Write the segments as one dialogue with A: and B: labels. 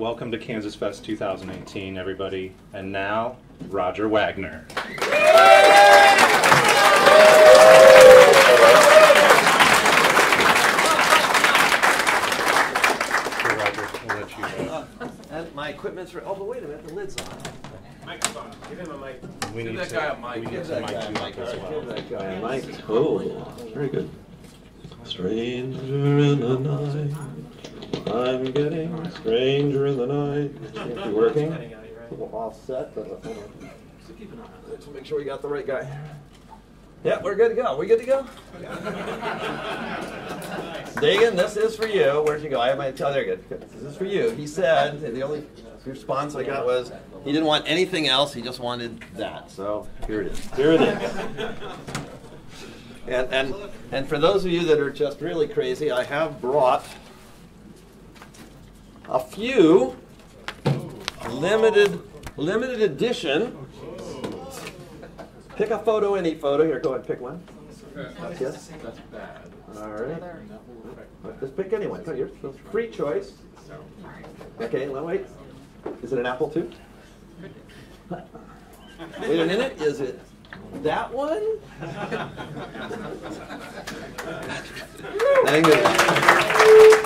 A: welcome to KansasFest 2018, everybody. And now, Roger Wagner. Here, Roger, we'll let you, uh,
B: And my equipment's re- oh, but wait a minute, the lid's on.
C: Mic's on. Give him a mic.
A: we
C: Give
A: need
C: that
A: to,
C: guy a mic.
A: we need
C: Give
A: to
B: that
A: mic
B: guy a mic.
A: up as
B: Give that guy a mic. Oh, very good.
D: Stranger in the night, I'm getting stranger in the night.
B: Seems to be working. A little offset, but uh, hold on. So keep an eye on it to make sure we got the right guy. Yeah, we're good to go. We good to go? Dagen, this is for you. Where'd you go? I have my. Oh, there, good. good. This is for you. He said the only response I got was he didn't want anything else. He just wanted that. So here it is. Here it is. And and and for those of you that are just really crazy, I have brought a few limited limited edition. Pick a photo, any photo. Here, go ahead, pick one. That's yes.
C: That's bad.
B: All right. Just pick anyone. Come here. Free choice. Okay, now wait. Is it an apple too? Wait a minute. Is it that one? Thank you.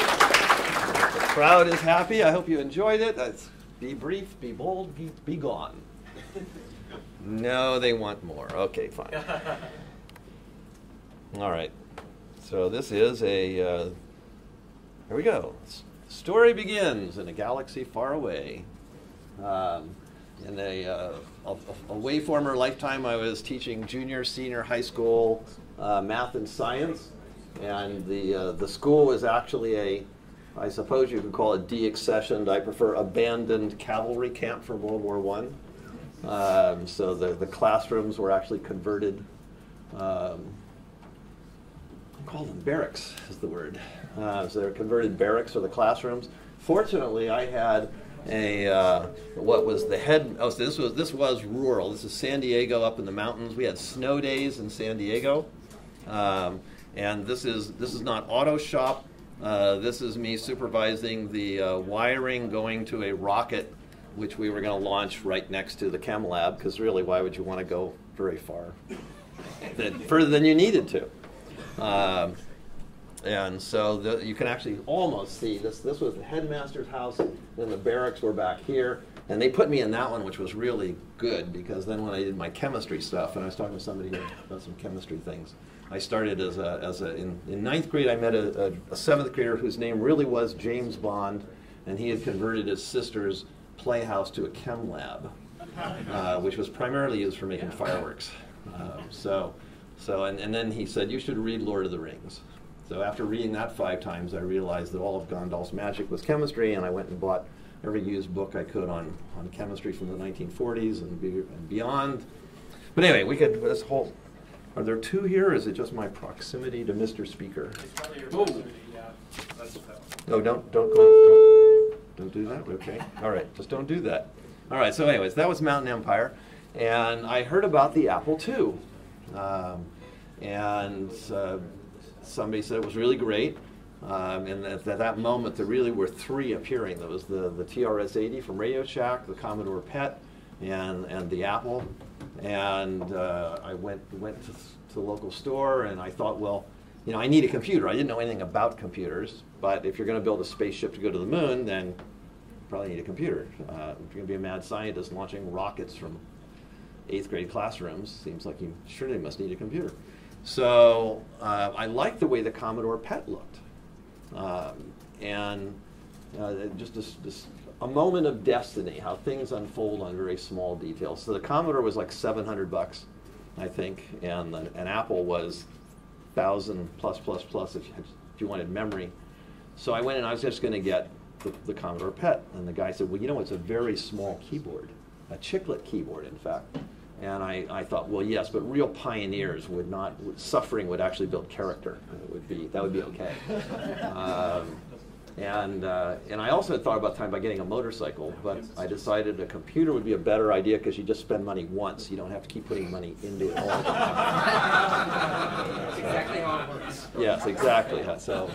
B: Crowd is happy. I hope you enjoyed it. That's, be brief, be bold, be, be gone. No, they want more. Okay, fine. All right. So this is a. Uh, here we go. Story begins in a galaxy far away. Um, in a, uh, a, a way former lifetime, I was teaching junior, senior high school uh, math and science, and the uh, the school was actually a, I suppose you could call it de-accessioned. I prefer abandoned cavalry camp from World War One. Um, so the the classrooms were actually converted. Um, call them barracks is the word. Uh, so they're converted barracks for the classrooms. Fortunately, I had a uh, what was the head. Oh, so this was this was rural. This is San Diego up in the mountains. We had snow days in San Diego, um, and this is this is not auto shop. Uh, this is me supervising the uh, wiring going to a rocket, which we were going to launch right next to the chem lab. Because really, why would you want to go very far, further than you needed to? Um, and so the, you can actually almost see this. This was the headmaster's house, then the barracks were back here, and they put me in that one, which was really good because then when I did my chemistry stuff, and I was talking to somebody about some chemistry things, I started as a, as a in, in ninth grade. I met a, a, a seventh grader whose name really was James Bond, and he had converted his sister's playhouse to a chem lab, uh, which was primarily used for making fireworks. Um, so. So, and, and then he said, You should read Lord of the Rings. So, after reading that five times, I realized that all of Gandalf's magic was chemistry, and I went and bought every used book I could on, on chemistry from the 1940s and, be, and beyond. But anyway, we could, this whole, are there two here, or is it just my proximity to Mr. Speaker?
C: Oh.
B: No, don't, don't go, don't, don't do that, okay? All right, just don't do that. All right, so anyways, that was Mountain Empire, and I heard about the Apple II. Um, and uh, somebody said it was really great. Um, and at, at that moment, there really were three appearing. There was the, the TRS-80 from Radio Shack, the Commodore PET, and, and the Apple. And uh, I went, went to, to the local store, and I thought, well, you know, I need a computer. I didn't know anything about computers, but if you're going to build a spaceship to go to the moon, then you probably need a computer. Uh, if you're going to be a mad scientist launching rockets from eighth grade classrooms, seems like you surely must need a computer. So uh, I liked the way the Commodore PET looked. Um, and uh, just this, this, a moment of destiny, how things unfold on very small details. So the Commodore was like 700 bucks, I think, and the, an Apple was 1,000 plus plus plus if you, if you wanted memory. So I went and I was just going to get the, the Commodore PET. And the guy said, well, you know, it's a very small keyboard, a chiclet keyboard, in fact. And I, I thought, well, yes, but real pioneers would not, suffering would actually build character. It would be, that would be okay. Um, and, uh, and I also had thought about time by getting a motorcycle, but I decided a computer would be a better idea because you just spend money once. You don't have to keep putting money into it all the time.
C: That's exactly how it works.
B: Yes, exactly. So,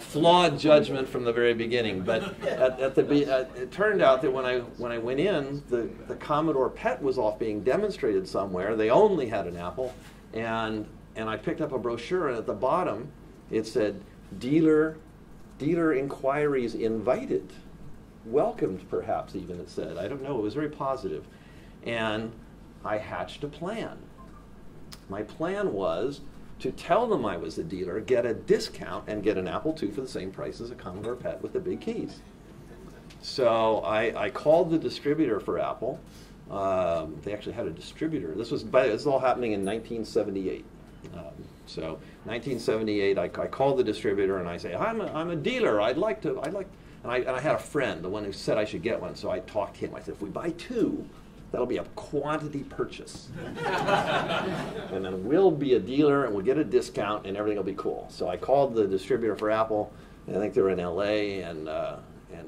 B: flawed judgment from the very beginning. But at, at the be- uh, it turned out that when I when I went in, the, the Commodore PET was off being demonstrated somewhere. They only had an Apple, and and I picked up a brochure, and at the bottom it said dealer dealer inquiries invited, welcomed perhaps even it said. I don't know. It was very positive, and I hatched a plan. My plan was to tell them I was a dealer, get a discount, and get an Apple II for the same price as a Commodore PET with the big keys. So I, I called the distributor for Apple. Um, they actually had a distributor. This was by, this was all happening in 1978. Um, so 1978, I, I called the distributor and I say, I'm a, I'm a dealer. I'd like to. I'd like. And I, and I had a friend, the one who said I should get one. So I talked to him. I said, if we buy two, that'll be a quantity purchase. and then we'll be a dealer and we'll get a discount and everything will be cool. So I called the distributor for Apple. And I think they were in LA and uh, and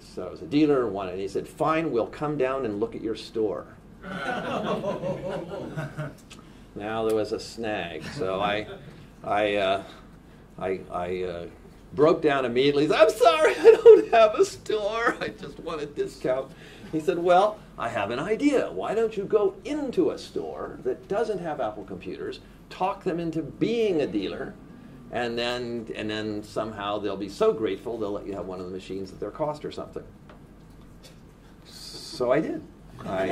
B: so I was a dealer and one and he said, "Fine, we'll come down and look at your store." now there was a snag, so I I uh, I, I uh, broke down immediately. I'm sorry, I don't have a store. I just want a discount. He said, Well, I have an idea. Why don't you go into a store that doesn't have Apple computers, talk them into being a dealer, and then, and then somehow they'll be so grateful they'll let you have one of the machines at their cost or something. So I did. I,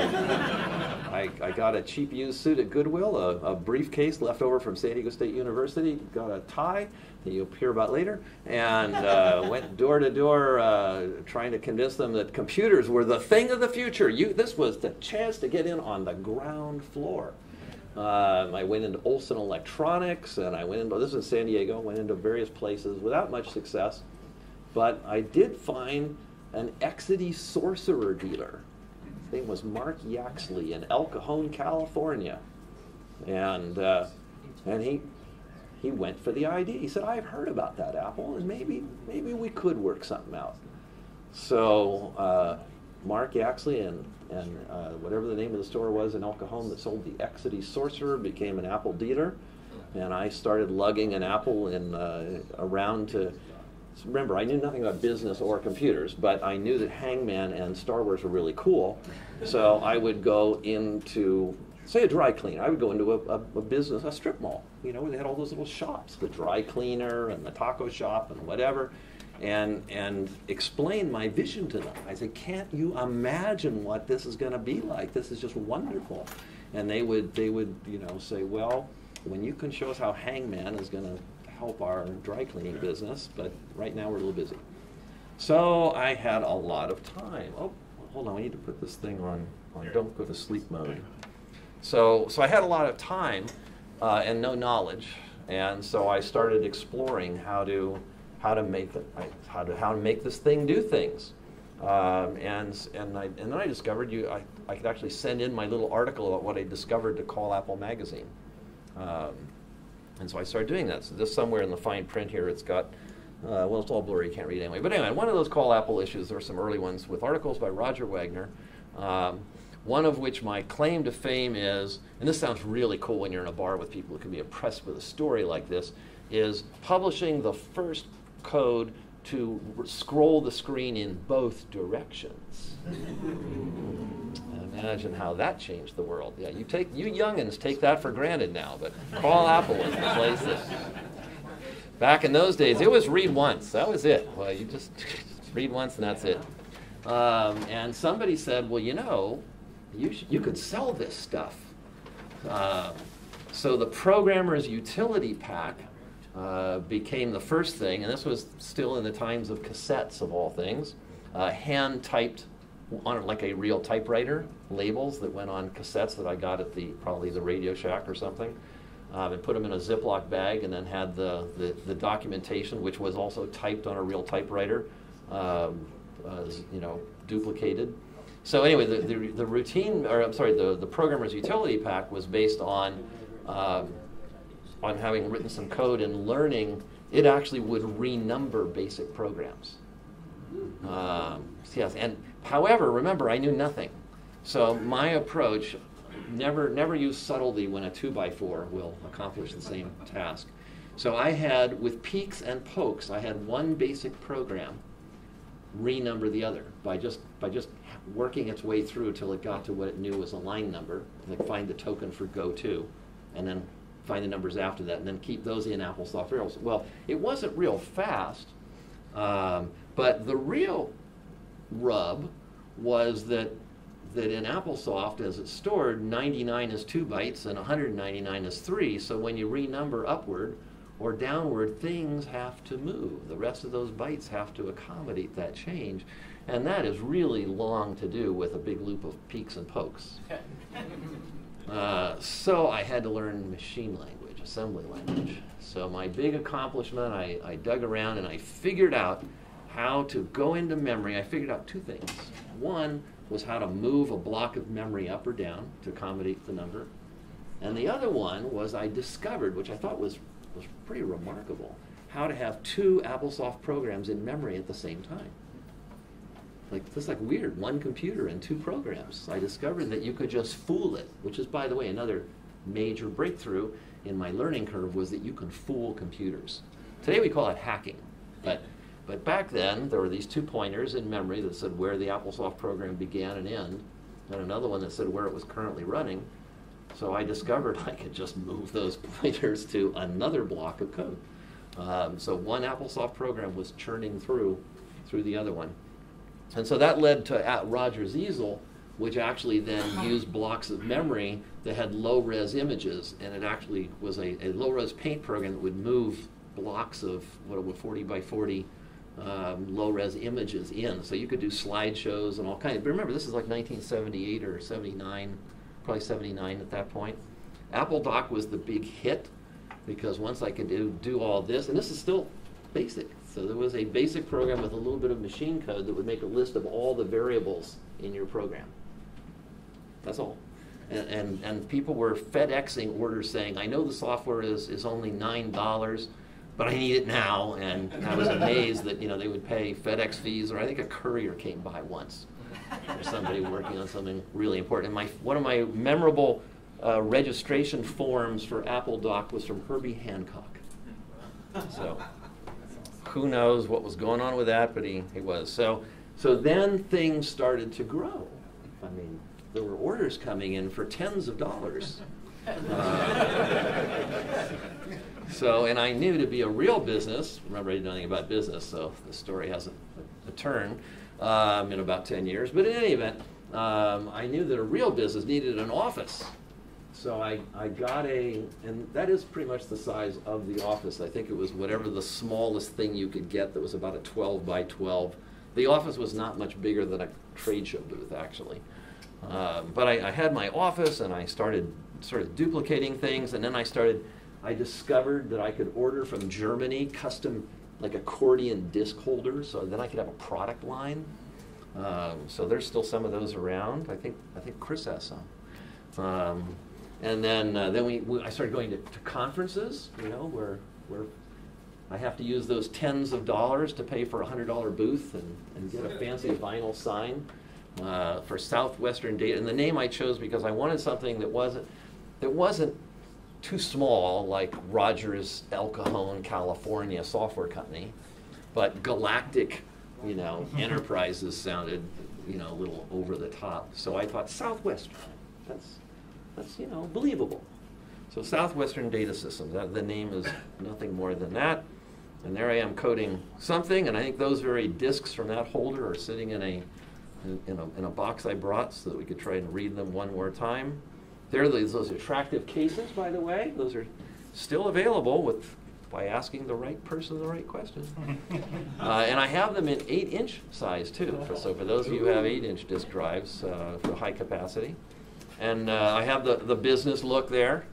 B: I, I got a cheap used suit at Goodwill, a, a briefcase left over from San Diego State University, got a tie that you'll hear about later, and uh, went door to door uh, trying to convince them that computers were the thing of the future. You, this was the chance to get in on the ground floor. Um, I went into Olson Electronics, and I went into this was in San Diego. Went into various places without much success, but I did find an Exidy sorcerer dealer. Name was Mark Yaxley in El Cajon, California, and uh, and he he went for the idea. He said, "I've heard about that Apple, and maybe maybe we could work something out." So uh, Mark Yaxley and and uh, whatever the name of the store was in El Cajon that sold the Exidy Sorcerer became an Apple dealer, and I started lugging an Apple in uh, around to. Remember, I knew nothing about business or computers, but I knew that Hangman and Star Wars were really cool. So I would go into, say, a dry cleaner. I would go into a, a, a business, a strip mall, you know, where they had all those little shops, the dry cleaner and the taco shop and whatever and and explain my vision to them. I said, "Can't you imagine what this is going to be like? This is just wonderful." And they would they would you know say, "Well, when you can show us how Hangman is going to help our dry cleaning business, but right now we're a little busy." So I had a lot of time. Oh, hold on, we need to put this thing on on don't go to sleep mode. So so I had a lot of time uh, and no knowledge, and so I started exploring how to how to make it, how to how to make this thing do things. Um, and and I and then I discovered you I, I could actually send in my little article about what I discovered to Call Apple Magazine. Um, and so I started doing that. So this somewhere in the fine print here, it's got. Uh, well, it's all blurry, you can't read anyway. But anyway, one of those Call Apple issues, there were some early ones with articles by Roger Wagner, um, one of which my claim to fame is, and this sounds really cool when you're in a bar with people who can be impressed with a story like this, is publishing the first code to scroll the screen in both directions. Imagine how that changed the world. Yeah, you take you youngins take that for granted now, but Call Apple was the place that. Back in those days, it was read once. That was it. Well, you just read once and that's it. Um, and somebody said, well, you know, you sh- you could sell this stuff. Uh, so the programmer's utility pack uh, became the first thing, and this was still in the times of cassettes of all things, uh, hand typed on like a real typewriter labels that went on cassettes that I got at the probably the Radio Shack or something, um, and put them in a Ziploc bag, and then had the, the, the documentation, which was also typed on a real typewriter, um, uh, you know, duplicated. So anyway, the, the, the routine, or I'm sorry, the, the programmer's utility pack was based on um, on having written some code and learning, it actually would renumber basic programs. Um, yes, and however, remember, I knew nothing. So my approach, never never use subtlety when a two by four will accomplish the same task. So I had, with peeks and pokes, I had one basic program renumber the other by just by just working its way through till it got to what it knew was a line number, like find the token for go to, and then find the numbers after that, and then keep those in AppleSoft variables. Well, it wasn't real fast, um, but the real rub was that that in AppleSoft, as it's stored, 99 is two bytes and 199 is three. So when you renumber upward or downward, things have to move. The rest of those bytes have to accommodate that change. And that is really long to do with a big loop of peeks and pokes. Uh, so I had to learn machine language, assembly language. So my big accomplishment, I, I dug around and I figured out how to go into memory. I figured out two things. One was how to move a block of memory up or down to accommodate the number. And the other one was I discovered, which I thought was, was pretty remarkable, how to have two AppleSoft programs in memory at the same time. Like, that's like weird, one computer and two programs. I discovered that you could just fool it, which is, by the way, another major breakthrough in my learning curve was that you can fool computers. Today we call it hacking, but, but back then there were these two pointers in memory that said where the AppleSoft program began and end, and another one that said where it was currently running. So I discovered I could just move those pointers to another block of code. Um, so one AppleSoft program was churning through through the other one. And so that led to at Rogers Easel, which actually then used blocks of memory that had low-res images, and it actually was a, a low-res paint program that would move blocks of what were 40 by 40 um, low-res images in. So you could do slideshows and all kinds. But remember, this is like 1978 or 79, probably 79 at that point. Apple Doc was the big hit because once I could do, do all this, and this is still basic. So there was a basic program with a little bit of machine code that would make a list of all the variables in your program. That's all. And, and, and people were FedExing orders saying, I know the software is, is only $9, but I need it now. And I was amazed that, you know, they would pay FedEx fees, or I think a courier came by once for somebody working on something really important. And my, one of my memorable uh, registration forms for Apple Doc was from Herbie Hancock. So who knows what was going on with that, but he, he was. So, so then things started to grow. I mean, there were orders coming in for tens of dollars. Uh, so, and I knew to be a real business, remember I didn't know anything about business, so the story has a, a, turn um, in about 10 years. But in any event, um, I knew that a real business needed an office. So I, I got a, and that is pretty much the size of the office. I think it was whatever the smallest thing you could get that was about a 12 by 12. The office was not much bigger than a trade show booth, actually. Um, but I, I had my office and I started sort of duplicating things, and then I started, I discovered that I could order from Germany custom, like accordion disc holders, so then I could have a product line. Um, so there's still some of those around. I think, I think Chris has some. Um, and then, uh, then we, we, I started going to, to conferences, you know, where, where I have to use those tens of dollars to pay for a hundred dollar booth and, and get a fancy vinyl sign uh, for Southwestern Data. And the name I chose because I wanted something that wasn't that wasn't too small, like Rogers El Cajon, California software company, but galactic, you know, enterprises sounded, you know, a little over the top. So I thought Southwestern. That's that's you know believable. So Southwestern Data Systems. That, the name is nothing more than that. And there I am coding something, and I think those very disks from that holder are sitting in a in, in, a, in a box I brought so that we could try and read them one more time. There are those, those attractive cases, by the way. Those are still available with by asking the right person the right question. uh, and I have them in 8-inch size, too. For, so for those of you who have 8-inch disk drives uh, for high capacity. And uh, I have the, the business look there.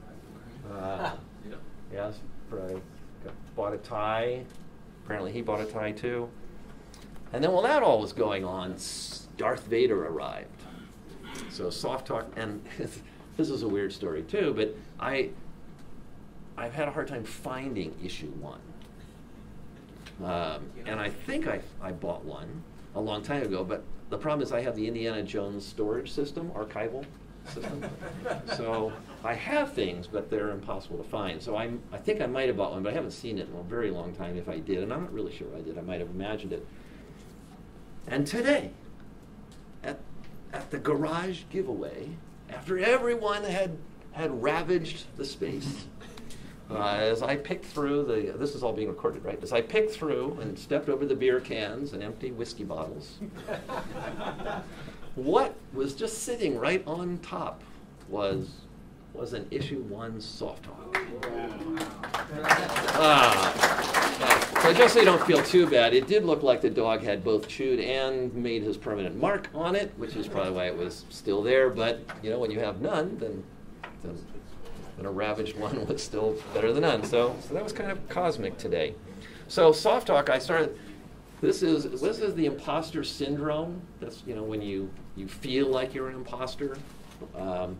B: Uh, yes, I bought a tie. Apparently he bought a tie, too. And then while that all was going on, Darth Vader arrived. So Softalk, and this is a weird story too, but I, I've had a hard time finding issue one. Um, and I think I, I bought one a long time ago, but the problem is I have the Indiana Jones storage system, archival, system. So I have things, but they're impossible to find. So I'm, I think I might have bought one, but I haven't seen it in a very long time if I did, and I'm not really sure I did. I might have imagined it. And today, at, at the garage giveaway, after everyone had, had ravaged the space, uh, as I picked through the, this is all being recorded, right? As I picked through and stepped over the beer cans and empty whiskey bottles, what was just sitting right on top was was an issue one Softalk. Ah, so just so you don't feel too bad, it did look like the dog had both chewed and made his permanent mark on it, which is probably why it was still there. But you know, when you have none, then, then, then a ravaged one was still better than none. So, so that was kind of cosmic today. So Softalk, I started. This is this is the imposter syndrome. That's you know when you you feel like you're an imposter. Um,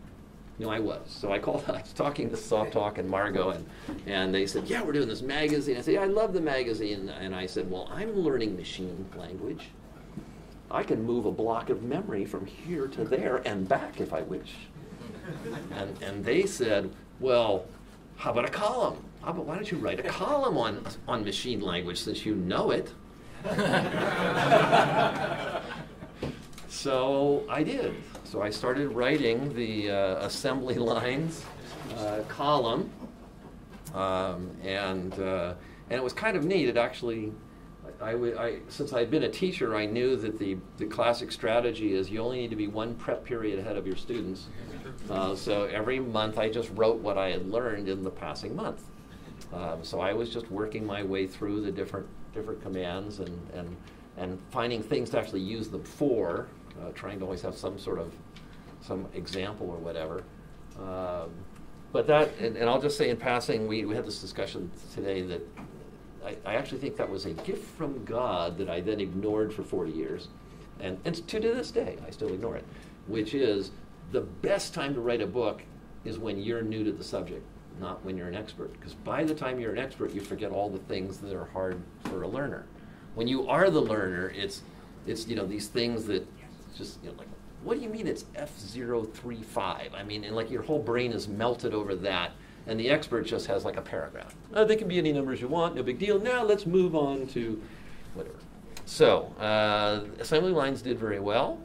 B: know, I was. So I called, I was talking to Softalk and Margot, and, and they said, Yeah, we're doing this magazine. I said, Yeah, I love the magazine. And I said, Well, I'm learning machine language. I can move a block of memory from here to there and back if I wish. And, and they said, Well, how about a column? How about, why don't you write a column on, on machine language since you know it? so I did. So I started writing the uh, assembly lines uh, column, um, and uh, and it was kind of neat. It actually, I, I, I, since I had been a teacher, I knew that the the classic strategy is you only need to be one prep period ahead of your students. Uh, so every month I just wrote what I had learned in the passing month. Um, so I was just working my way through the different different commands and and and finding things to actually use them for, uh, trying to always have some sort of some example or whatever. Um, but that, and, and, I'll just say in passing, we, we had this discussion today that I, I, actually think that was a gift from God that I then ignored for 40 years. And, and to, to this day, I still ignore it, which is the best time to write a book is when you're new to the subject, not when you're an expert. Because by the time you're an expert, you forget all the things that are hard for a learner. When you are the learner, it's, it's you know, these things that just, you know, like what do you mean it's F035? I mean, and like your whole brain is melted over that, and the expert just has like a paragraph. Oh, they can be any numbers you want, no big deal. Now let's move on to whatever. So, uh, assembly lines did very well.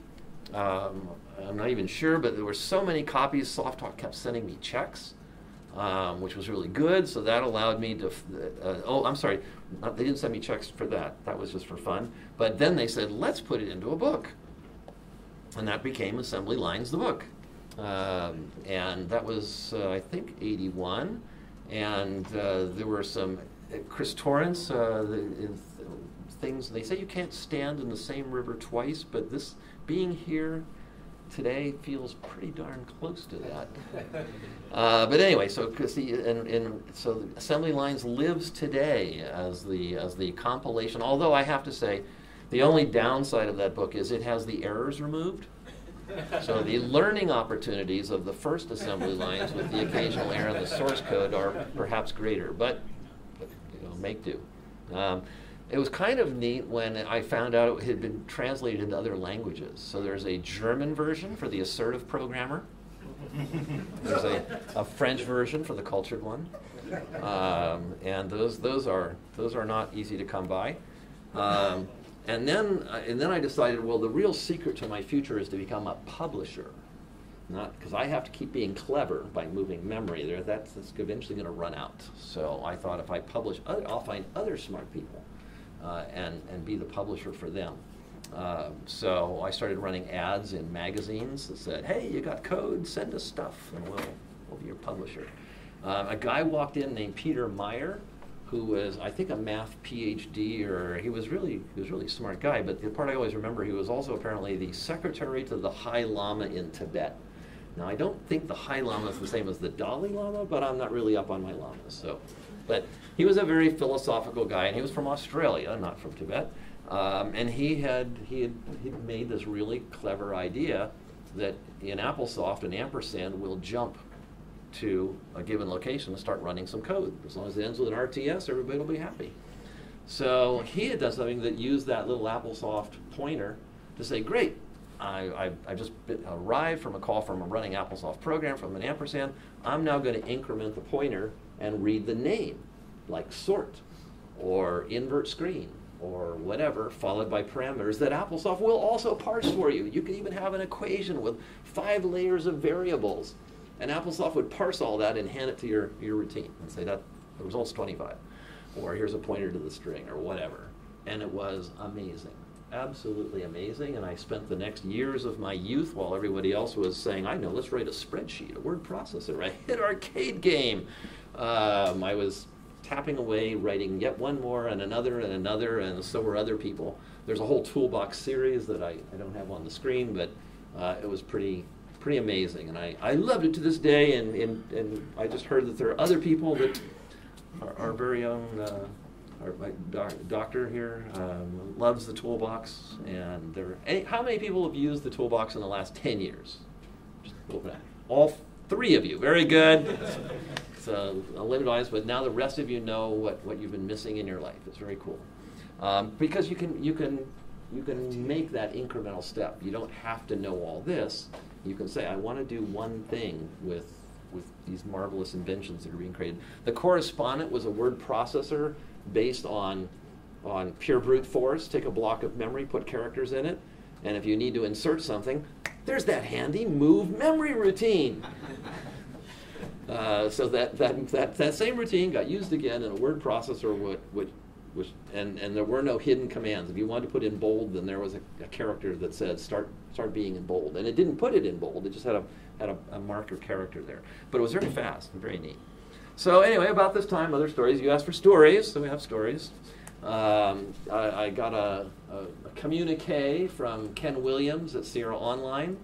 B: Um, I'm not even sure, but there were so many copies. Softalk kept sending me checks, um, which was really good. So that allowed me to. Uh, oh, I'm sorry, they didn't send me checks for that. That was just for fun. But then they said, let's put it into a book and that became Assembly Lines, the book. Um, and that was, uh, I think, 81. And uh, there were some, uh, Chris Torrence, uh, the, things, they say you can't stand in the same river twice, but this being here today feels pretty darn close to that. Uh, but anyway, so the, and, and so the Assembly Lines lives today as the, as the compilation, although I have to say, the only downside of that book is it has the errors removed. So the learning opportunities of the first assembly lines with the occasional error in the source code are perhaps greater, but you know, make do. Um, it was kind of neat when I found out it had been translated into other languages. So there's a German version for the assertive programmer. There's a, a French version for the cultured one, um, and those those are those are not easy to come by. Um, and then, uh, and then I decided, well, the real secret to my future is to become a publisher. Not because I have to keep being clever by moving memory there. That's, that's eventually going to run out. So I thought if I publish, other, I'll find other smart people uh, and, and be the publisher for them. Uh, so I started running ads in magazines that said, hey, you got code, send us stuff, and we'll, we'll be your publisher. Um, a guy walked in named Peter Meyer, who was, I think, a math PhD, or he was really he was really smart guy. But the part I always remember, he was also apparently the secretary to the High Lama in Tibet. Now, I don't think the High Lama is the same as the Dalai Lama, but I'm not really up on my lamas. So, but he was a very philosophical guy, and he was from Australia, not from Tibet. Um, and he had he had he made this really clever idea that in AppleSoft an ampersand will jump to a given location and start running some code. As long as it ends with an RTS, everybody will be happy. So he had done something that used that little AppleSoft pointer to say, great, I, I, I just arrived from a call from a running AppleSoft program from an ampersand. I'm now going to increment the pointer and read the name, like sort or invert screen or whatever, followed by parameters that AppleSoft will also parse for you. You can even have an equation with five layers of variables. And AppleSoft would parse all that and hand it to your, your routine and say that the result's 25. Or here's a pointer to the string or whatever. And it was amazing. Absolutely amazing. And I spent the next years of my youth while everybody else was saying, I know, let's write a spreadsheet, a word processor, a hit arcade game. Um, I was tapping away, writing yet one more and another and another, and so were other people. There's a whole toolbox series that I, I don't have on the screen, but uh, it was pretty pretty amazing, and I, I loved it to this day. And, and, and I just heard that there are other people that our, our very own uh, our, my doc, doctor here um, loves the toolbox, and there. Any, how many people have used the toolbox in the last ten years? All three of you. Very good. It's a, a limited audience, but now the rest of you know what, what you've been missing in your life. It's very cool. Um, because you can, you, can, you can make that incremental step. You don't have to know all this. You can say, I want to do one thing with, with these marvelous inventions that are being created. The correspondent was a word processor based on, on pure brute force. Take a block of memory, put characters in it, and if you need to insert something, there's that handy move memory routine. Uh, so that, that, that, that same routine got used again in a word processor, would, would, which, and, and there were no hidden commands. If you wanted to put in bold, then there was a, a, character that said start, start being in bold. And it didn't put it in bold, it just had a, had a, a marker character there. But it was very fast and very neat. So anyway, about this time, other stories. You asked for stories, so we have stories. Um, I, I, got a, a, a communique from Ken Williams at Sierra Online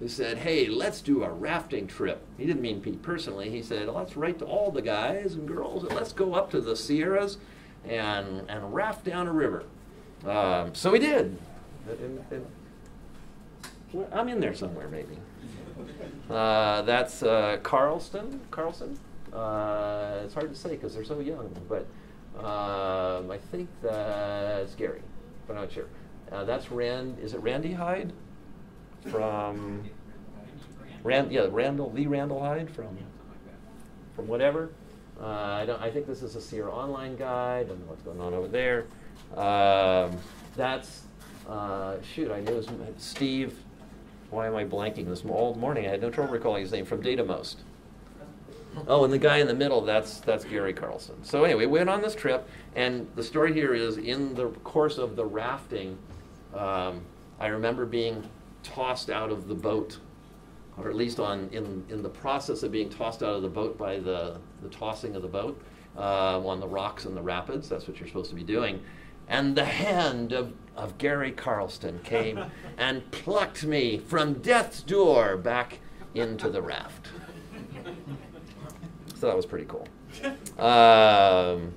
B: who said, hey, let's do a rafting trip. He didn't mean Pete personally. He said, let's write to all the guys and girls and let's go up to the Sierras and, and raft down a river. Um, so we did. And, and, I'm in there somewhere, maybe. Uh, that's uh, Carlston. Carlson. Uh, it's hard to say because they're so young, but um, I think that's Gary, but I'm not sure. Uh, that's Rand. Is it Randy Hyde? from Rand, yeah, Randall, Lee Randall Hyde from from whatever. Uh, I don't. I think this is a Sierra Online guide. I don't know what's going on over there. Um, that's uh, shoot. I knew it was Steve. Why am I blanking this all morning? I had no trouble recalling his name from DataMost. Oh, and the guy in the middle, that's that's Gary Carlston. So anyway, we went on this trip, and the story here is in the course of the rafting, um, I remember being tossed out of the boat, or at least on in, in the process of being tossed out of the boat by the, the tossing of the boat uh, on the rocks and the rapids. That's what you're supposed to be doing. And the hand of, of Gary Carlston came and plucked me from death's door back into the raft. So that was pretty cool. Um,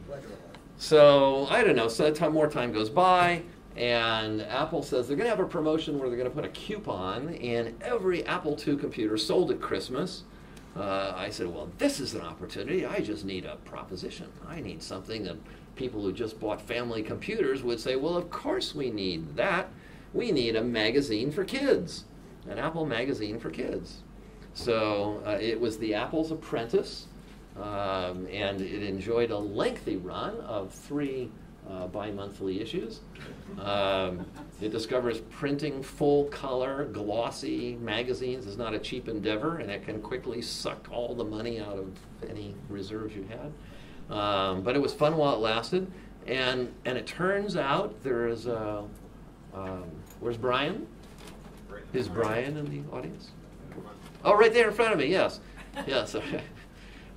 B: so I don't know. So time, more time goes by. And Apple says they're going to have a promotion where they're going to put a coupon in every Apple II computer sold at Christmas. Uh, I said, well, this is an opportunity. I just need a proposition. I need something that people who just bought family computers would say, well, of course we need that. We need a magazine for kids, an Apple magazine for kids. So uh, it was the Apple's Apprentice, um, and it enjoyed a lengthy run of three uh, bi-monthly issues. Um, it discovers printing full color, glossy magazines is not a cheap endeavor, and it can quickly suck all the money out of any reserves you had. Um, but it was fun while it lasted, and and it turns out there is a. Um, where's Brian? Is Brian in the audience? Oh, right there in front of me. Yes, yes.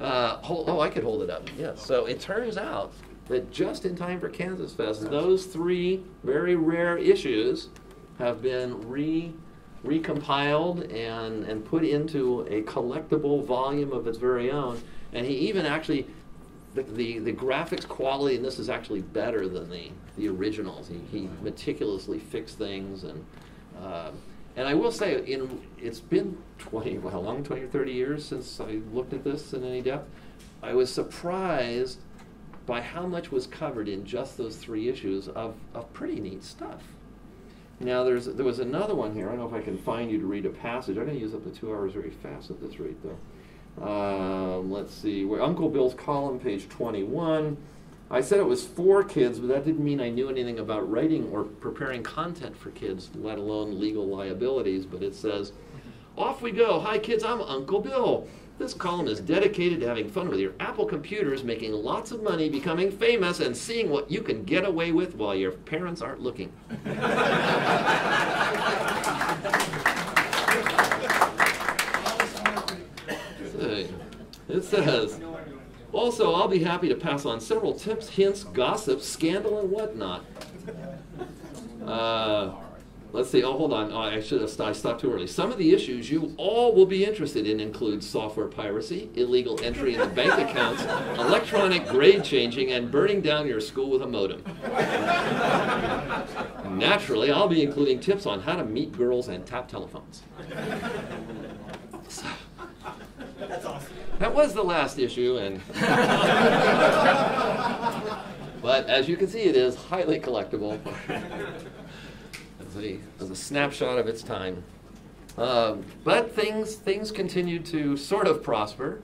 B: Uh, hold, oh, I could hold it up. Yes. So it turns out that just in time for KansasFest, those three very rare issues have been re recompiled and, and put into a collectible volume of its very own. And he even actually, the, the, the graphics quality in this is actually better than the, the originals. He, he meticulously fixed things. And, uh, and I will say, in, it's been 20, well, how long, 20 or 30 years since I looked at this in any depth. I was surprised by how much was covered in just those three issues of, of pretty neat stuff. Now, there's there was another one here. I don't know if I can find you to read a passage. I'm going to use up the two hours very fast at this rate, though. Um, let's see. Where Uncle Bill's column, page 21. I said it was for kids, but that didn't mean I knew anything about writing or preparing content for kids, let alone legal liabilities. But it says, "Off we go. Hi, kids. I'm Uncle Bill." This column is dedicated to having fun with your Apple computers, making lots of money, becoming famous, and seeing what you can get away with while your parents aren't looking. It says, also, I'll be happy to pass on several tips, hints, gossip, scandal, and whatnot. Uh, let's see. Oh, hold on. Oh, I should have st- I stopped too early. Some of the issues you all will be interested in include software piracy, illegal entry into bank accounts, electronic grade changing, and burning down your school with a modem. Naturally, I'll be including tips on how to meet girls and tap telephones. So- that was the last issue, and but as you can see, it is highly collectible. As, a, as a snapshot of its time. Um, but things things continued to sort of prosper.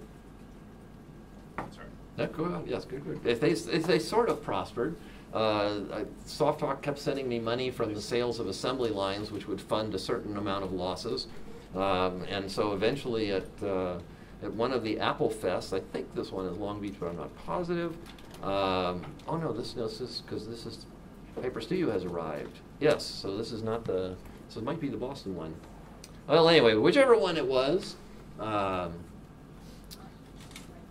C: Sorry.
B: Yeah, go ahead. Yes, good, good. If they, if they sort of prospered, uh, Softalk kept sending me money from the sales of assembly lines, which would fund a certain amount of losses. Um, and so eventually at, uh, at one of the Apple Fests, I think this one is Long Beach, but I'm not positive. Um, oh no, this, no, this is, because this is, HyperStudio has arrived. Yes, so this is not the, so it might be the Boston one. Well, anyway, whichever one it was, um,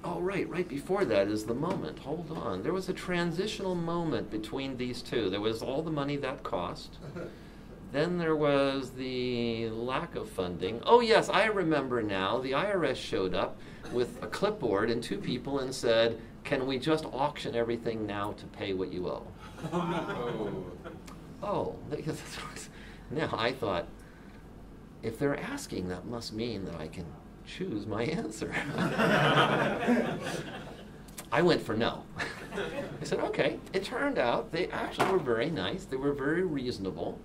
B: Oh, right, right before that is the moment. Hold on. There was a transitional moment between these two. There was all the money that cost. Then there was the lack of funding. Oh, yes, I remember now. The IRS showed up with a clipboard and two people and said, Can we just auction everything now to pay what you owe? Oh, Oh, now I thought, if they're asking, that must mean that I can choose my answer. I went for no. I said, okay. It turned out they actually were very nice, they were very reasonable,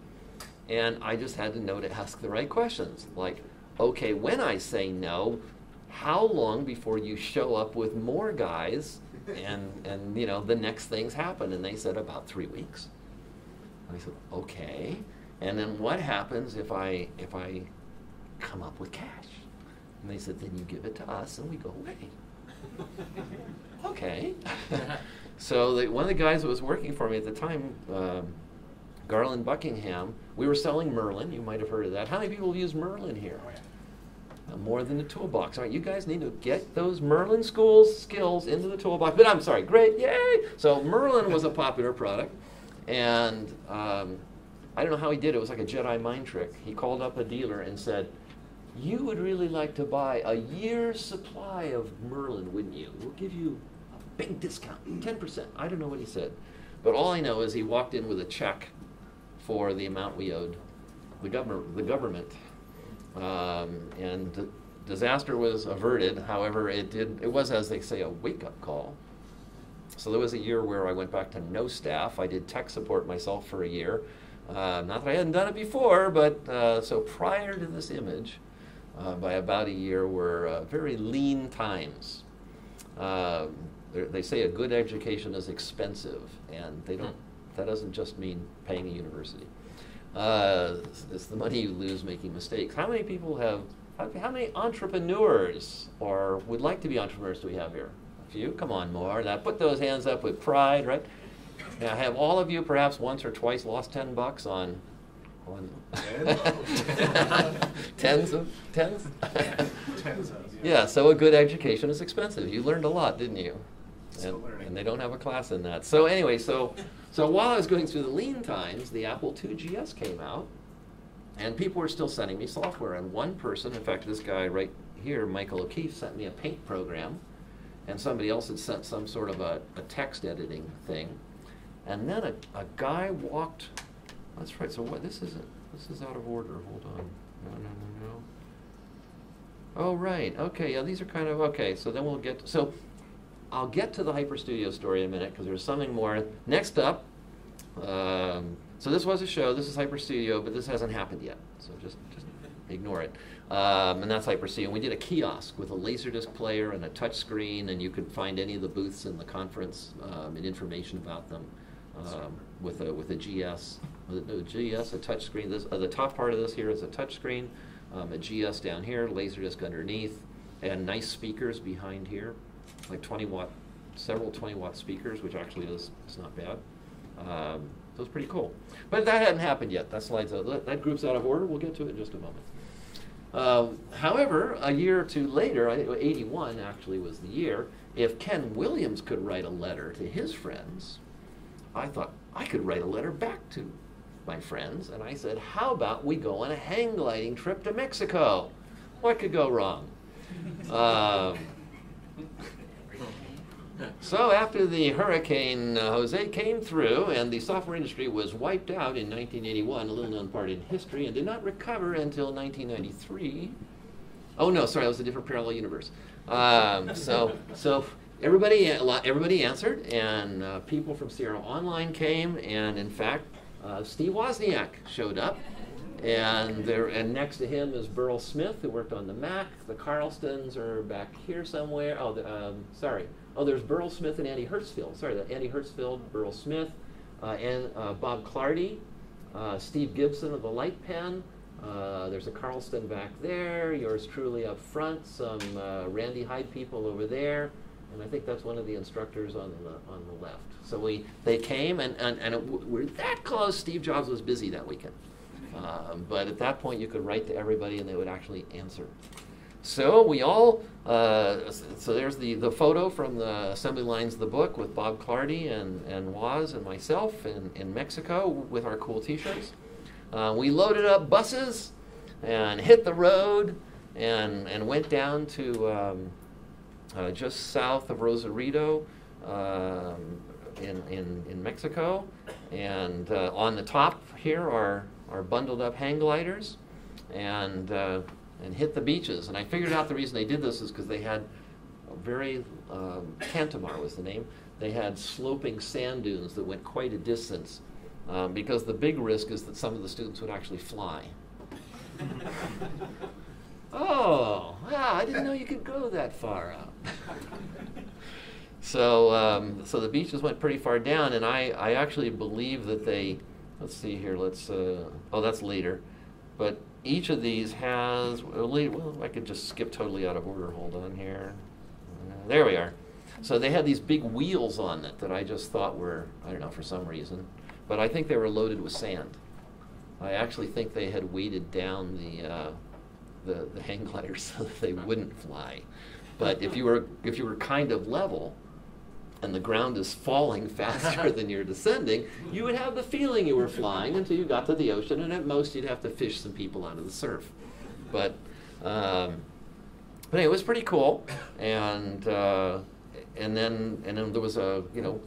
B: and I just had to know to ask the right questions. Like, okay, when I say no, how long before you show up with more guys and, and you know, the next things happen? And they said, about three weeks. And I said, okay. And then what happens if I if I come up with cash? And they said, then you give it to us and we go away. okay. so the, one of the guys that was working for me at the time, um, Garland Buckingham, we were selling Merlin. You might have heard of that. How many people use Merlin here? Uh, more than the toolbox. All right, you guys need to get those Merlin schools skills into the toolbox. But I'm sorry, great, yay! So Merlin was a popular product, and um, I don't know how he did it. It was like a Jedi mind trick. He called up a dealer and said, "You would really like to buy a year's supply of Merlin, wouldn't you? We'll give you a big discount, ten percent." I don't know what he said, but all I know is he walked in with a check for the amount we owed the government. The government um, and disaster was averted. However, it did. It was, as they say, a wake-up call. So there was a year where I went back to no staff. I did tech support myself for a year. Uh, not that I hadn't done it before, but uh, so prior to this image, uh, by about a year, were uh, very lean times. Um, they're- say a good education is expensive, and they don't. That doesn't just mean paying a university. Uh, it's, the money you lose making mistakes. How many people have? How, how many entrepreneurs or would like to be entrepreneurs do we have here? Few. Come on, more. Now put those hands up with pride, right? Now, have all of you perhaps once or twice lost ten bucks on? on tens of tens.
C: Tens of,
B: Yeah, so a good education is expensive. You learned a lot, didn't you? And, and they don't have a class in that. So anyway, so so while I was going through the lean times, the Apple II GS came out, and people were still sending me software. And one person, in fact, this guy right here, Michael O'Keefe, sent me a paint program, and somebody else had sent some sort of a, a text editing thing. And then a, a guy walked. That's right. So what? This isn't. This is out of order. Hold on. No, no, no, no. Oh, right. Okay. Yeah, these are kind of okay. So then we'll get. So I'll get to the HyperStudio story in a minute because there's something more. Next up, um, so this was a show. This is HyperStudio, but this hasn't happened yet. So just just ignore it. Um, and that's HyperStudio. We did a kiosk with a laserdisc player and a touch screen, and you could find any of the booths in the conference um, and information about them um, with a with a GS, with a, no, GS, a touch screen. This uh, the top part of this here is a touch screen, um, a GS down here, laserdisc underneath, and nice speakers behind here, like 20 watt, several 20 watt speakers, which actually is is not bad. Um, so it's pretty cool. But that hadn't happened yet. That slide's out. That, that group's out of order. We'll get to it in just a moment. Um, however, a year or two later, 81 actually was the year, if Ken Williams could write a letter to his friends, I thought I could write a letter back to my friends. And I said, How about we go on a hang gliding trip to Mexico? What could go wrong? Um, so after the hurricane uh, Jose came through and the software industry was wiped out in 1981, a little known part in history, and did not recover until 1993. Oh no, sorry, that was a different parallel universe. Um, so so everybody everybody answered, and uh, people from Sierra Online came, and in fact, uh, Steve Wozniak showed up. And there, and next to him is Burrell Smith, who worked on the Mac. The Carlstons are back here somewhere. Oh, the, um, sorry. Oh, there's Burrell Smith and Andy Hertzfeld. Sorry, the Andy Hertzfeld, Burrell Smith, uh, and uh, Bob Clardy, uh, Steve Gibson of the Light Pen. Uh, there's a Carlston back there. Yours truly up front. Some uh, Randy Hyde people over there, and I think that's one of the instructors on the on the left. So we they came and and, and we're that close. Steve Jobs was busy that weekend. Um, but at that point, you could write to everybody and they would actually answer. So we all, uh, so there's the, the photo from the assembly lines of the book with Bob Clardy and, and Woz and myself in, in Mexico with our cool t-shirts. Uh, we loaded up buses and hit the road and, and went down to um, uh, just south of Rosarito um, in, in, in Mexico. And uh, on the top here are our bundled up hang gliders and, uh, and hit the beaches. And I figured out the reason they did this is because they had a very, um, Cantamar was the name, they had sloping sand dunes that went quite a distance um, because the big risk is that some of the students would actually fly. oh, wow, I didn't know you could go that far out. so, um, so the beaches went pretty far down, and I, I actually believe that they let's see here, let's, uh, oh, that's later. But each of these has, well, I could just skip totally out of order. Hold on here. Uh, there we are. So they had these big wheels on it that I just thought were, I don't know, for some reason. But I think they were loaded with sand. I actually think they had weighted down the, uh, the, the hang gliders so that they wouldn't fly. But if you were, if you were kind of level, and the ground is falling faster than you're descending, you would have the feeling you were flying until you got to the ocean, and at most you'd have to fish some people out of the surf. But, um, but anyway, it was pretty cool, and uh, and then and then there was a you know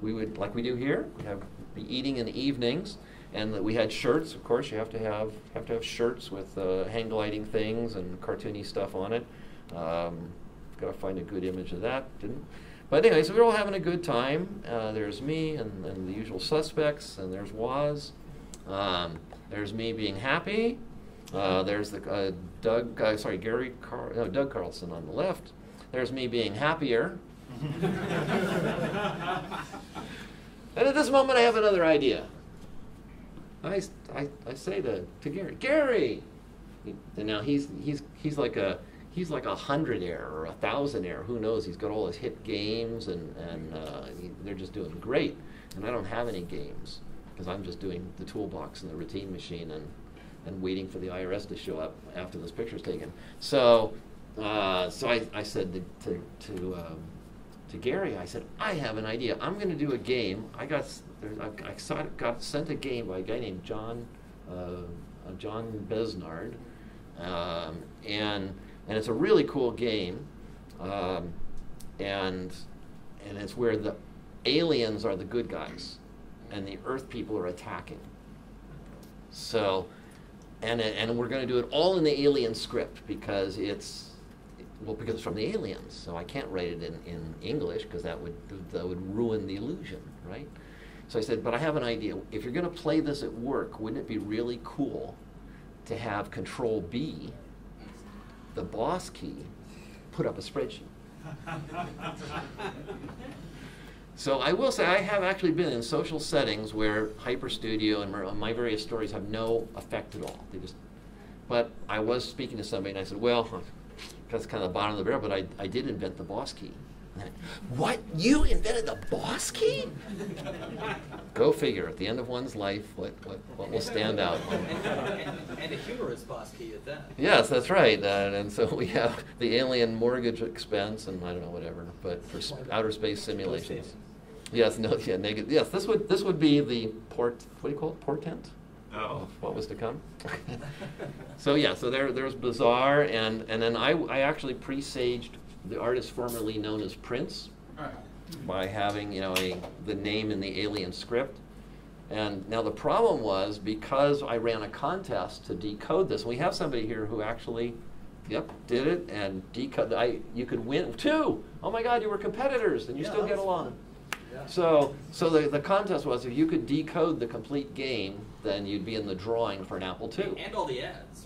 B: we would like we do here we have be eating in the evenings, and we had shirts. Of course, you have to have have to have shirts with uh, hang gliding things and cartoony stuff on it. Um, got to find a good image of that. Didn't. But anyway, so we are all having a good time. Uh, there's me and, and, the usual suspects, and there's Woz. Um, there's me being happy. Uh, there's the uh, Doug, uh, sorry, Gary, Car- no, Doug Carlston on the left. There's me being happier. and at this moment, I have another idea. I, I, I say to, to Gary, Gary! And now he's, he's, he's like a, he's like a hundred air or a thousand air. Who knows? He's got all his hit games, and and uh, he, they're just doing great. And I don't have any games because I'm just doing the toolbox and the routine machine and and waiting for the IRS to show up after this picture's taken. So uh, so I, I said to to to, um, to Gary, I said I have an idea. I'm going to do a game. I got I, got sent a game by a guy named John uh, John Besnard, um, and and it's a really cool game, um, and and it's where the aliens are the good guys, and the Earth people are attacking. So, and and we're going to do it all in the alien script because it's well because it's from the aliens. So I can't write it in, in English because that would that would ruin the illusion, right? So I said, but I have an idea. If you're going to play this at work, wouldn't it be really cool to have Control B, the boss key, put up a spreadsheet? So I will say I have actually been in social settings where HyperStudio and my- various stories have no effect at all. They just, but I was speaking to somebody and I said, well, that's kind of the bottom of the barrel, but I, I did invent the boss key. What? You invented the boss key? Go figure. At the end of one's life, what, what, what will stand out?
E: And, and, and a humorous boss key at that.
B: Yes, that's right. Uh, and so we have the alien mortgage expense and I don't know whatever, but for sp- outer space simulations. Yes, no, yeah, negative. Yes, this would this would be the port. What do you call it? Portent.
C: Oh.
B: of What was to come? so yeah, so there there's Bizarre, and and then I I actually presaged the artist formerly known as Prince by having you know a the name in the alien script. And now the problem was because I ran a contest to decode this. We have somebody here who actually, yep, did it and decode. I you could win two. Oh my God, you were competitors and you
E: Yeah,
B: still get along.
E: Yeah.
B: So so the the contest was if you could decode the complete game, then you'd be in the drawing for an Apple II.
E: And all the ads, right?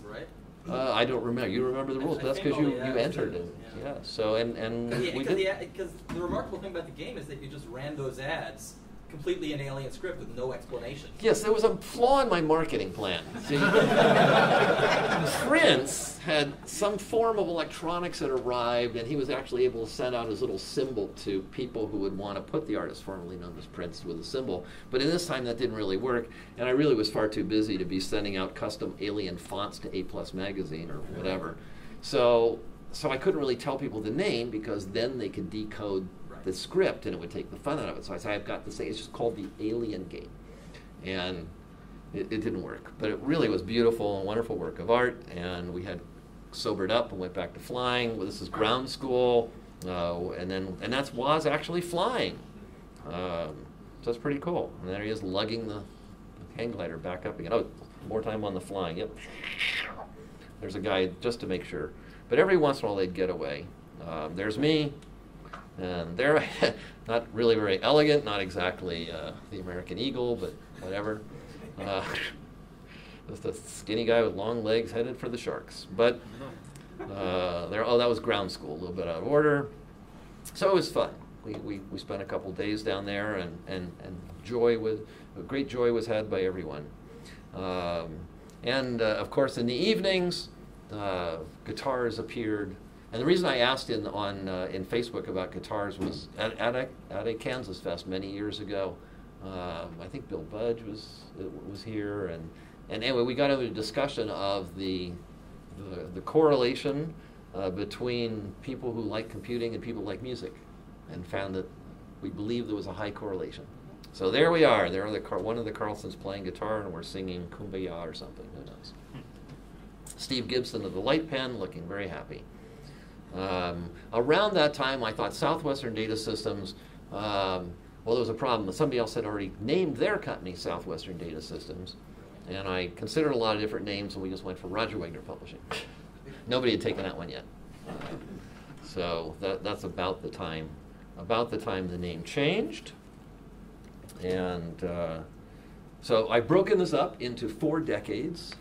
B: Uh, I don't remember. You remember the rules, but that's because you, you entered it.
E: yeah.
B: Yeah. So and and
E: Yeah,
B: we
E: because
B: did.
E: the, because the remarkable thing about the game is that you just ran those ads completely in alien script with no explanation.
B: Yes, there was a flaw in my marketing plan. See, Prince had some form of electronics that arrived, and he was actually able to send out his little symbol to people who would want to put the artist formerly known as Prince with a symbol. But in this time, that didn't really work, and I really was far too busy to be sending out custom alien fonts to A Plus magazine or whatever. So, so I couldn't really tell people the name because then they could decode the script, and it would take the fun out of it. So I said, I've got to say, it's just called the Alien Game and it, it didn't work. But it really was beautiful and wonderful work of art, and we had sobered up and went back to flying. Well, this is ground school, uh, and then and that's Woz actually flying. Um, so that's pretty cool. And there he is lugging the hang glider back up again. Oh, more time on the flying. Yep. There's a guy just to make sure. But every once in a while they'd get away. Um, there's me, and they're not really very elegant, not exactly uh, the American Eagle, but whatever. Uh, just a skinny guy with long legs headed for the sharks. But uh, there, oh, that was ground school, a little bit out of order. So it was fun. We, we, we spent a couple days down there, and, and, and joy was, great joy was had by everyone. Um, and uh, of course, in the evenings, uh, guitars appeared. And the reason I asked in on uh, in Facebook about guitars was at, at, a, at a KansasFest many years ago. Um, I think Bill Budge was uh, was here, and and anyway, we got into a discussion of the the, the correlation uh, between people who like computing and people who like music, and found that we believe there was a high correlation. So there we are. There are the Car- one of the Carlstons playing guitar, and we're singing "Kumbaya" or something. Who knows? Steve Gibson of the Light Pen, looking very happy. Um, around that time, I thought Southwestern Data Systems. Um, well, there was a problem. Somebody else had already named their company Southwestern Data Systems, and I considered a lot of different names, and we just went for Roger Wagner Publishing. Nobody had taken that one yet. So that, that's about the time, about the time the name changed. And uh, so I've broken this up into four decades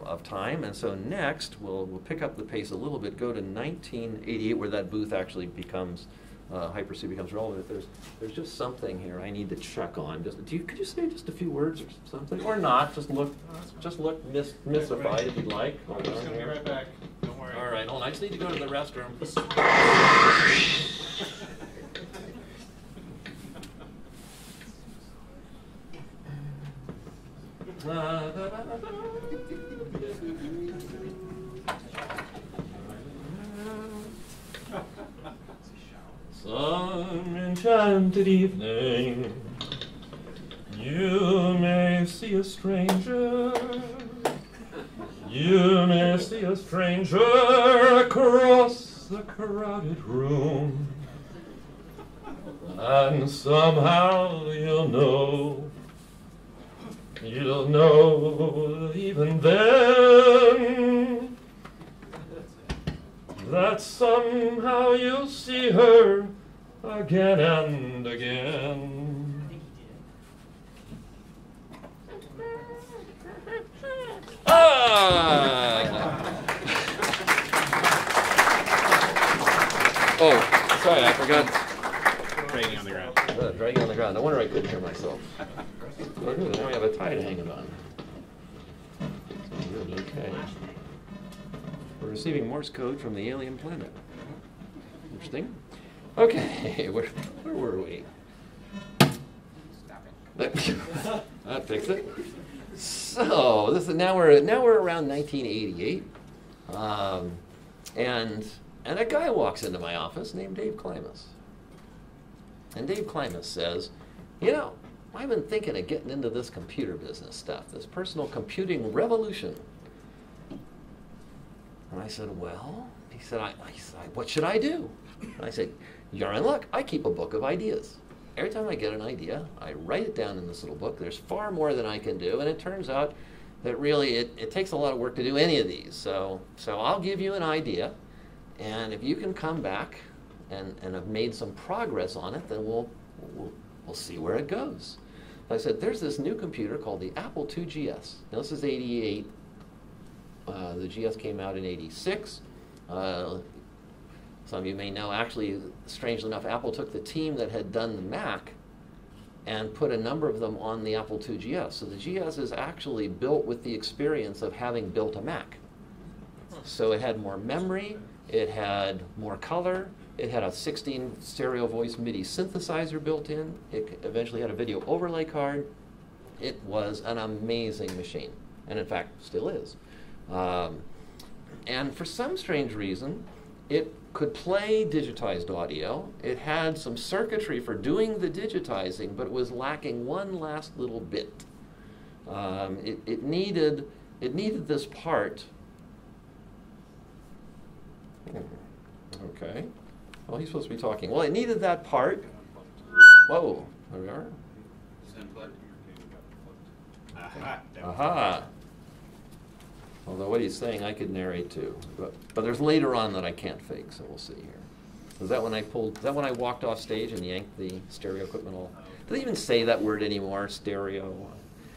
B: um, of time. And so next, we'll, we'll pick up the pace a little bit, go to 1988, where that booth actually becomes, uh, Hyper-C becomes relevant. There's, there's just something here I need to check on. Just, do you, could you say just a few words or something? Or not, just look, just look mis- mystified if you'd like.
C: I'm just gonna be right back. Don't worry.
B: All right, hold on. I just need to go to the restroom.
D: Some enchanted evening, you may see a stranger. You may see a stranger across the crowded room. And somehow you'll know, you'll know even then that somehow you'll see her again and again. Ah!
B: oh, sorry, I forgot.
A: Dragging on the ground.
B: Uh, dragging on the ground. I wonder I couldn't hear myself. Well, now we have a tie to hang it on. Okay. We're receiving Morse code from the alien planet. Interesting. Okay, where, where were we? Stop it. that fixed it. So this is now we're now we're around 1988, um, and and a guy walks into my office named Dave Klimas. And Dave Klimas says, You know, I've been thinking of getting into this computer business stuff, this personal computing revolution. And I said, Well, he said, I, I What should I do? And I said, You're in luck. I keep a book of ideas. Every time I get an idea, I write it down in this little book. There's far more than I can do, and it turns out that really it, it takes a lot of work to do any of these. So, so I'll give you an idea, and if you can come back and, and have made some progress on it, then we'll, we'll, we'll see where it goes. I said, there's this new computer called the Apple II GS. Now, this is 88. Uh, the GS came out in 86. Uh, some of you may know, actually, strangely enough, Apple took the team that had done the Mac and put a number of them on the Apple II GS. So the GS is actually built with the experience of having built a Mac. So it had more memory, it had more color, it had a 16 stereo voice MIDI synthesizer built in, it eventually had a video overlay card. It was an amazing machine, and in fact, still is. Um, and for some strange reason, it could play digitized audio. It had some circuitry for doing the digitizing, but it was lacking one last little bit. Um, it, it, needed, it needed this part. Okay. Well, he's supposed to be talking. Well, it needed that part. Whoa, there we are.
A: Aha.
B: Aha. Although what he's saying, I could narrate too. But, but there's later on that I can't fake, so we'll see here. Was that when I pulled, is that when I walked off stage and yanked the stereo equipment all? Do they even say that word anymore, stereo?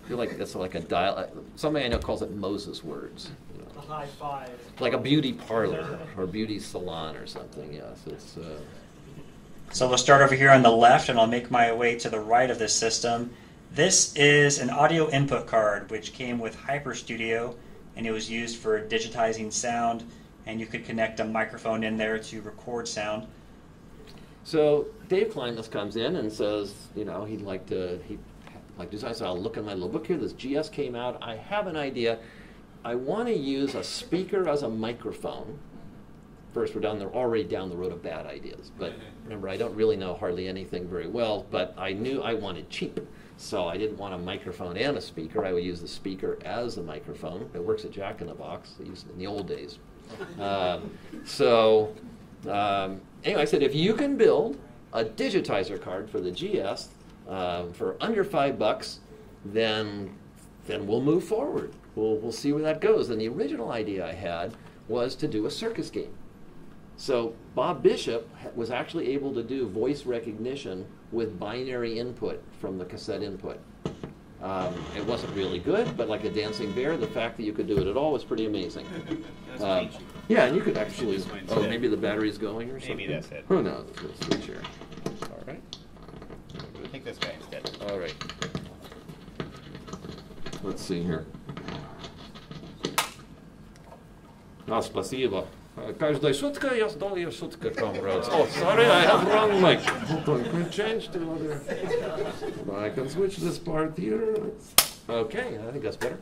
B: I feel like that's like a dial, somebody I know calls it Moses words. you know.
F: The high five.
B: Like a beauty parlor or beauty salon or something, yes. It's, uh,
G: So we'll start over here on the left and I'll make my way to the right of this system. This is an audio input card which came with HyperStudio and it was used for digitizing sound and you could connect a microphone in there to record sound.
B: So Dave Klimas comes in and says, you know, he'd like to, he like design. So I'll look in my little book here. This GS came out. I have an idea. I want to use a speaker as a microphone. First, we're down there already down the road of bad ideas. But remember, I don't really know hardly anything very well. But I knew I wanted cheap, so I didn't want a microphone and a speaker. I would use the speaker as a microphone. It works at Jack in the Box. They used it in the old days. Um, so um, anyway, I said if you can build a digitizer card for the GS um, for under five bucks, then then we'll move forward. We'll we'll see where that goes. And the original idea I had was to do a circus game. So Bob Bishop was actually able to do voice recognition with binary input from the cassette input. Um, it wasn't really good, but like a dancing bear, the fact that you could do it at all was pretty amazing.
A: That's
B: Um,
A: peachy.
B: yeah, and you could actually.
A: This mine's
B: Oh,
A: dead.
B: maybe the battery's going or something.
A: Maybe that's it.
B: Who knows? Let's switch here. All right.
A: I think this guy's dead.
B: All right. Let's see here. А, спасибо. Uh, Каждая шутка, я сдаю шутка, comrades. Oh, sorry, I have wrong mic. Hold on, can we change to other? I can switch this part here. Okay, I think that's better.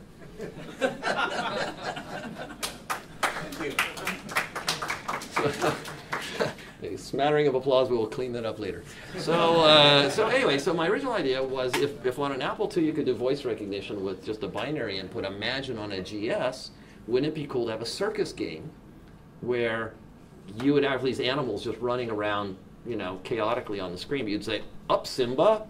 B: A smattering of applause, we will clean that up later. So, uh, so anyway, so my original idea was if, if on an Apple II you could do voice recognition with just a binary input, imagine on a GS, wouldn't it be cool to have a circus game where you would have these animals just running around, you know, chaotically on the screen. You'd say, "Up, Simba,"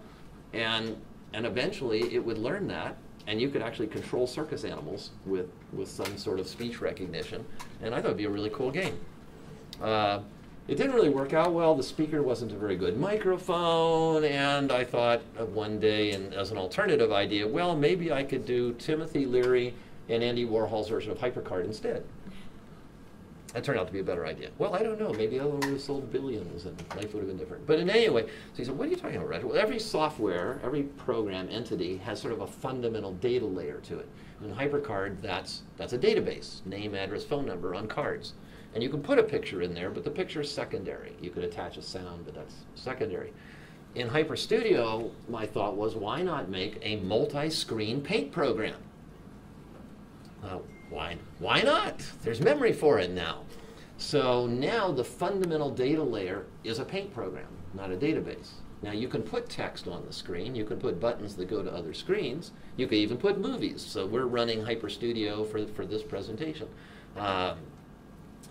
B: and and eventually it would learn that, and you could actually control circus animals with with some sort of speech recognition. And I thought it'd be a really cool game. Uh, it didn't really work out well. The speaker wasn't a very good microphone, and I thought one day, and as an alternative idea, well, maybe I could do Timothy Leary and Andy Warhol's version of HyperCard instead. That turned out to be a better idea. Well, I don't know. Maybe I would have sold billions and life would have been different. But in any way, so he said, What are you talking about, Roger? Well, every software, every program entity has sort of a fundamental data layer to it. In HyperCard, that's, that's a database name, address, phone number on cards. And you can put a picture in there, but the picture is secondary. You could attach a sound, but that's secondary. In HyperStudio, my thought was, why not make a multi-screen paint program? Why, why not? There's memory for it now. So now the fundamental data layer is a paint program, not a database. Now you can put text on the screen, you can put buttons that go to other screens, you can even put movies. So we're running HyperStudio for, for this presentation. Um,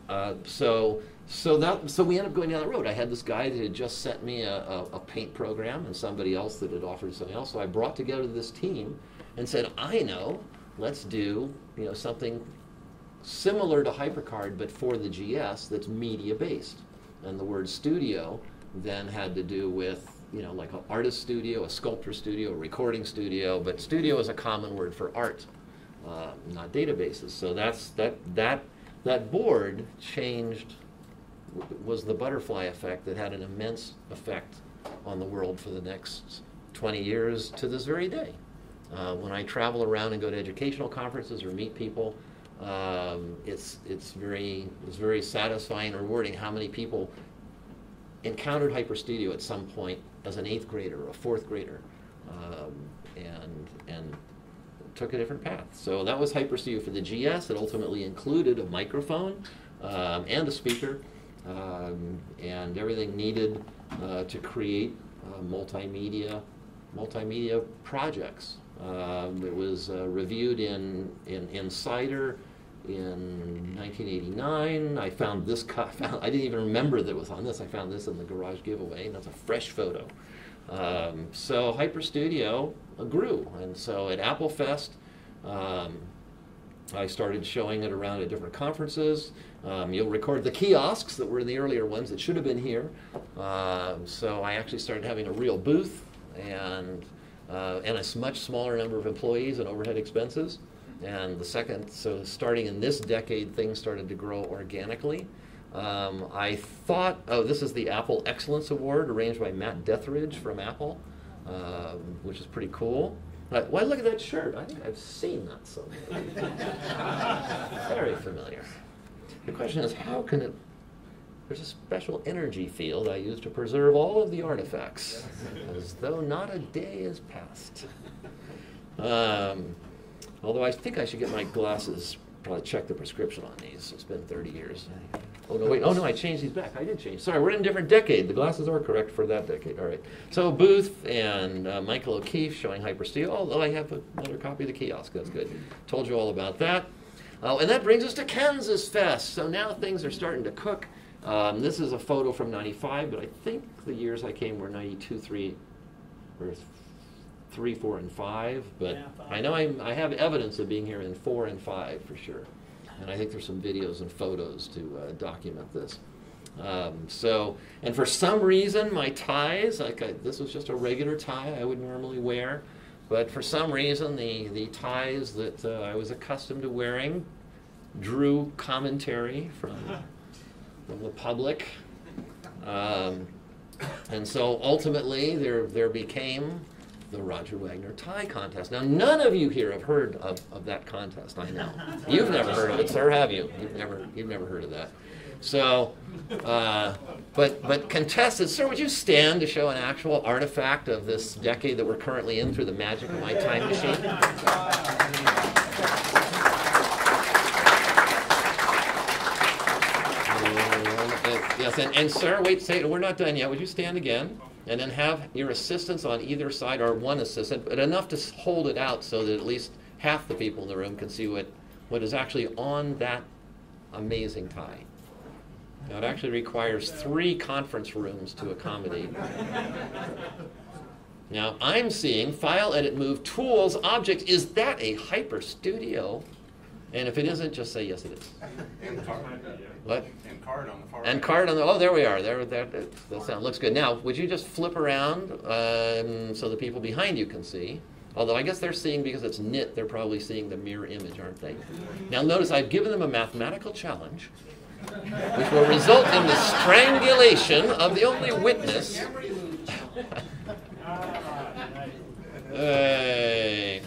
B: uh, so so that so we ended up going down that road. I had this guy that had just sent me a, a, a, paint program and somebody else that had offered something else. So I brought together this team and said, I know, let's do you know something similar to HyperCard but for the GS that's media based. And the word studio then had to do with you know like an artist studio, a sculptor studio, a recording studio, but studio is a common word for art, uh, not databases. So that's that that that board changed, was the butterfly effect that had an immense effect on the world for the next 20 years to this very day. Uh, when I travel around and go to educational conferences or meet people, um, it's, it's, very, it's very satisfying and rewarding how many people encountered HyperStudio at some point as an eighth grader or a fourth grader um, and, and took a different path. So that was HyperStudio for the GS. It ultimately included a microphone um, and a speaker um, and everything needed uh, to create uh, multimedia multimedia projects. Um, it was uh, reviewed in, in inCider in 1989. I found this, co- found, I didn't even remember that it was on this. I found this in the garage giveaway, and that's a fresh photo. Um, so HyperStudio grew, and so at Applefest, um, I started showing it around at different conferences. Um, you'll record the kiosks that were in the earlier ones that should have been here. Um, so I actually started having a real booth and uh, and a much smaller number of employees and overhead expenses. And the second, so starting in this decade, things started to grow organically. Um, I thought, oh, this is the Apple Excellence Award arranged by Matt Dethridge from Apple, um, which is pretty cool. Uh, why look at that shirt? I think I've seen that somewhere. Very familiar. The question is, how can it? There's a special energy field I use to preserve all of the artifacts, as though not a day has passed. Um, although I think I should get my glasses probably check the prescription on these. It's been 30 years. Oh no, wait. Oh no, I changed these back. I did change. Sorry, we're in a different decade. The glasses are correct for that decade. All right. So Booth and uh, Michael O'Keefe showing HyperStudio. Although I have another copy of the kiosk. That's good. Told you all about that. Uh, and that brings us to KansasFest. So now things are starting to cook. Um, this is a photo from 95, but I think the years I came were 92, 3, or 3, 4, and 5. But
C: Yeah, five.
B: I know I, I have evidence of being here in 4 and 5 for sure. And I think there's some videos and photos to uh, document this. Um, so, and for some reason, my ties, like I, this was just a regular tie I would normally wear, but for some reason, the, the ties that uh, I was accustomed to wearing drew commentary from, from the public. Um, and so ultimately, there, there became the Roger Wagner tie contest. Now, none of you here have heard of, of that contest, I know. You've never heard of it, sir, have you? You've never, you've never heard of that. So, uh, but, but contestants, sir, would you stand to show an actual artifact of this decade that we're currently in through the magic of my time machine? Yes, and, and sir, wait, say, we're not done yet. Would you stand again? And then have your assistants on either side, or one assistant, but enough to hold it out so that at least half the people in the room can see what, what is actually on that amazing tie. Now, it actually requires three conference rooms to accommodate. Now, I'm seeing File, Edit, Move, Tools, Objects. Is that a HyperStudio? And if it isn't, just say yes, it is.
C: And card.
B: What?
C: And card on the far
B: And
C: right.
B: card on the, oh, there we are. There, there, that, that sound looks good. Now, would you just flip around um, so the people behind you can see? Although I guess they're seeing because it's knit, they're probably seeing the mirror image, aren't they? Now, notice I've given them a mathematical challenge which will result in the strangulation of the only witness. Hey.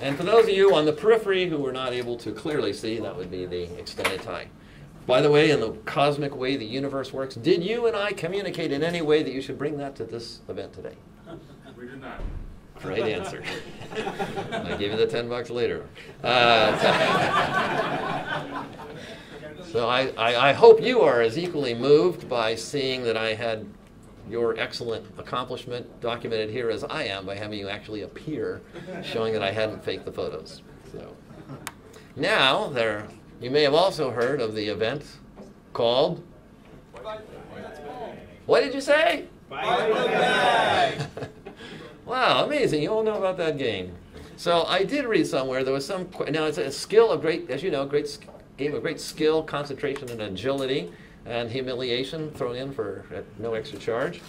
B: And for those of you on the periphery who were not able to clearly see, that would be the extended tie. By the way, in the cosmic way the universe works, did you and I communicate in any way that you should bring that to this event today?
C: We did not.
B: Right answer. I give you the ten bucks later. Uh, so I, I, I hope you are as equally moved by seeing that I had your excellent accomplishment documented here as I am by having you actually appear, showing that I hadn't faked the photos. So now there, you may have also heard of the event called. What did you say? wow, amazing! You all know about that game. So I did read somewhere there was some. Now it's a skill of great, as you know, great game of great skill, concentration, and agility, and humiliation thrown in for at no extra charge.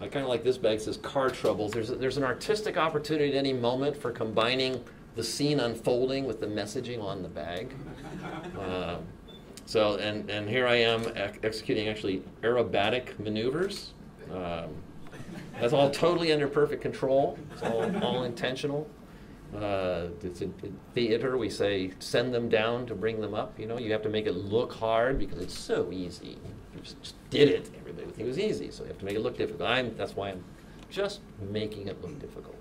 B: I kind of like this bag. It says car troubles. There's there's an artistic opportunity at any moment for combining the scene unfolding with the messaging on the bag. Um, so and and here I am ec- executing actually aerobatic maneuvers. Um, that's all totally under perfect control. It's all, all intentional. Uh, it's in, in theater, we say send them down to bring them up. You know, you have to make it look hard because it's so easy. You just, did it. Everybody would think it was easy, so you have to make it look difficult. I'm, that's why I'm just making it look difficult.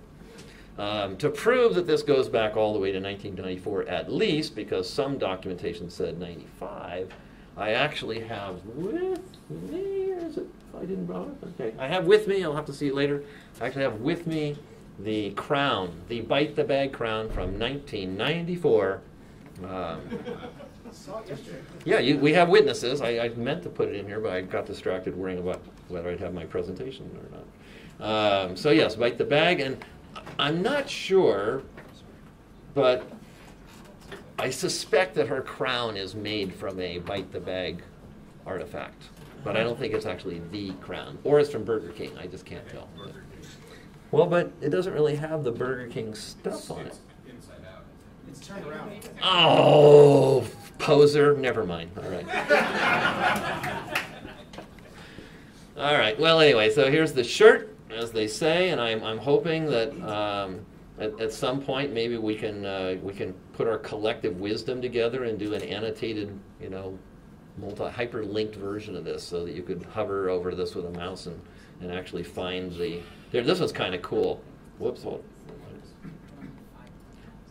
B: Um, to prove that this goes back all the way to 1994 at least, because some documentation said 95, I actually have with me, is it, I didn't it? Okay. I have with me, I'll have to see it later, I actually have with me the crown, the Bite the Bag crown from 1994. Um, yeah, you, we have witnesses. I, I meant to put it in here, but I got distracted worrying about whether I'd have my presentation or not. Um, so yes, bite the bag, and I'm not sure, but I suspect that her crown is made from a bite the bag artifact, but I don't think it's actually the crown, or it's from Burger King. I just can't tell. Well, but it doesn't really have the Burger King stuff on it.
C: Inside out.
E: It's turned around.
B: Oh, poser. Never mind. All right. All right. Well, anyway, so here's the shirt, as they say, and I'm, I'm hoping that um, at, at some point maybe we can uh, we can put our collective wisdom together and do an annotated, you know, multi hyperlinked version of this, so that you could hover over this with a mouse and, and actually find the. There, this one's kind of cool. Whoops. Hold.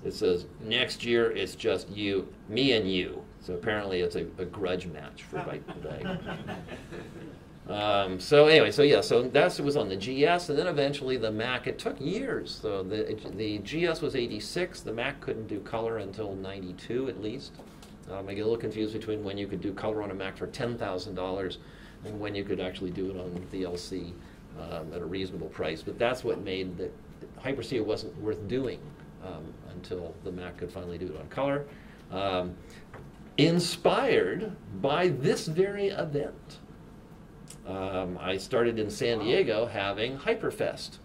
B: It says next year it's just you, me and you. So apparently it's a, a grudge match for the Bag. Um, so anyway, so yeah, so that was on the GS, and then eventually the Mac. It took years. So the the GS was '86. The Mac couldn't do color until '92 at least. Um, I get a little confused between when you could do color on a Mac for ten thousand dollars and when you could actually do it on VLC um, at a reasonable price. But that's what made the Hyper-C wasn't worth doing um, until the Mac could finally do it on color. Um, inspired by this very event um, I started in San Diego having Hyperfest.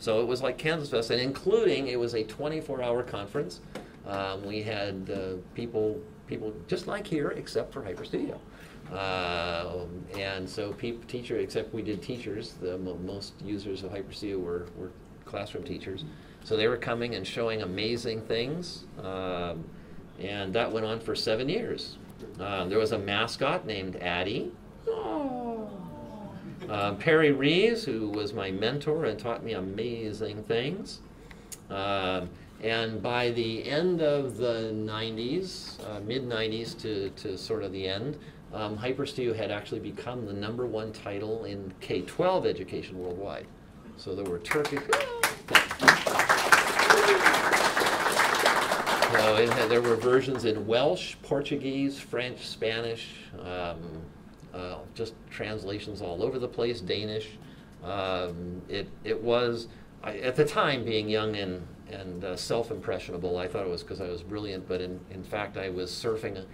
B: So it was like KansasFest, and including it was a 24-hour conference. Um, we had uh, people, people just like here, except for HyperStudio. Um, and so peop teacher, except we did teachers. The mo- most users of Hyper were, were classroom teachers. So they were coming and showing amazing things, um, and that went on for seven years. Um, there was a mascot named Addie. Uh, Perry Reeves, who was my mentor and taught me amazing things. Um, and by the end of the 90s, uh, mid 90s to, to sort of the end, um, HyperStudio had actually become the number one title in K 12 education worldwide. So there were Turkish. So it had, there were versions in Welsh, Portuguese, French, Spanish, um, uh, just translations all over the place, Danish. Um, it, it was, I, at the time, being young and, and uh, self impressionable, I thought it was because I was brilliant, but in, in fact, I was surfing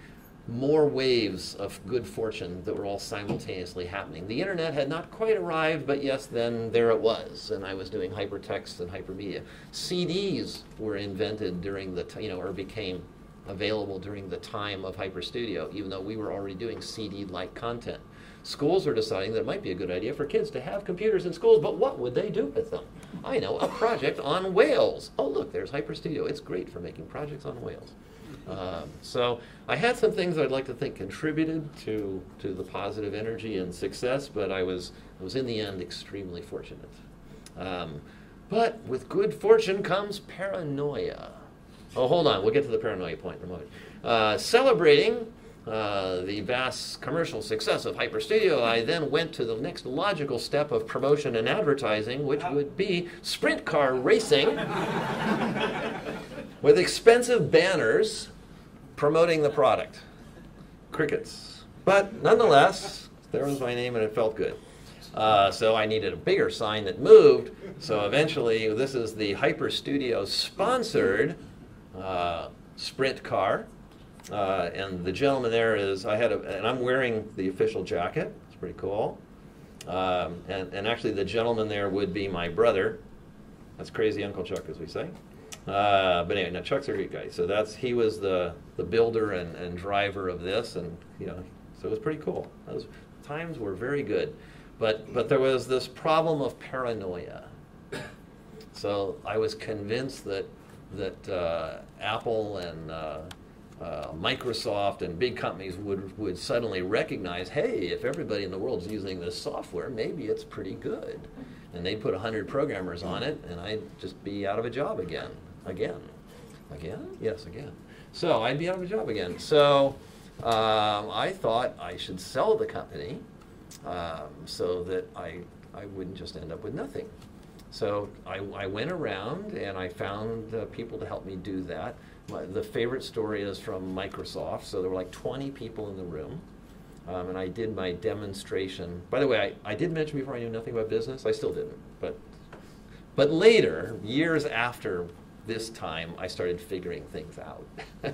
B: more waves of good fortune that were all simultaneously happening. The internet had not quite arrived, but yes, then there it was, and I was doing hypertext and hypermedia. CDs were invented during the, you know, or became available during the time of HyperStudio, even though we were already doing CD-like content. Schools are deciding that it might be a good idea for kids to have computers in schools, but what would they do with them? I know, a project on whales. Oh, look, there's HyperStudio. It's great for making projects on whales. Um, so I had some things I'd like to think contributed to, to the positive energy and success, but I was, I was in the end extremely fortunate. Um, but with good fortune comes paranoia. Oh, hold on. We'll get to the paranoia point in a moment. Uh, celebrating uh, the vast commercial success of HyperStudio, I then went to the next logical step of promotion and advertising, which would be sprint car racing with expensive banners promoting the product. Crickets. But nonetheless, there was my name and it felt good. Uh, so I needed a bigger sign that moved. So eventually, this is the HyperStudio sponsored uh, sprint car. Uh, and the gentleman there is, I had a, and I'm wearing the official jacket. It's pretty cool. Um, and, and actually, the gentleman there would be my brother. That's crazy Uncle Chuck, as we say. Uh, but anyway, now Chuck's a great guy. So that's he was the, the builder and, and driver of this, and you know, so it was pretty cool. Those times were very good, but but there was this problem of paranoia. So I was convinced that that uh, Apple and uh, uh, Microsoft and big companies would would suddenly recognize, hey, if everybody in the world is using this software, maybe it's pretty good, and they'd put hundred programmers on it, and I'd just be out of a job again, again, again, yes, again. So I'd be out of a job again. So um, I thought I should sell the company um, so that I I wouldn't just end up with nothing. So I, I went around and I found uh, people to help me do that. My, the favorite story is from Microsoft. So there were like 20 people in the room. Um, and I did my demonstration. By the way, I, I did mention before I knew nothing about business. I still didn't. But, but later, years after this time, I started figuring things out. of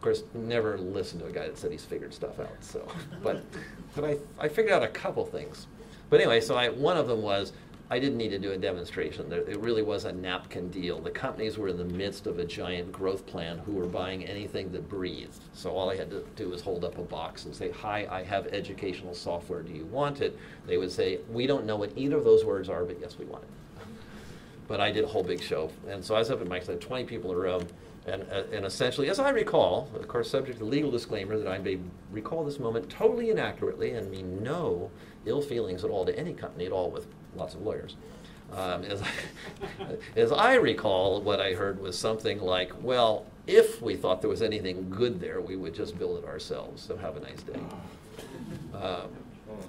B: course, never listened to a guy that said he's figured stuff out. So, but, but I, I figured out a couple things. But anyway, so I, one of them was I didn't need to do a demonstration. There, it really was a napkin deal. The companies were in the midst of a giant growth plan who were buying anything that breathed. So all I had to do was hold up a box and say, Hi, I have educational software. Do you want it? They would say, We don't know what either of those words are, but yes, we want it. But I did a whole big show. And so I was up at Mike's, I had 20 people in a room. And, uh, and essentially, as I recall, of course, subject to legal disclaimer that I may recall this moment totally inaccurately and mean no ill feelings at all to any company at all with lots of lawyers. Um, as, I, as I recall, what I heard was something like, well, if we thought there was anything good there, we would just build it ourselves. So have a nice day. Um,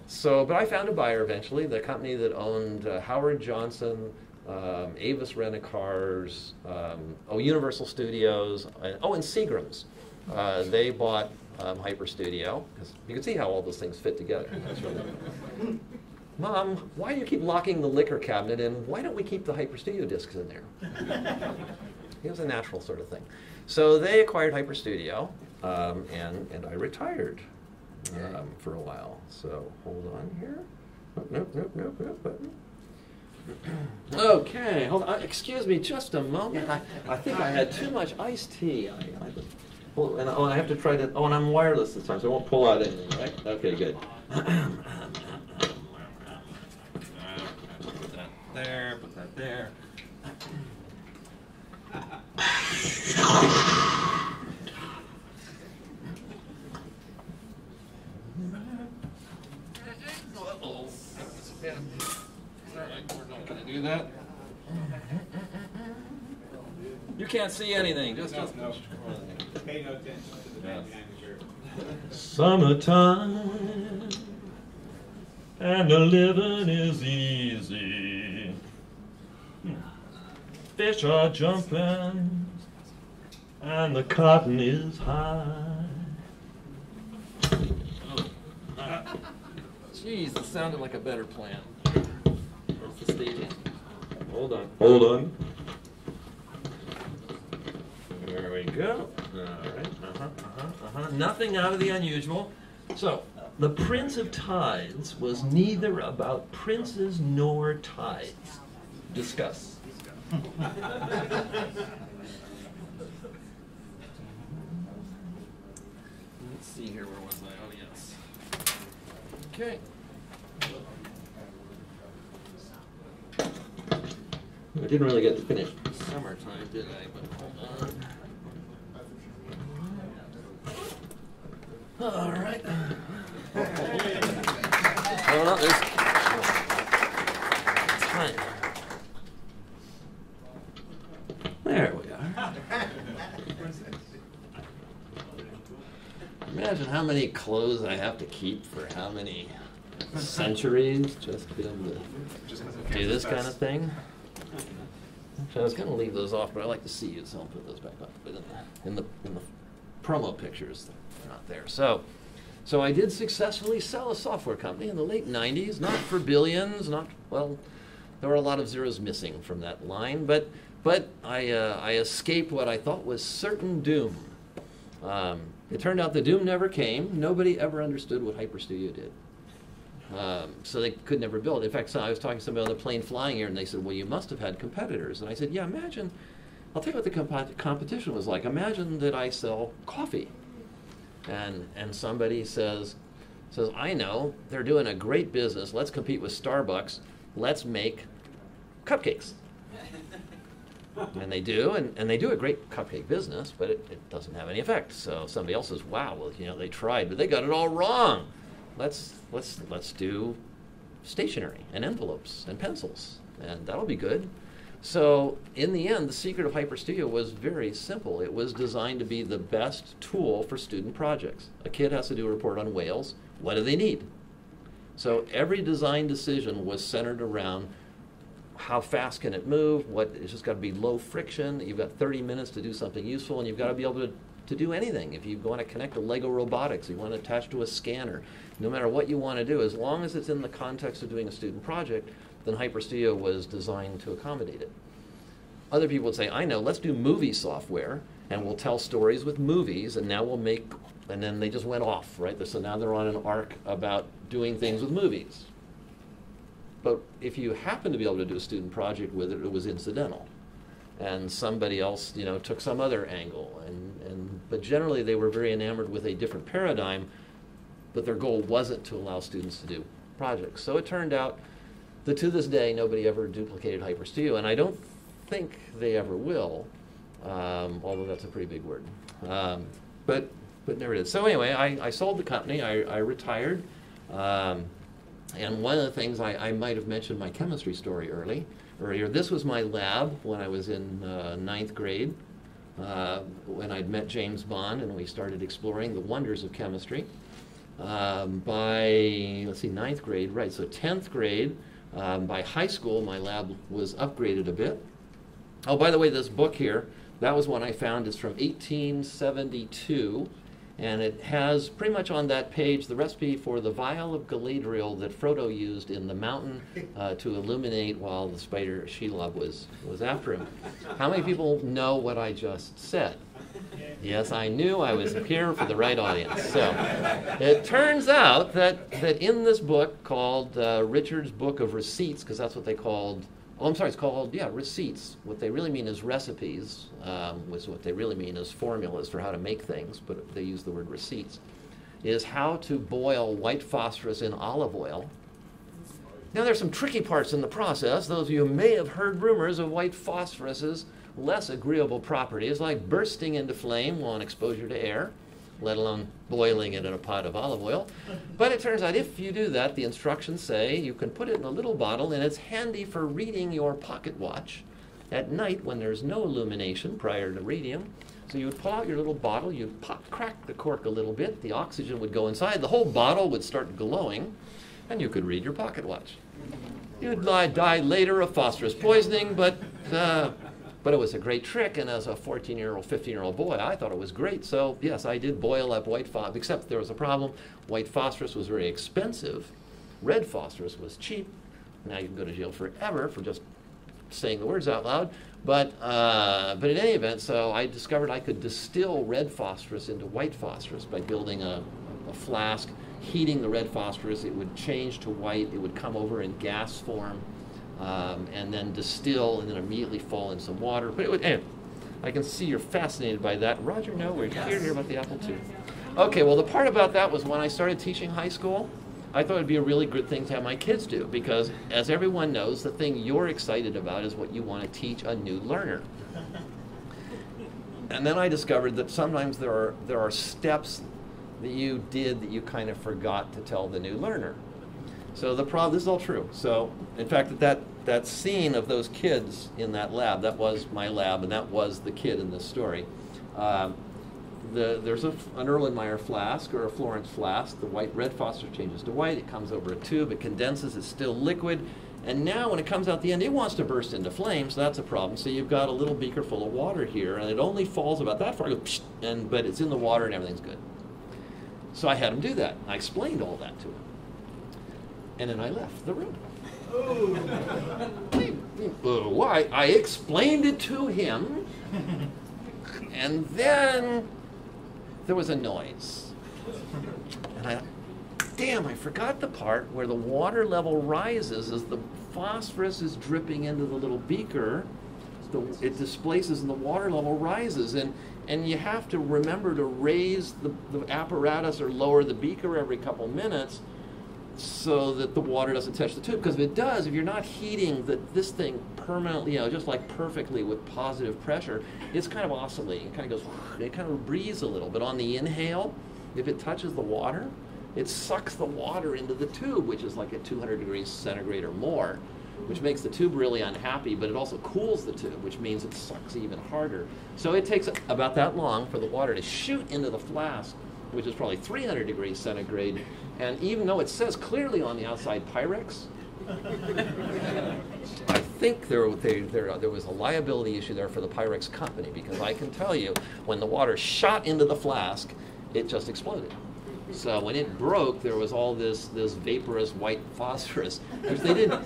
B: so, but I found a buyer eventually, the company that owned uh, Howard Johnson, um, Avis Rent-A-Cars, um, oh, Universal Studios, and, oh, and Seagram's. Uh, they bought um, HyperStudio, 'cause you can see how all those things fit together. Really- Mom, why do you keep locking the liquor cabinet and why don't we keep the HyperStudio discs in there? it was a natural sort of thing. So they acquired HyperStudio, um, and, and I retired um, for a while. So hold on here. Nope, nope, nope, nope, nope. Okay, hold on. Excuse me just a moment. I, I think I had too much iced tea. I, I, well, and, oh, and I have to try to. Oh, and I'm wireless this time, so I won't pull out anything, right? Okay, good. Put that there. Put that there. Uh-oh. All right, we're not gonna do that. You can't see anything, just, just.
C: Pay no attention to the man behind the shirt.
D: Summertime and the living is easy. Fish are jumping and the cotton is high.
B: Oh, Jeez, it sounded like a better plan. Where's the staging? Hold on.
D: Hold on.
B: There we go. All right. Uh-huh, uh-huh, uh-huh. Nothing out of the unusual. So, the Prince of Tides was neither about princes nor tides. Discuss. Let's see here. Where was I? Oh, yes. Okay. I didn't really get to finish summertime, did I? But hold on. All right. There's time. There we are. Imagine how many clothes I have to keep for how many centuries just to be able to do this kind of thing. Actually, I was going to leave those off, but I like to see you, so I'll put those back up. But in the, in the, in the promo pictures, they're not there. So, so I did successfully sell a software company in the late 90s, not for billions, not, well, there were a lot of zeros missing from that line, but, but I, uh, I escaped what I thought was certain doom. Um, it turned out the doom never came. Nobody ever understood what HyperStudio did. Um, so they could never build. In fact, so I was talking to somebody on the plane flying here, and they said, "Well, you must have had competitors." And I said, "Yeah, imagine. I'll tell you what the comp- competition was like. Imagine that I sell coffee, and and somebody says says, "I know they're doing a great business. Let's compete with Starbucks. Let's make cupcakes." and they do, and, and they do a great cupcake business, but it, it doesn't have any effect. So somebody else says, "Wow, well, you know, they tried, but they got it all wrong." Let's let's let's do stationery and envelopes and pencils, and that'll be good. So in the end, the secret of HyperStudio was very simple. It was designed to be the best tool for student projects. A kid has to do a report on whales. What do they need? So every design decision was centered around how fast can it move? What it's just got to be low friction. You've got 30 minutes to do something useful, and you've got to be able to, to do anything. If you want to connect to Lego robotics, you want to attach to a scanner, no matter what you want to do, as long as it's in the context of doing a student project, then HyperStudio was designed to accommodate it. Other people would say, I know, let's do movie software, and we'll tell stories with movies, and now we'll make, and then they just went off, right? So now they're on an arc about doing things with movies. But if you happen to be able to do a student project with it, it was incidental. And somebody else, you know, took some other angle. And, and, but generally, they were very enamored with a different paradigm, but their goal wasn't to allow students to do projects. So it turned out that to this day, nobody ever duplicated HyperStudio, and I don't think they ever will, um, although that's a pretty big word. Um, but, but never did. So anyway, I, I sold the company, I, I retired. Um, and one of the things I, I might have mentioned my chemistry story early earlier. This was my lab when I was in uh, ninth grade, uh, when I'd met James Bond, and we started exploring the wonders of chemistry. Um, by let's see, ninth grade, right? So tenth grade. Um, by high school, my lab was upgraded a bit. Oh, by the way, this book here, that was one I found. It's from 1872 and it has pretty much on that page the recipe for the vial of Galadriel that Frodo used in the mountain uh, to illuminate while the spider Shelob was, was after him. How many people know what I just said? Yes, I knew I was here for the right audience. So it turns out that, that in this book called uh, Richard's Book of Receipts, because that's what they called Oh, I'm sorry, it's called, yeah, receipts. What they really mean is recipes, um, which what they really mean is formulas for how to make things, but they use the word receipts, is how to boil white phosphorus in olive oil. Now, there's some tricky parts in the process. Those of you may have heard rumors of white phosphorus's less agreeable properties, like bursting into flame on exposure to air let alone boiling it in a pot of olive oil. But it turns out if you do that, the instructions say you can put it in a little bottle and it's handy for reading your pocket watch at night when there's no illumination prior to radium. So you would pull out your little bottle, you'd pop, crack the cork a little bit, the oxygen would go inside, the whole bottle would start glowing, and you could read your pocket watch. You'd die later of phosphorus poisoning, but uh, but it was a great trick, and as a 14 year old, 15 year old boy, I thought it was great. So, yes, I did boil up white phosphorus, except there was a problem. White phosphorus was very expensive, red phosphorus was cheap. Now you can go to jail forever for just saying the words out loud. But, uh, but in any event, so I discovered I could distill red phosphorus into white phosphorus by building a, a flask, heating the red phosphorus. It would change to white. It would come over in gas form, um, and then distill, and then immediately fall in some water. But it would. Anyway, I can see you're fascinated by that. Roger, no, we're here to hear about the Apple II. Okay, well, the part about that was when I started teaching high school. I thought it'd be a really good thing to have my kids do because, as everyone knows, the thing you're excited about is what you want to teach a new learner. And then I discovered that sometimes there are there are steps that you did that you kind of forgot to tell the new learner. So the problem this is all true. So in fact, that that scene of those kids in that lab that was my lab, and that was the kid in this story. Um, the, there's a, an Erlenmeyer flask or a Florence flask. The white red phosphorus changes to white. It comes over a tube. It condenses. It's still liquid. And now when it comes out the end, it wants to burst into flames. So that's a problem. So you've got a little beaker full of water here, and it only falls about that far. And but it's in the water and everything's good. So I had him do that. I explained all that to him, and then I left the room. Why? I explained it to him, and then there was a noise. And I, damn, I forgot the part where the water level rises as the phosphorus is dripping into the little beaker. The, it displaces and the water level rises. And, and you have to remember to raise the, the apparatus or lower the beaker every couple minutes so that the water doesn't touch the tube. Because if it does, if you're not heating the, this thing permanently, you know, just like perfectly with positive pressure, it's kind of oscillating. It kind of goes, it kind of breathes a little. But on the inhale, if it touches the water, it sucks the water into the tube, which is like at 200 degrees centigrade or more, which makes the tube really unhappy, but it also cools the tube, which means it sucks even harder. So it takes about that long for the water to shoot into the flask, which is probably 300 degrees centigrade. And even though it says clearly on the outside Pyrex, I think there, they, there, there was a liability issue there for the Pyrex company because I can tell you when the water shot into the flask, it just exploded. So when it broke, there was all this this vaporous white phosphorus, which they didn't.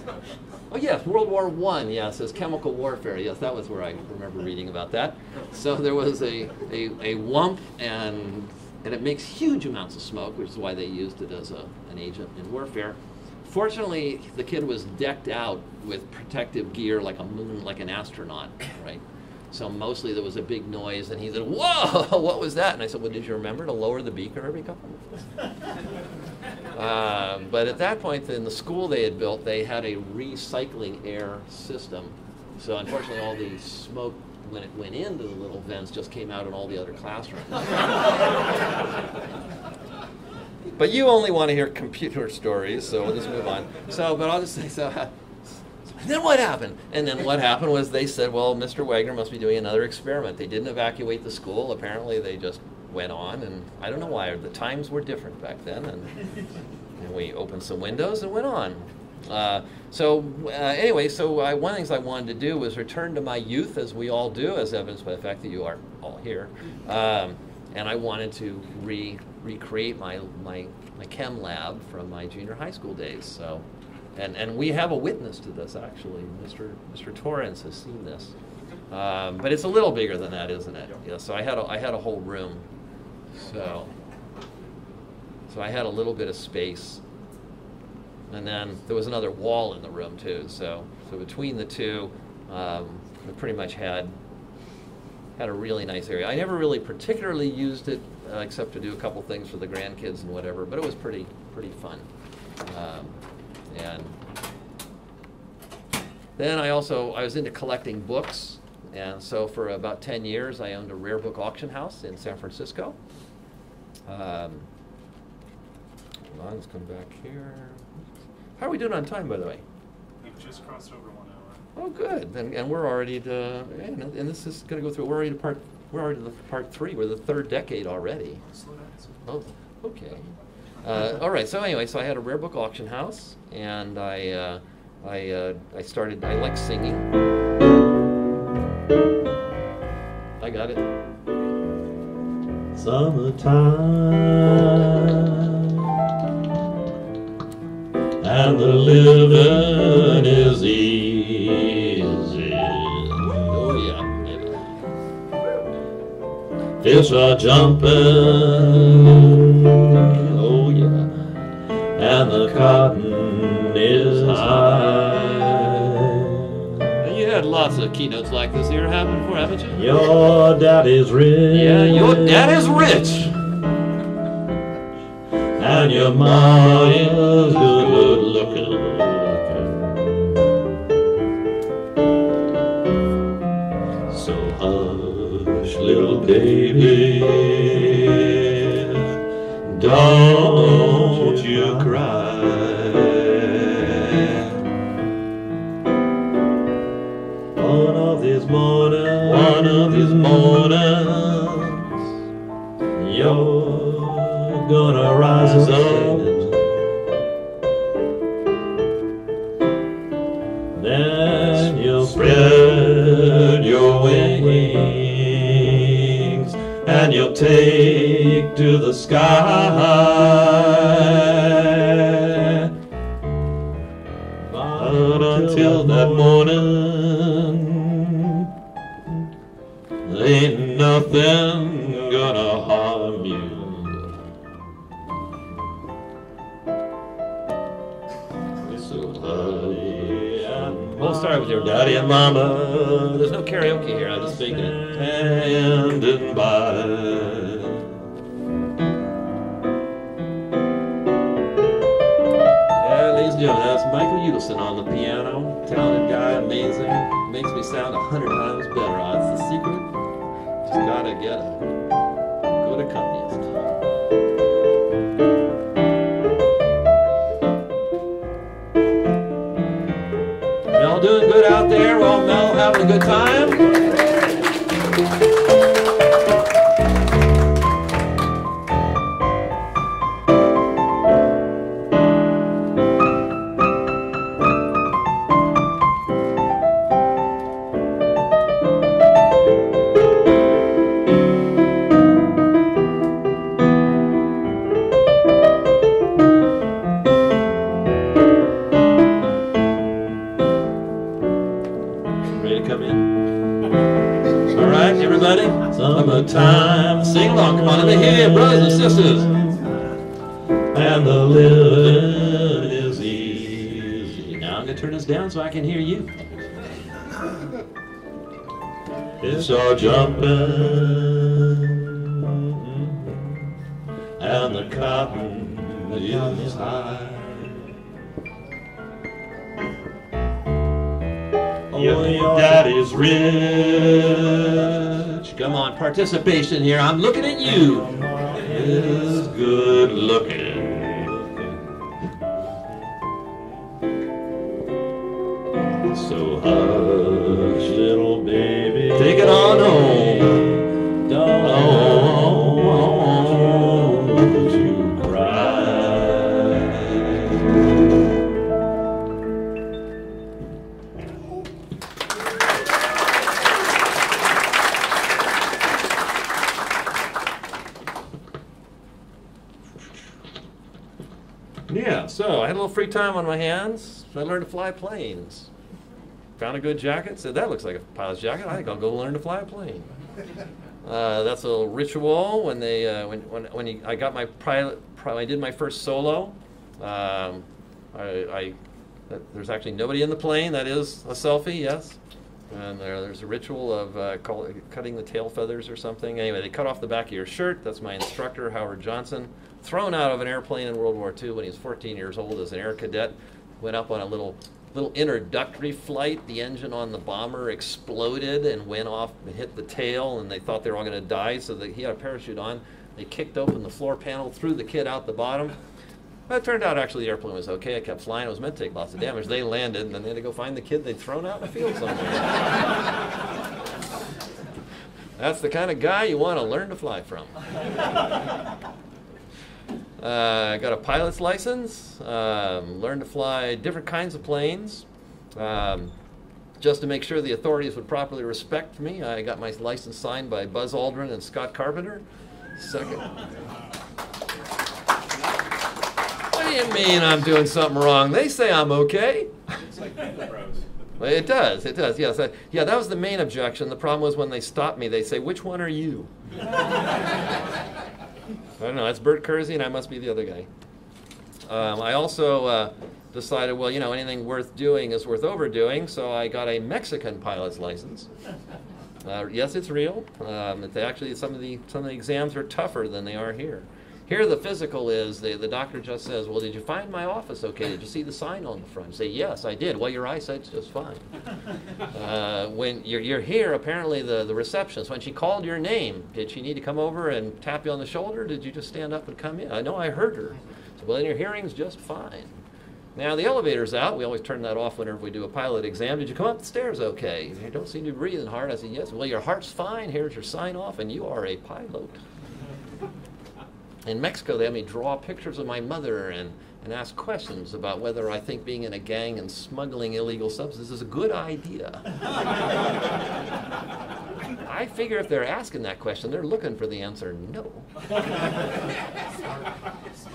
B: Oh yes, World War One. Yes, as chemical warfare. Yes, that was where I remember reading about that. So there was a a, a wump, and and it makes huge amounts of smoke, which is why they used it as a, an agent in warfare. Fortunately, the kid was decked out with protective gear like a moon, like an astronaut, right? So mostly there was a big noise, and he said, "Whoa, what was that?" And I said, "Well, did you remember to lower the beaker every couple minutes?" uh, but at that point, in the school they had built, they had a recycling air system. So unfortunately, all the smoke when it went into the little vents just came out in all the other classrooms. but you only want to hear computer stories, so we'll just move on. So, but I'll just say so. And then what happened? And then what happened was they said, well, Mr. Wagner must be doing another experiment. They didn't evacuate the school. Apparently, they just went on, and I don't know why. The times were different back then, and, and we opened some windows and went on. Uh, so uh, anyway, so I, one of the things I wanted to do was return to my youth, as we all do, as evidenced by the fact that you are all here. Um, and I wanted to re- recreate my, my, my chem lab from my junior high school days. So, and, and we have a witness to this, actually. Mr. Mr. Torrence has seen this. Um, but it's a little bigger than that, isn't it? Yeah, so I had a, I had a whole room. So, so I had a little bit of space and then there was another wall in the room too. So so between the two, um, we pretty much had had a really nice area. I never really particularly used it uh, except to do a couple things for the grandkids and whatever, but it was pretty pretty fun. Um, and then I also I was into collecting books, and so for about ten years I owned a rare book auction house in San Francisco. Um, on, let's come back here. How are we doing on time, by the way?
F: We've just crossed over one hour.
B: Oh, good. And, and we're already to, and, and this is going to go through. We're already to part. We're already to part three. We're the third decade already.
F: Slow down.
B: Oh, okay. Uh, all right. So anyway, so I had a rare book auction house, and I, uh, I, uh, I started. I like singing. I got it.
H: Summertime and the living is easy. Oh yeah.
B: Fish are jumping. Oh yeah. And the cotton is high. And you had lots of keynotes like this here before, haven't you?
H: Your daddy's rich.
B: Yeah, your daddy's rich.
H: And your mom is good. Baby, don't you cry. Take to the sky. But until that morning, ain't nothing gonna harm you. So hurry and
B: We'll start with your daddy and mama. There's no karaoke here. I'm just it.
H: standing by. Fish are jumping, and the cotton is high. Oh, your daddy's rich.
B: Come on, participation here. I'm looking at you.
H: Is good looking.
B: My hands. So I learned to fly planes. Found a good jacket. Said that looks like a pilot's jacket. I think I'll go learn to fly a plane. Uh, that's a little ritual when they uh, when when when you, I got my pilot. I did my first solo. Um, I, I that- there's actually nobody in the plane. That is a selfie. Yes. And there, there's a ritual of uh, call, cutting the tail feathers or something. Anyway, they cut off the back of your shirt. That's my instructor, Howard Johnson. Thrown out of an airplane in World War II when he was 14 years old as an air cadet. Went up on a little little introductory flight. The engine on the bomber exploded and went off and hit the tail, and they thought they were all going to die. So that he had a parachute on. They kicked open the floor panel, threw the kid out the bottom. But it turned out actually the airplane was okay. It kept flying. It was meant to take lots of damage. They landed, and then they had to go find the kid they'd thrown out in the field somewhere. That's the kind of guy you want to learn to fly from. Uh, I got a pilot's license. Um, learned to fly different kinds of planes. Um, just to make sure the authorities would properly respect me, I got my license signed by Buzz Aldrin and Scott Carpenter. Second. What do you mean I'm doing something wrong? They say I'm okay. It does, it does, yes. I- Yeah, that was the main objection. The problem was when they stopped me, they say, which one are you? I don't know, that's Bert Kersey and I must be the other guy. Um, I also uh, decided, well, you know, anything worth doing is worth overdoing, so I got a Mexican pilot's license. Uh, yes, it's real. Um, it's actually, some of the some of the exams are tougher than they are here. Here, the physical is the the doctor just says, "Well, did you find my office okay? Did you see the sign on the front?" You say, "Yes, I did." Well, your eyesight's just fine. Uh, when you're, you're here, apparently the, the receptionist, when she called your name, did she need to come over and tap you on the shoulder? Did you just stand up and come in? I know I heard her. So, well, then your hearing's just fine. Now the elevator's out. We always turn that off whenever we do a pilot exam. Did you come up the stairs okay? You don't seem to be breathing hard. I said, yes. Well, your heart's fine. Here's your sign off, and you are a pilot. In Mexico, they had me draw pictures of my mother and, and ask questions about whether I think being in a gang and smuggling illegal substances is a good idea. I figure if they're asking that question, they're looking for the answer no.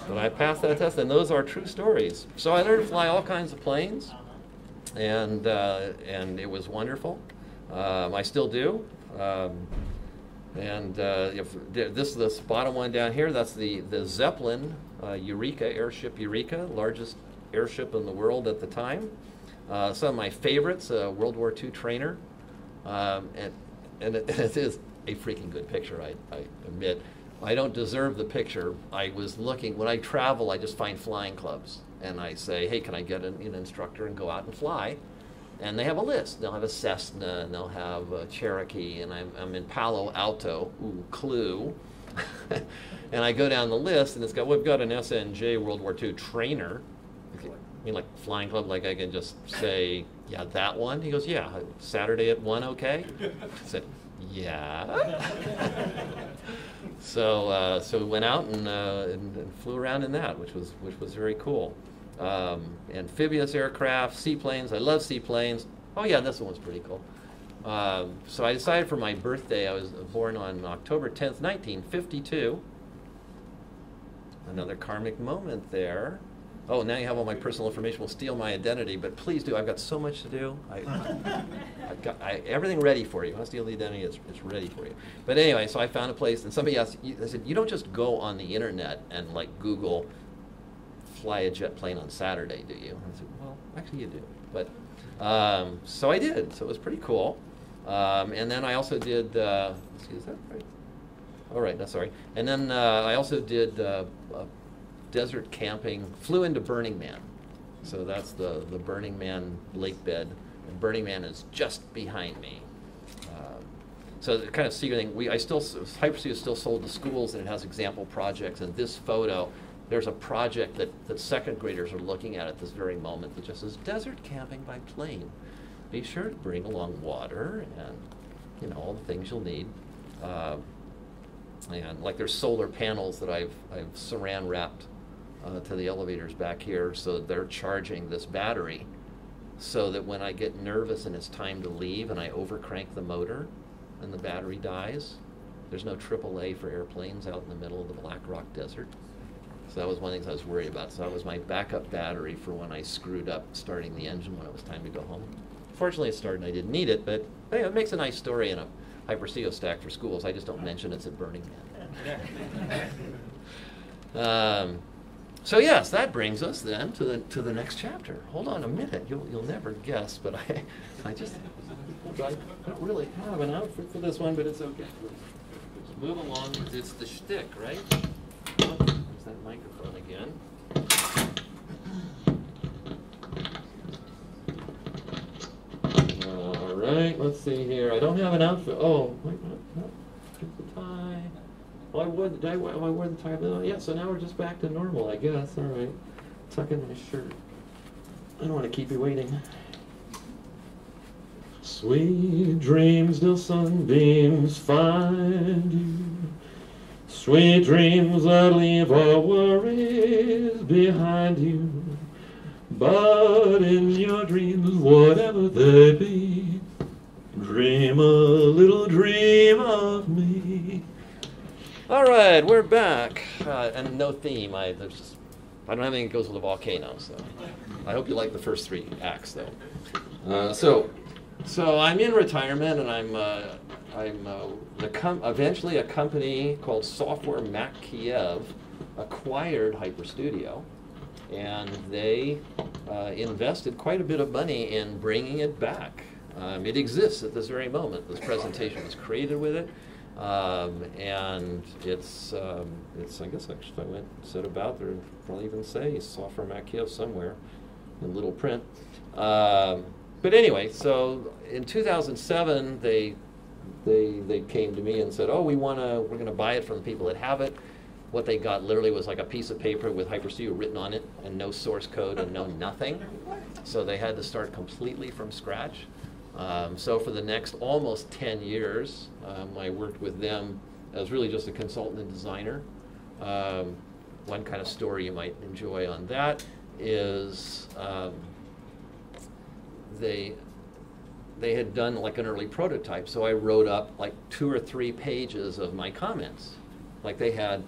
B: But I passed that test, and those are true stories. So I learned to fly all kinds of planes, and uh, and it was wonderful. Um, I still do. Um, and uh, if this this bottom one down here, that's the the Zeppelin uh, Eureka airship Eureka, largest airship in the world at the time. Uh, some of my favorites, uh, World War II trainer, um, and and it, it is a freaking good picture. I, I admit. I don't deserve the picture. I was looking when I travel. I just find flying clubs, and I say, "Hey, can I get an, an instructor and go out and fly?" And they have a list. They'll have a Cessna, and they'll have a Cherokee, and I'm, I'm in Palo Alto. Ooh, clue. and I go down the list, and it's got we've got an SNJ World War II trainer. I mean, like flying club, like I can just say, yeah, that one. He goes, yeah, Saturday at one, okay. I said, yeah. so uh, so we went out and, uh, and, and flew around in that, which was which was very cool. Um, amphibious aircraft, seaplanes. I love seaplanes. Oh yeah, this one was pretty cool. Um, so I decided for my birthday, I was born on October 10th, 1952. Another karmic moment there. Oh, now you have all my personal information. Will steal my identity, but please do. I've got so much to do. I, I've got I, everything ready for you. I steal the identity. It's, it's ready for you. But anyway, so I found a place, and somebody asked. They said, "You don't just go on the internet and like Google fly a jet plane on Saturday, do you?" I said, "Well, actually, you do." But um, so I did. So it was pretty cool. Um, and then I also did. Uh, let's see, is that right? All right, no, sorry. And then uh, I also did uh, desert camping. Flew into Burning Man, so that's the the Burning Man lake bed. And Burning Man is just behind me. Um, so the kind of secret thing. We I still Hypersea is still sold to schools, and it has example projects. And this photo, there's a project that that second graders are looking at at this very moment that just says desert camping by plane. Be sure to bring along water and you know all the things you'll need. Uh, and like there's solar panels that I've I've saran wrapped uh, to the elevators back here, so they're charging this battery, so that when I get nervous and it's time to leave and I overcrank the motor, and the battery dies, there's no AAA for airplanes out in the middle of the Black Rock Desert. So that was one of the things I was worried about. So that was my backup battery for when I screwed up starting the engine when it was time to go home. Fortunately, it started and I didn't need it, but anyway, it makes a nice story in a Hyper stack for schools. I just don't mention it's at Burning Man. um, so yes, that brings us then to the to the next chapter. Hold on a minute, you'll you'll never guess, but I I just I don't really have an outfit for this one, but it's okay. Let's move along. It's the shtick, right? That microphone again. All right, let's see here. I don't have an outfit. Oh, wait. Get the tie. Oh, I wore the, did I, oh, I wore the tie. Oh, yeah, so now we're just back to normal, I guess. All right. Tuck in my shirt. I don't want to keep you waiting. Sweet dreams till sunbeams find you. Sweet dreams that leave our worries behind you. But in your dreams, whatever they be, dream a little dream of me. All right, we're back, uh, and no theme. I there's just I don't have anything that goes with a volcano, so I hope you like the first three acts, though. Uh, so, so I'm in retirement, and I'm uh, I'm uh, eventually a company called Software MacKiev acquired HyperStudio, and they uh, invested quite a bit of money in bringing it back. Um, it exists at this very moment. This presentation was created with it. Um, and it's, um, it's, I guess actually I went said about there, probably even say software MacKiev somewhere in little print. But anyway, so in 2007, they, they, they came to me and said, oh, we want to, we're going to buy it from the people that have it. What they got literally was like a piece of paper with HyperStudio written on it and no source code and no nothing. So they had to start completely from scratch. Um, so for the next almost 10 years, um, I worked with them as really just a consultant and designer. Um, one kind of story you might enjoy on that is um, they they had done like an early prototype, so I wrote up like two or three pages of my comments. Like they had,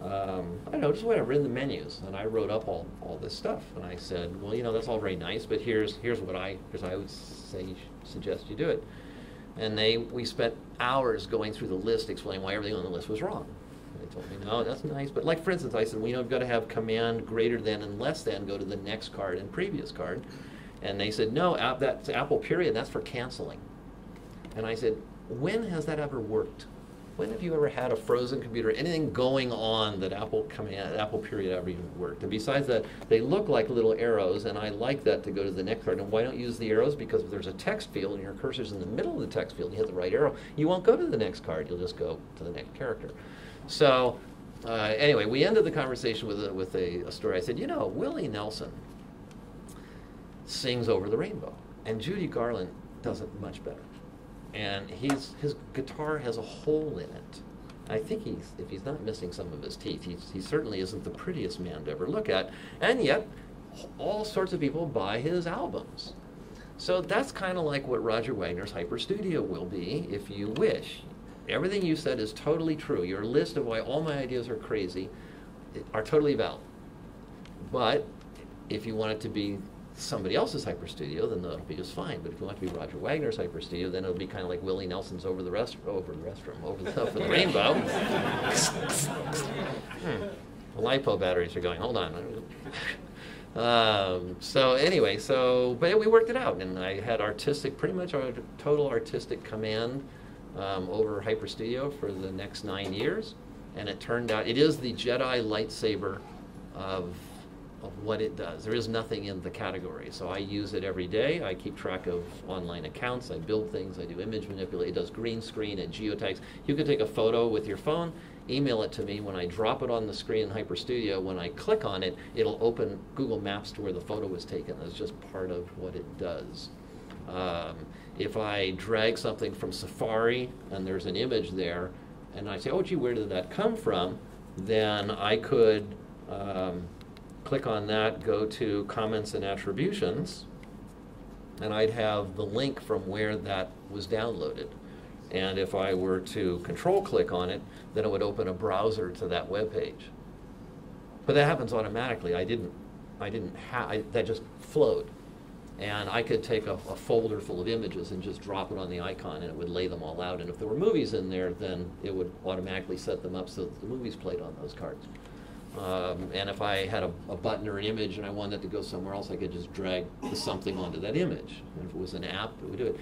B: um, I don't know, just whatever in the menus, and I wrote up all, all this stuff. And I said, well, you know, that's all very nice, but here's here's what I here's what I would say suggest you do it. And they we spent hours going through the list, explaining why everything on the list was wrong. They told me, no, that's nice, but like for instance, I said, well, you know, we've got to have command greater than and less than go to the next card and previous card. And they said, no, that's Apple period, that's for canceling. And I said, when has that ever worked? When have you ever had a frozen computer, anything going on that Apple command, Apple period ever even worked? And besides that, they look like little arrows, and I like that to go to the next card. And why don't you use the arrows? Because if there's a text field and your cursor's in the middle of the text field, and you hit the right arrow, you won't go to the next card. You'll just go to the next character. So uh, anyway, we ended the conversation with a, with a, a story. I said, you know, Willie Nelson sings over the rainbow, and Judy Garland does it much better. And he's, his guitar has a hole in it. I think he's, if he's not missing some of his teeth, he's, he certainly isn't the prettiest man to ever look at. And yet, all sorts of people buy his albums. So that's kind of like what Roger Wagner's HyperStudio will be, if you wish. Everything you said is totally true. Your list of why all my ideas are crazy are totally valid. But if you want it to be somebody else's HyperStudio, then that'll be just fine. But if you want to be Roger Wagner's HyperStudio, then it'll be kind of like Willie Nelson's over the rest over the restroom, over the, over the rainbow. hmm. The lipo batteries are going. Hold on. Um, so anyway, so but we worked it out, and I had artistic, pretty much our total artistic command um, over HyperStudio for the next nine years, and it turned out it is the Jedi lightsaber of of what it does. There is nothing in the category, so I use it every day. I keep track of online accounts. I build things. I do image manipulate. It does green screen and geotags. You can take a photo with your phone, email it to me. When I drop it on the screen in HyperStudio, when I click on it, it'll open Google Maps to where the photo was taken. That's just part of what it does. Um, if I drag something from Safari and there's an image there, and I say, oh, gee, where did that come from? Then I could um, click on that, go to comments and attributions, and I'd have the link from where that was downloaded. And if I were to control click on it, then it would open a browser to that web page. But that happens automatically. I didn't, I didn't have, that just flowed. And I could take a, a folder full of images and just drop it on the icon and it would lay them all out. And if there were movies in there, then it would automatically set them up so that the movies played on those cards. Um, and if I had a, a, button or an image and I wanted to go somewhere else, I could just drag something onto that image. And if it was an app, it would do it.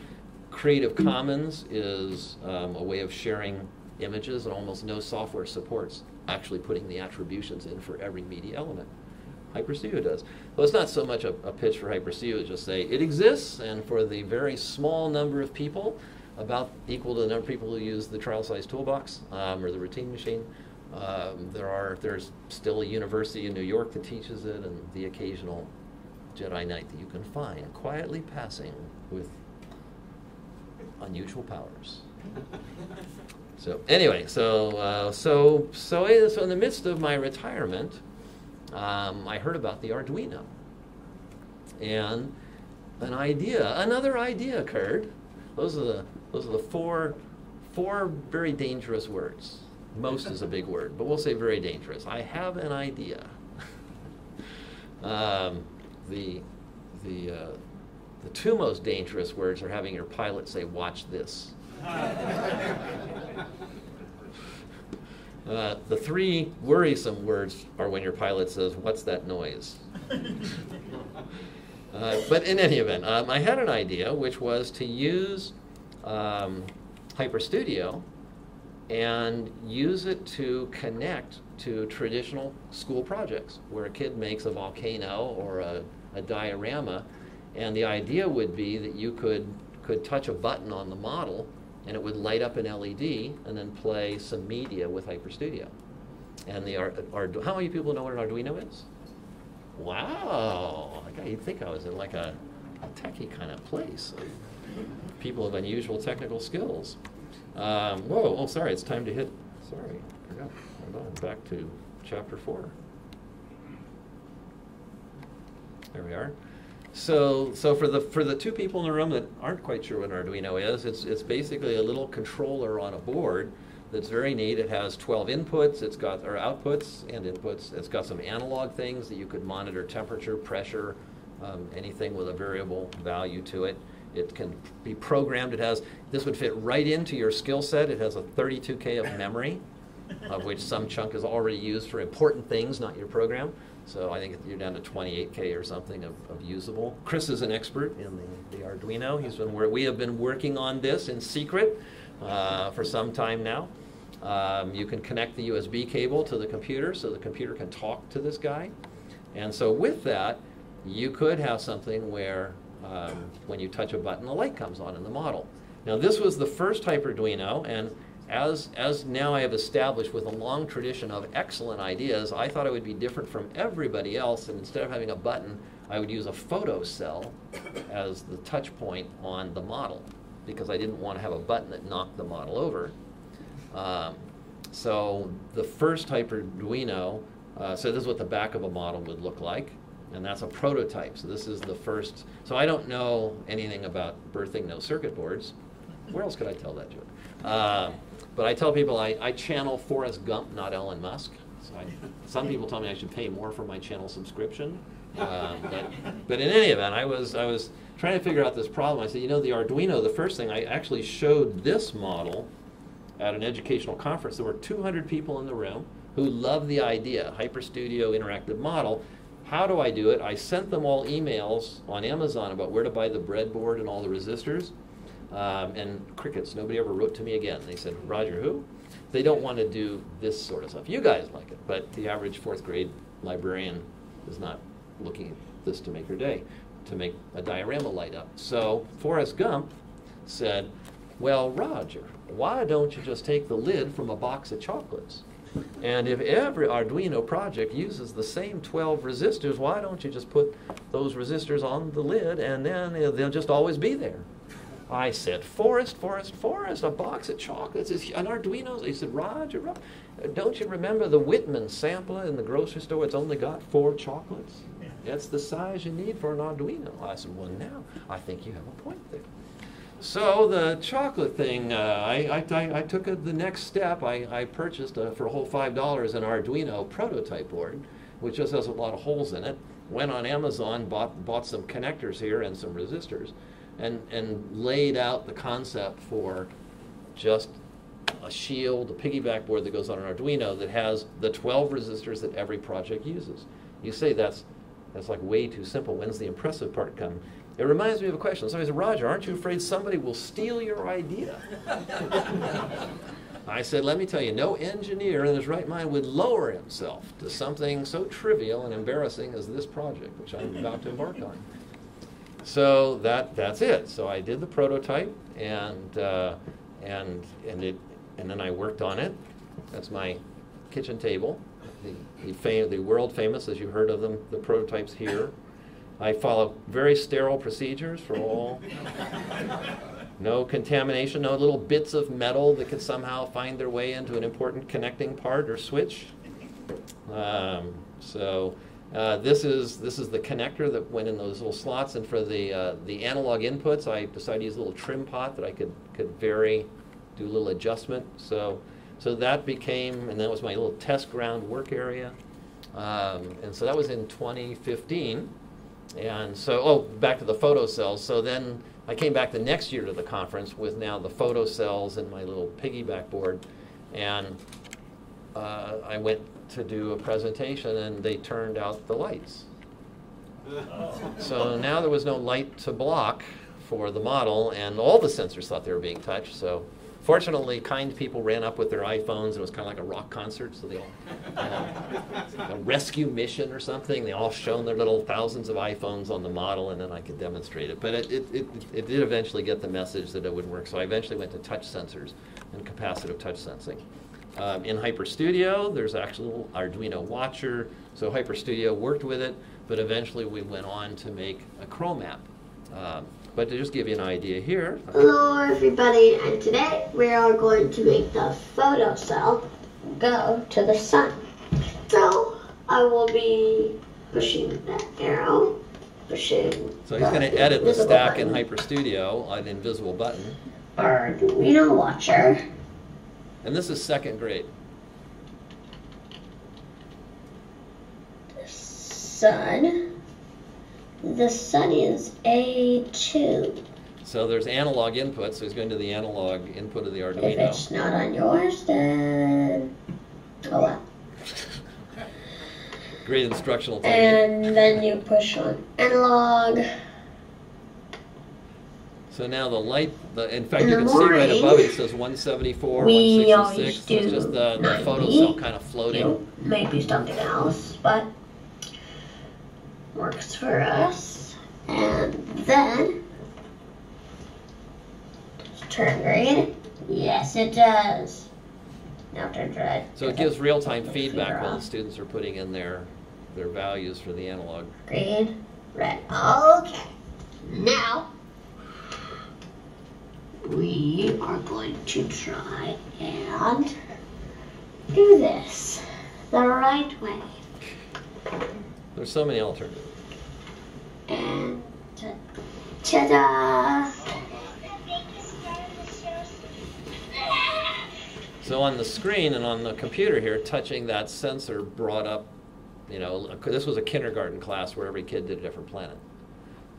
B: Creative Commons is um, a way of sharing images, and almost no software supports actually putting the attributions in for every media element. HyperStudio does. Well, it's not so much a, a pitch for HyperStudio, it's just say it exists, and for the very small number of people, about equal to the number of people who use the trial size toolbox um, or the routine machine, um, there are there's still a university in New York that teaches it, and the occasional Jedi Knight that you can find quietly passing with unusual powers. so anyway, so uh, so so so in the midst of my retirement, um, I heard about the Arduino, and an idea, another idea occurred. Those are the those are the four four very dangerous words. Most is a big word, but we'll say very dangerous. I have an idea. um, the the uh, The two most dangerous words are having your pilot say, watch this. Uh, the three worrisome words are when your pilot says, What's that noise? uh, but in any event, um, I had an idea, which was to use um, HyperStudio and use it to connect to traditional school projects where a kid makes a volcano or a, a diorama. And the idea would be that you could, could touch a button on the model and it would light up an LED and then play some media with HyperStudio. And the Ar- Ar- how many people know what an Arduino is? Wow, like, you'd think I was in like a, a techie kind of place. People of unusual technical skills. Um, whoa, oh, sorry, it's time to hit, sorry, forgot. Hold on, back to chapter four. There we are. So, so for the for the two people in the room that aren't quite sure what Arduino is, it's it's basically a little controller on a board that's very neat. It has 12 inputs, it's got or outputs and inputs. It's got some analog things that you could monitor temperature, pressure, um, anything with a variable value to it. It can be programmed. It has this would fit right into your skill set. It has a 32k of memory, of which some chunk is already used for important things, not your program. So I think you're down to 28K or something of, of usable. Chris is an expert in the, the Arduino. He's been where we have been working on this in secret uh, for some time now. Um, you can connect the USB cable to the computer so the computer can talk to this guy. And so with that, you could have something where um, when you touch a button, the light comes on in the model. Now this was the first Hyperduino, and as, as now I have established with a long tradition of excellent ideas, I thought I would be different from everybody else, and instead of having a button, I would use a photo cell as the touch point on the model, because I didn't want to have a button that knocked the model over. Um, so the first Hyperduino, uh, so this is what the back of a model would look like, and that's a prototype. So this is the first, so I don't know anything about birthing no circuit boards. Where else could I tell that joke? Uh, but I tell people I, I channel Forrest Gump, not Elon Musk. So I, some people tell me I should pay more for my channel subscription. Um, but, but in any event, I was, I was trying to figure out this problem. I said, you know, the Arduino, the first thing, I actually showed this model at an educational conference. There were 200 people in the room who loved the idea, HyperStudio interactive model. How do I do it? I sent them all emails on Amazon about where to buy the breadboard and all the resistors. Um, and crickets. Nobody ever wrote to me again. They said, Roger, who? They don't want to do this sort of stuff. You guys like it, but the average fourth grade librarian is not looking at this to make her day, to make a diorama light up. So Forrest Gump said, Well, Roger, why don't you just take the lid from a box of chocolates? And if every Arduino project uses the same 12 resistors, why don't you just put those resistors on the lid and then they'll just always be there? I said, Forrest, Forrest, Forrest, a box of chocolates, is an Arduino. He said, Roger, Roger, don't you remember the Whitman sampler in the grocery store? It's only got four chocolates. That's the size you need for an Arduino. I said, well, now I think you have a point there. So the chocolate thing, uh, I, I, I, took a, the next step. I, I purchased a, for a whole five dollars an Arduino prototype board, which just has a lot of holes in it. Went on Amazon, bought bought some connectors here and some resistors and, and laid out the concept for just a shield, a piggyback board that goes on an Arduino that has the 12 resistors that every project uses. You say that's, that's like way too simple. When's the impressive part come? It reminds me of a question. Somebody said, Roger, aren't you afraid somebody will steal your idea? I said, let me tell you, no engineer in his right mind would lower himself to something so trivial and embarrassing as this project, which I'm about to embark on. So that that's it. So I did the prototype, and uh, and and it and then I worked on it. That's my kitchen table. The the, fam- the world famous, as you heard of them, the prototypes here. I follow very sterile procedures for all. no contamination, no little bits of metal that could somehow find their way into an important connecting part or switch. Um, so uh, this is this is the connector that went in those little slots, and for the uh, the analog inputs, I decided to use a little trim pot that I could could vary, do a little adjustment. So so that became, and that was my little test ground work area, um, and so that was in 2015. And so, oh, back to the photo cells. So then I came back the next year to the conference with now the photo cells and my little piggyback board. And uh, I went to do a presentation and they turned out the lights. So now there was no light to block for the model, and all the sensors thought they were being touched. So fortunately, kind people ran up with their iPhones, and it was kind of like a rock concert. So they all uh, a rescue mission or something. They all shone their little thousands of iPhones on the model, and then I could demonstrate it. But it, it, it, it did eventually get the message that it would work. So I eventually went to touch sensors and capacitive touch sensing. Um, in HyperStudio, there's actual Arduino Watcher. So HyperStudio worked with it, but eventually we went on to make a Chrome app. Um, but to just give you an idea here,
I: Hello everybody, and today we are going to make the photo cell go to the sun. So I will be pushing that arrow, pushing.
B: so he's going to edit the stack in HyperStudio, an invisible button.
I: Arduino Watcher.
B: And this is second grade.
I: The sun. The sun is A2.
B: So there's analog input, so he's going to the analog input of the Arduino.
I: If it's not on yours, then oh well.
B: Great instructional technique.
I: And then you push on analog.
B: So now the light, the, in fact,
I: In
B: you can see right above it, it says 174,
I: we
B: 166.
I: always
B: So it's just the, the photo
I: 90.
B: cell kind of floating.
I: You know, maybe something else, but works for us. And then turn green. Yes, it does. Now turn red.
B: So it gives real-time feedback while the students are putting in their, their values for the analog.
I: Green, red. Okay. Now we are going to try and do this the right way.
B: There's so many alternatives.
I: And ta-da!
B: So on the screen and on the computer here, touching that sensor brought up, you know, this was a kindergarten class where every kid did a different planet.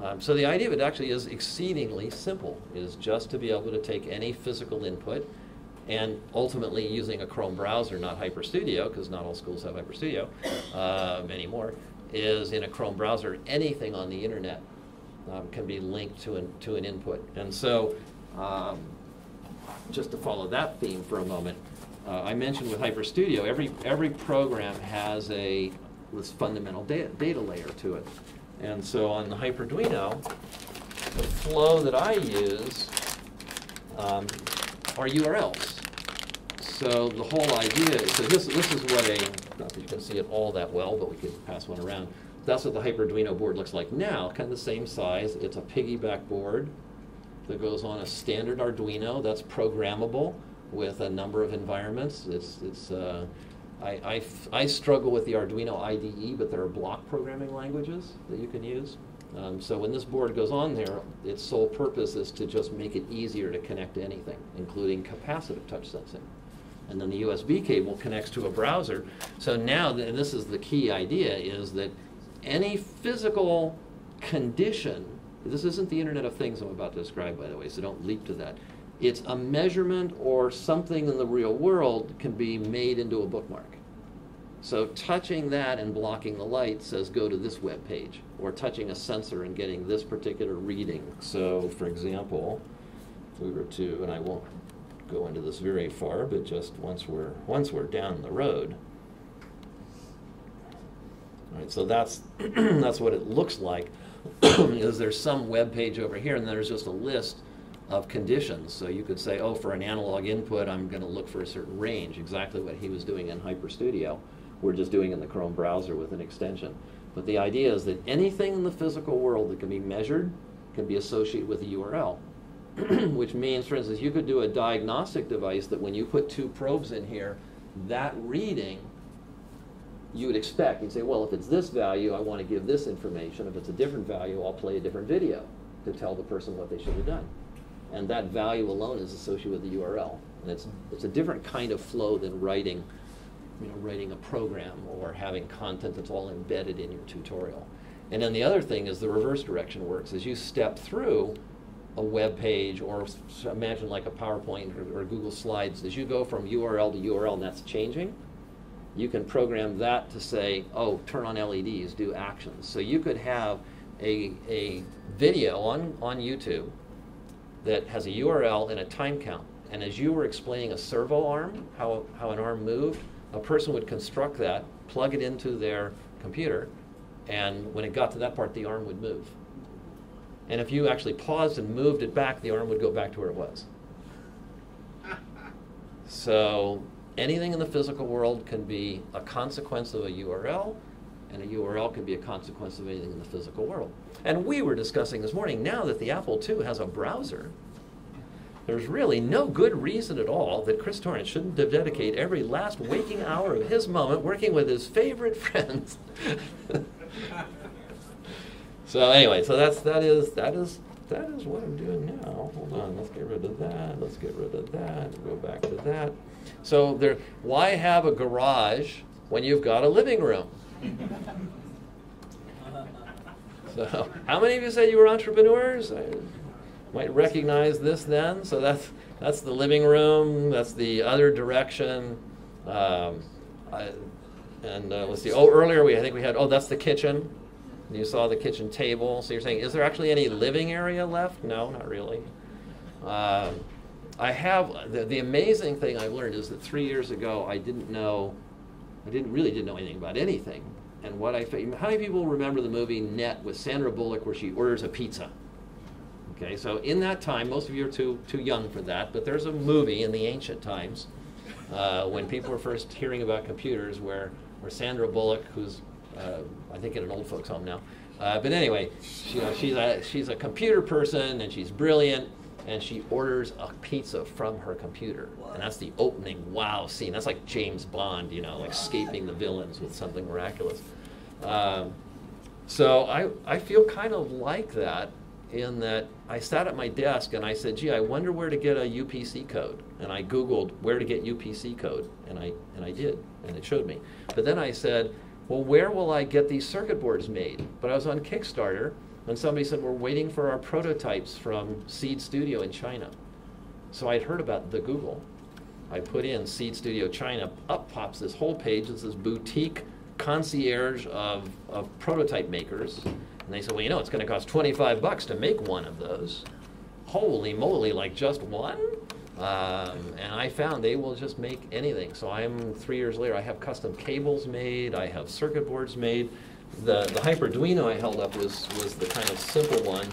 B: Um, so the idea of it actually is exceedingly simple, is just to be able to take any physical input and ultimately using a Chrome browser, not HyperStudio, because not all schools have HyperStudio um, anymore, is in a Chrome browser, anything on the internet um, can be linked to an, to an input. And so um, just to follow that theme for a moment, uh, I mentioned with HyperStudio, every, every program has a this fundamental data, data layer to it. And so on the Hyperduino, the flow that I use um, are URLs. So the whole idea, so this, this is what a, not that you can see it all that well, but we can pass one around. That's what the Hyperduino board looks like now, kind of the same size. It's a piggyback board that goes on a standard Arduino that's programmable with a number of environments. It's, it's, uh, I, I struggle with the Arduino IDE, but there are block programming languages that you can use. Um, so when this board goes on there, its sole purpose is to just make it easier to connect to anything, including capacitive touch sensing. And then the USB cable connects to a browser. So now, th- and this is the key idea, is that any physical condition, this isn't the Internet of Things I'm about to describe, by the way, so don't leap to that. It's a measurement or something in the real world can be made into a bookmark. So touching that and blocking the light says go to this web page, or touching a sensor and getting this particular reading. So, for example, if we were to, and I won't go into this very far, but just once we're once we're down the road. All right, so that's that's what it looks like. is there's some web page over here, and there's just a list of conditions. So you could say, oh, for an analog input, I'm going to look for a certain range, exactly what he was doing in HyperStudio. We're just doing in the Chrome browser with an extension. But the idea is that anything in the physical world that can be measured can be associated with a URL. Which means, for instance, you could do a diagnostic device that when you put two probes in here, that reading you would expect. You'd say, well, if it's this value, I want to give this information. If it's a different value, I'll play a different video to tell the person what they should have done. And that value alone is associated with the URL. And it's, it's a different kind of flow than writing, you know, writing a program or having content that's all embedded in your tutorial. And then the other thing is the reverse direction works. As you step through a web page or imagine like a PowerPoint or, or Google Slides, as you go from URL to URL and that's changing, you can program that to say, oh, turn on LEDs, do actions. So you could have a, a video on, on YouTube that has a URL and a time count. And as you were explaining a servo arm, how, how an arm moved, a person would construct that, plug it into their computer, and when it got to that part, the arm would move. And if you actually paused and moved it back, the arm would go back to where it was. So anything in the physical world can be a consequence of a URL, and a URL can be a consequence of anything in the physical world. And we were discussing this morning, now that the Apple II has a browser, there's really no good reason at all that Chris Torrence shouldn't dedicate every last waking hour of his moment working with his favorite friends. So anyway, so that's that is that is that is what I'm doing now. Hold on, let's get rid of that. Let's get rid of that. Go back to that. So there, why have a garage when you've got a living room? So, how many of you said you were entrepreneurs? I might recognize this then. So that's that's the living room. That's the other direction. Um, I, and uh, let's see. Oh, earlier we I think we had. Oh, that's the kitchen. You saw the kitchen table. So you're saying, is there actually any living area left? No, not really. Um, I have the, the amazing thing I've learned is that three years ago I didn't know, I didn't really didn't know anything about anything. And what I how many people remember the movie Net with Sandra Bullock where she orders a pizza? Okay, so in that time, most of you are too too young for that, but there's a movie in the ancient times uh, when people were first hearing about computers where where Sandra Bullock, who's uh, I think in an old folks home now, uh, but anyway, she, you know, she's a she's a computer person and she's brilliant and she orders a pizza from her computer. And that's the opening wow scene. That's like James Bond, you know, like escaping the villains with something miraculous. Um, so I, I feel kind of like that in that I sat at my desk and I said, gee, I wonder where to get a UPC code. And I Googled where to get UPC code, and I, and I did, and it showed me. But then I said, well, where will I get these circuit boards made? But I was on Kickstarter, and somebody said, we're waiting for our prototypes from Seeed Studio in China. So I'd heard about the Google. I put in Seeed Studio China, up pops this whole page. This is boutique concierge of, of prototype makers. And they said, well, you know, it's going to cost 25 bucks to make one of those. Holy moly, like just one? Um, and I found they will just make anything. So I'm three years later, I have custom cables made, I have circuit boards made. The, the Hyperduino I held up was, was the kind of simple one.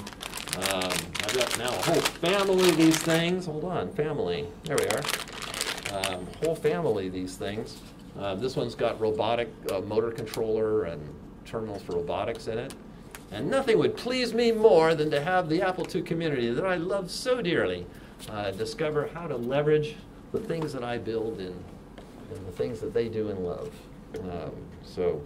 B: Um, I've got now a whole family of these things. Hold on, family. There we are. Um, whole family of these things. Uh, this one's got robotic uh, motor controller and terminals for robotics in it. And nothing would please me more than to have the Apple II community that I love so dearly uh, discover how to leverage the things that I build in, and the things that they do and love. Um, so,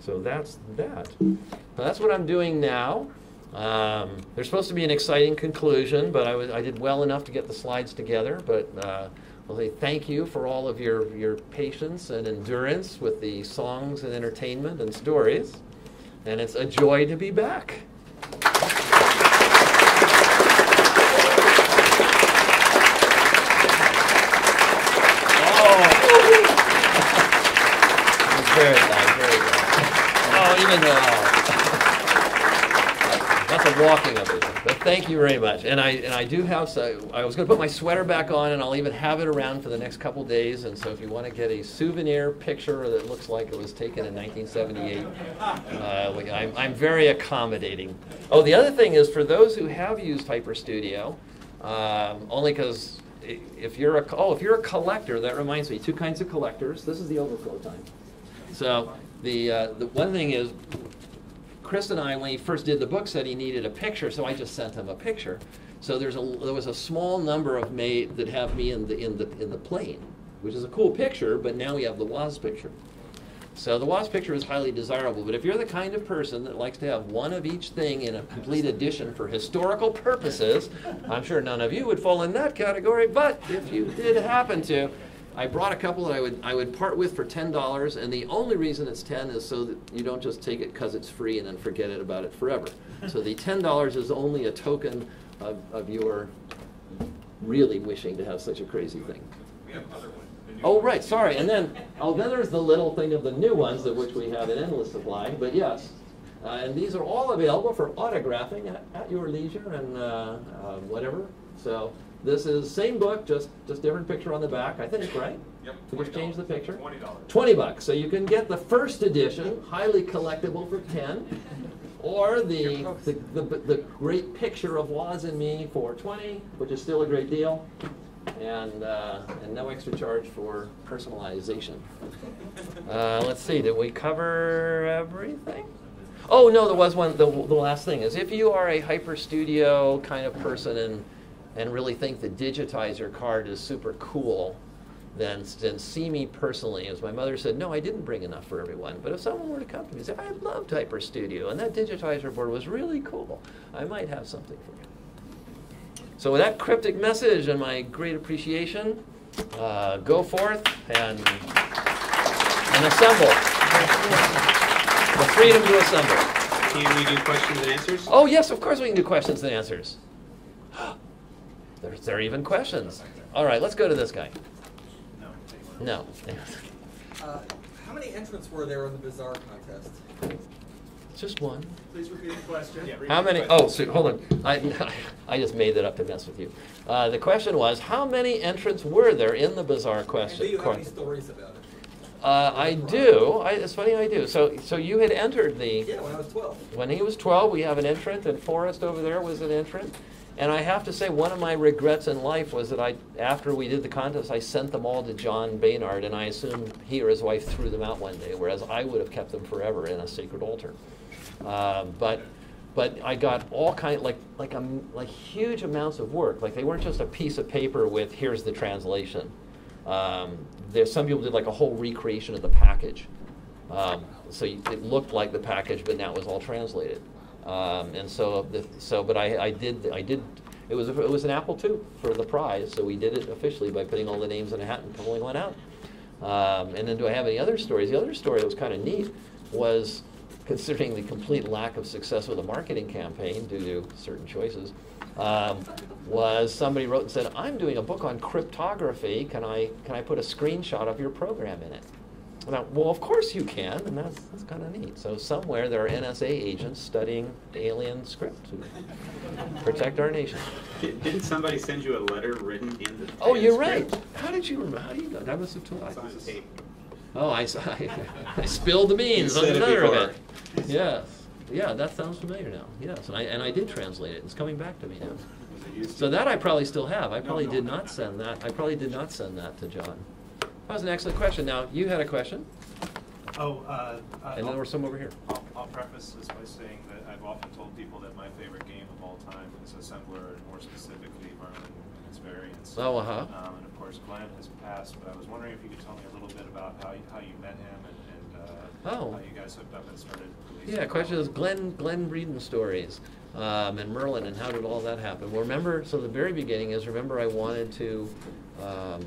B: so that's that. So that's what I'm doing now. Um, there's supposed to be an exciting conclusion, but I, was, I did well enough to get the slides together. But uh, I'll say thank you for all of your, your patience and endurance with the songs and entertainment and stories. And it's a joy to be back. Oh. very nice, very nice. Oh, even though. That's a walking of it. But thank you very much. And I and I do have so I was going to put my sweater back on, and I'll even have it around for the next couple days. And so if you want to get a souvenir picture that looks like it was taken in 1978, uh, I'm, I'm very accommodating. Oh, the other thing is for those who have used HyperStudio, um, only because if you're a oh if you're a collector, that reminds me two kinds of collectors. This is the overflow time. So the uh, the one thing is Chris and I, when he first did the book, said he needed a picture, so I just sent him a picture. So there's a there was a small number of made that have me in the in the in the plane, which is a cool picture. But now we have the Woz picture. So the Woz picture is highly desirable. But if you're the kind of person that likes to have one of each thing in a complete edition for historical purposes, I'm sure none of you would fall in that category. But if you did happen to, I brought a couple that I would I would part with for ten dollars, and the only reason it's ten is so that you don't just take it because it's free and then forget it about it forever. so the ten dollars is only a token of, of your really wishing to have such a crazy thing.
J: We have other ones.
B: Oh, right, sorry, and then, oh, then there's the little thing of the new ones, of which we have an endless supply, but yes. Uh, and these are all available for autographing at, at your leisure and, uh, uh, whatever. So, this is same book, just, just different picture on the back, I think, right?
J: Yep.
B: We just changed the picture?
J: Twenty dollars.
B: Twenty bucks, so you can get the first edition, highly collectible for ten, or the, the, the, the great picture of Woz and me for twenty, which is still a great deal, and, uh, and no extra charge for personalization. Uh, let's see, did we cover everything? Oh, no, there was one, the, the last thing is if you are a HyperStudio kind of person and, and really think the digitizer card is super cool, then, then see me personally. As my mother said, no, I didn't bring enough for everyone. But if someone were to come to me and say, I loved HyperStudio and that digitizer board was really cool, I might have something for you. So with that cryptic message and my great appreciation, uh, go forth and, and assemble. The freedom to assemble.
K: Can we do questions and answers?
B: Oh, yes, of course we can do questions and answers. There's, there are even questions. All right, let's go to this guy. No.
E: Uh, how many entrants were there in the Bizarre contest?
B: Just one.
J: Please repeat the question.
B: How many? Oh, so, hold on. I, I just made that up to mess with you. Uh, the question was, how many entrants were there in the bizarre
E: And
B: question?
E: do you have any stories about it?
B: Uh, I do. I, it's funny, I do. So, so you had entered the.
E: Yeah, when I was 12.
B: When he was 12, we have an entrant, and Forrest over there was an entrant. And I have to say, one of my regrets in life was that I, after we did the contest, I sent them all to John Baynard, and I assumed he or his wife threw them out one day, whereas I would have kept them forever in a sacred altar. Um, but, but I got all kind like like um, like huge amounts of work. Like they weren't just a piece of paper with here's the translation. Um, there's some people did like a whole recreation of the package. Um, so you, it looked like the package, but now it was all translated. Um, and so, the, so, but I, I did, I did. It was, a, it was an Apple II for the prize, so we did it officially by putting all the names in a hat and pulling one out. Um, and then, do I have any other stories? The other story that was kind of neat was, considering the complete lack of success with a marketing campaign due to certain choices, um, was somebody wrote and said, "I'm doing a book on cryptography. Can I, can I put a screenshot of your program in it?" And I, well, of course you can, and that's, that's kind of neat. So somewhere there are NSA agents studying alien script to protect our nation.
K: Di- Didn't somebody send you a letter written in the
B: Oh, you're right. How did you remember? How do you know? That was a tool.
K: It's on tape.
B: Oh, I, s- I- I spilled the beans on
K: said it
B: another event. Yes. Yeah, that sounds familiar now. Yes, and I, and I did translate it. It's coming back to me now.
K: Was it used
B: So that I probably still have. I probably
K: no,
B: did not send that. I probably did not send that to John. That was an excellent question. Now, you had a question,
F: Oh, uh, uh,
B: and then there was some over here.
F: I'll, I'll preface this by saying that I've often told people that my favorite game of all time is Assembler, and more specifically Merlin and its variants.
B: Oh, uh-huh.
F: Um, and of course, Glen has passed, but I was wondering if you could tell me a little bit about how you, how you met him and, and uh,
B: Oh.
F: how you guys hooked up and started. releasing
B: Yeah, question is. Glen Glen Bredon stories um, and Merlin and how did all that happen? Well, remember, so the very beginning is remember I wanted to um,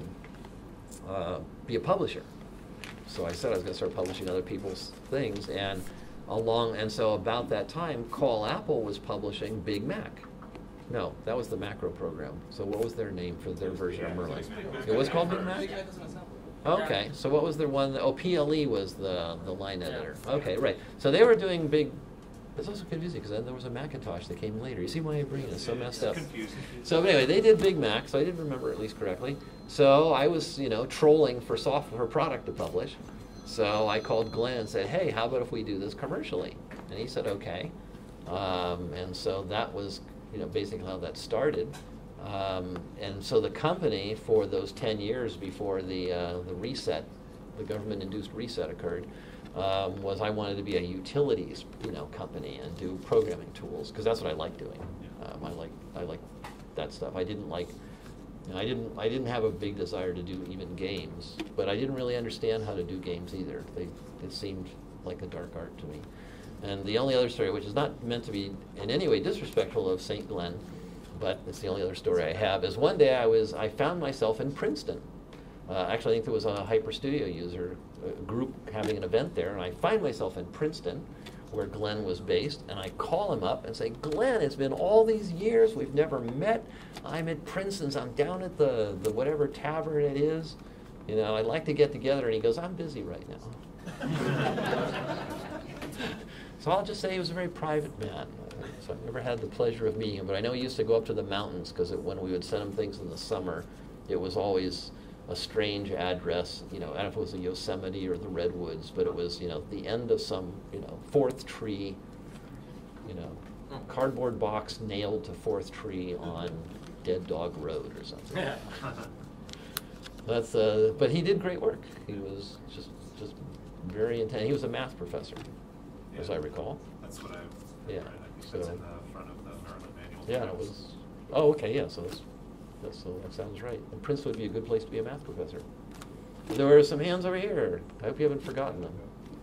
B: uh, be a publisher. So I said I was going to start publishing other people's things, and along and so about that time, Call-A.P.P.L.E. was publishing Big Mac. No, that was the macro program. So what was their name for their version of Merlin? It was called Big Mac.
E: Big Mac doesn't.
B: Okay, so what was their one? Oh, PLE was the the line editor. Okay, right. So they were doing big. It's also confusing because then there was a Macintosh that came later. You see why my brain is so messed up.
F: Confusing.
B: So anyway, they did Big Mac, so I didn't remember at least correctly. So I was, you know, trolling for software for product to publish. So I called Glen and said, "Hey, how about if we do this commercially?" And he said, "Okay." Um, and so that was, you know, basically how that started. Um, and so the company, for those 10 years before the, uh, the reset, the government-induced reset occurred, um, was I wanted to be a utilities, you know, company and do programming tools because that's what I like doing. Um, I like I like that stuff. I didn't like. you know, I didn't. I didn't have a big desire to do even games, but I didn't really understand how to do games either. They it seemed like a dark art to me. And the only other story, which is not meant to be in any way disrespectful of St. Glen, but it's the only other story I have, is one day I was I found myself in Princeton. Uh, actually, I think there was a HyperStudio user group having an event there, and I find myself in Princeton, where Glen was based, and I call him up and say, Glen, it's been all these years, we've never met. I'm at Princeton's, I'm down at the, the whatever tavern it is. You know, I'd like to get together, and he goes, I'm busy right now. so I'll just say he was a very private man. So I've never had the pleasure of meeting him, but I know he used to go up to the mountains because when we would send him things in the summer, it was always a strange address. You know, I don't know if it was the Yosemite or the Redwoods, but it was you know the end of some you know fourth tree. You know, cardboard box nailed to fourth tree on Dead Dog Road or something. That's uh, but he did great work. He was just just very intense. He was a math professor, as I recall.
F: That's what I.
B: Yeah,
F: read. I think
B: so-
F: that's in the front of the Merlin manual.
B: Yeah, it was. Oh, okay, yeah. So that's, that's so that sounds right. And Princeton would be a good place to be a math professor. There are some hands over here. I hope you haven't forgotten them.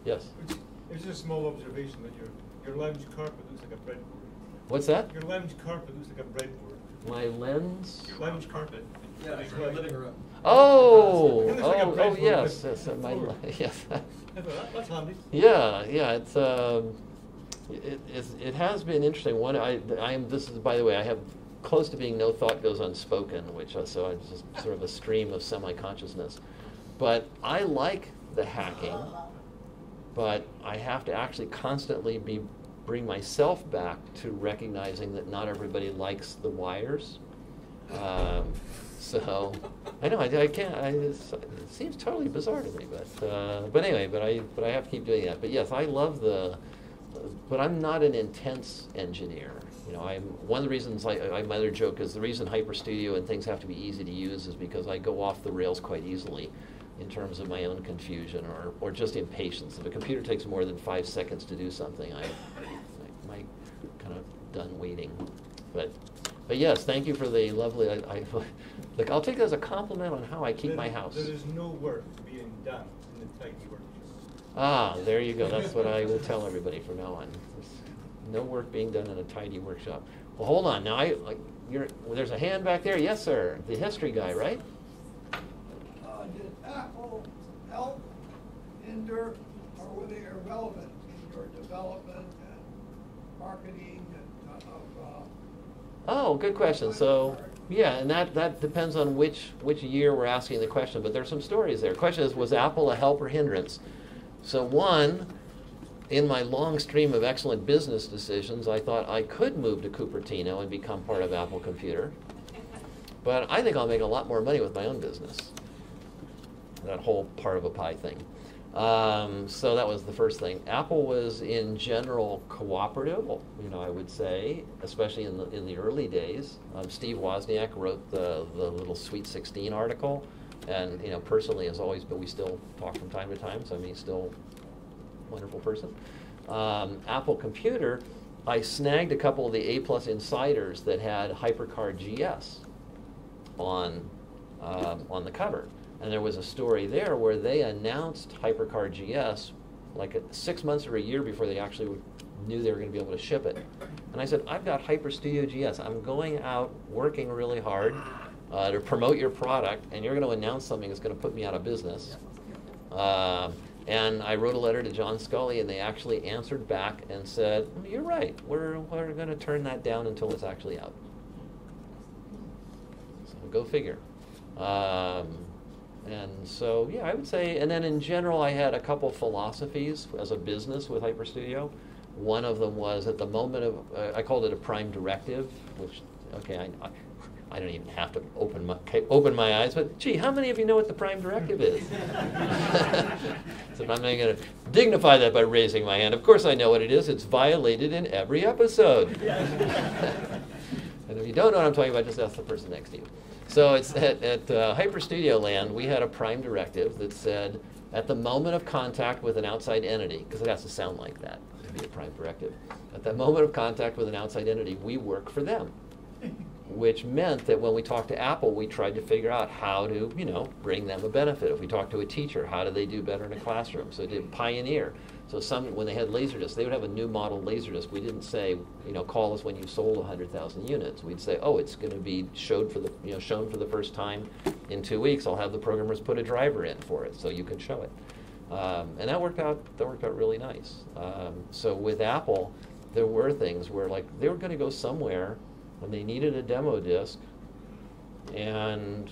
B: Yes.
L: It's, it's just a small observation that your, your lounge carpet looks like a breadboard.
B: What's that?
L: Your lounge carpet looks like a breadboard.
B: My lens.
L: Your lounge carpet.
E: Yeah,
L: Looks
E: for the living room.
B: Oh,
L: It like
B: oh, oh, yes, yes, uh, my, yes.
L: I thought, "That- That's handy.
B: Yeah, yeah, it's um, it, it's, it has been interesting. One, I, I am. This is, by the way, I have close to being no thought goes unspoken, which uh, so it's just sort of a stream of semi-consciousness. But I like the hacking, but I have to actually constantly be bring myself back to recognizing that not everybody likes the wires. Um, so I know I, I can't. I, it seems totally bizarre to me, but uh, but anyway, but I but I have to keep doing that. But yes, I love the. But I'm not an intense engineer. You know, I'm one of the reasons I, I my other joke is the reason HyperStudio and things have to be easy to use is because I go off the rails quite easily in terms of my own confusion or, or just impatience. If a computer takes more than five seconds to do something, I, I might kind of done waiting. But but yes, thank you for the lovely. I, I look. I'll take it as a compliment on how I keep
L: There-
B: my house.
L: There is no work being done in the tidy workshop.
B: Ah, there you go. That's what I will tell everybody from now on. No work being done in a tidy workshop. Well, hold on. Now, I like you're. Well, there's a hand back there. Yes, sir. The history guy, right?
M: Uh, did Apple help, hinder, or were they irrelevant in your development and marketing and, uh, of, uh,
B: Oh, good question. So, yeah, and that, that depends on which which year we're asking the question. But there's some stories there. Question is, was Apple a help or hindrance? So one, in my long stream of excellent business decisions, I thought I could move to Cupertino and become part of Apple Computer. But I think I'll make a lot more money with my own business. That whole part of a pie thing. Um, so that was the first thing. Apple was in general cooperative, you know, I would say, especially in the in the early days. Um, Steve Wozniak wrote the the little Sweet 16 article, and you know, personally, as always, but we still talk from time to time. So I mean, still wonderful person. Um, Apple Computer, I snagged a couple of the A plus inCiders that had HyperCard GS on um, on the cover. And there was a story there where they announced HyperCard GS like a, six months or a year before they actually knew they were going to be able to ship it. And I said, I've got HyperStudio GS. I'm going out working really hard uh, to promote your product, and you're going to announce something that's going to put me out of business. Um, and I wrote a letter to John Sculley, and they actually answered back and said, "You're right. We're we're going to turn that down until it's actually out." So go figure. Um, and so, yeah, I would say, and then in general, I had a couple philosophies as a business with HyperStudio. One of them was at the moment of, uh, I called it a prime directive, which, okay, I, I don't even have to open my, open my eyes, but gee, how many of you know what the prime directive is? so I'm not going to dignify that by raising my hand. Of course, I know what it is. It's violated in every episode. And if you don't know what I'm talking about, just ask the person next to you. So it's at, at uh, HyperStudio Land, we had a prime directive that said, at the moment of contact with an outside entity, because it has to sound like that to be a prime directive, at the moment of contact with an outside entity, we work for them. Which meant that when we talked to Apple, we tried to figure out how to, you know, bring them a benefit. If we talked to a teacher, how do they do better in a classroom? So did Pioneer. So some, when they had Laserdisc, they would have a new model Laserdisc. We didn't say, you know, call us when you sold 100,000 units. We'd say, oh, it's going to be showed for the, you know, shown for the first time in two weeks. I'll have the programmers put a driver in for it so you can show it. Um, and that worked out. That worked out really nice. Um, so with Apple, there were things where like they were going to go somewhere when they needed a demo disc, and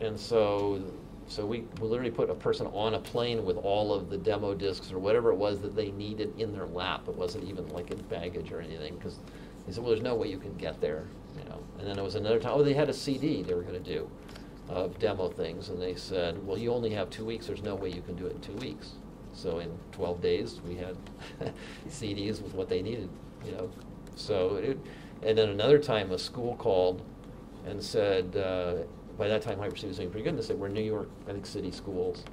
B: and so so we, literally put a person on a plane with all of the demo discs or whatever it was that they needed in their lap. It wasn't even like in baggage or anything because they said, well, there's no way you can get there, you know. And then there was another time, oh, they had a CD they were going to do of demo things, and they said, well, you only have two weeks. There's no way you can do it in two weeks. So in 12 days, we had CDs with what they needed, you know. So it, and then another time, a school called and said, uh, by that time, Hyper-C was doing pretty good. And they said, we're New York, I think, city schools.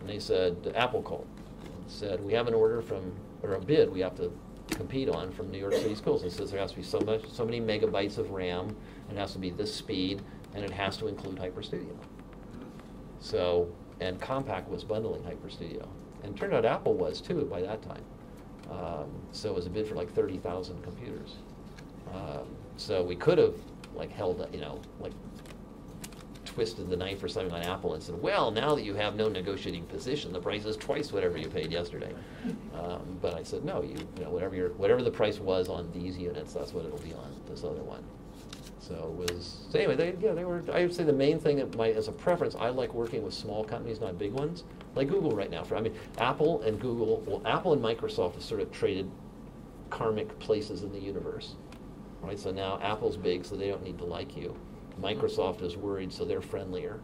B: And they said, Apple called and said, we have an order from, or a bid we have to compete on from New York City schools. And it says there has to be so much, so many megabytes of RAM, it has to be this speed, and it has to include HyperStudio. So, and Compaq was bundling HyperStudio. And turned out Apple was too by that time. Um, so it was a bid for like 30,000 computers. Um, so we could have like held, you know, like twisted the knife or something on Apple and said, well, now that you have no negotiating position, the price is twice whatever you paid yesterday. Um, but I said, no, you, you know, whatever, your, whatever the price was on these units, that's what it'll be on this other one. So it was, so anyway, they, yeah, they were, I would say the main thing that my, as a preference, I like working with small companies, not big ones, like Google right now. For, I mean, Apple and Google, well, Apple and Microsoft have sort of traded karmic places in the universe. Right, so now Apple's big, so they don't need to like you. Microsoft is worried, so they're friendlier.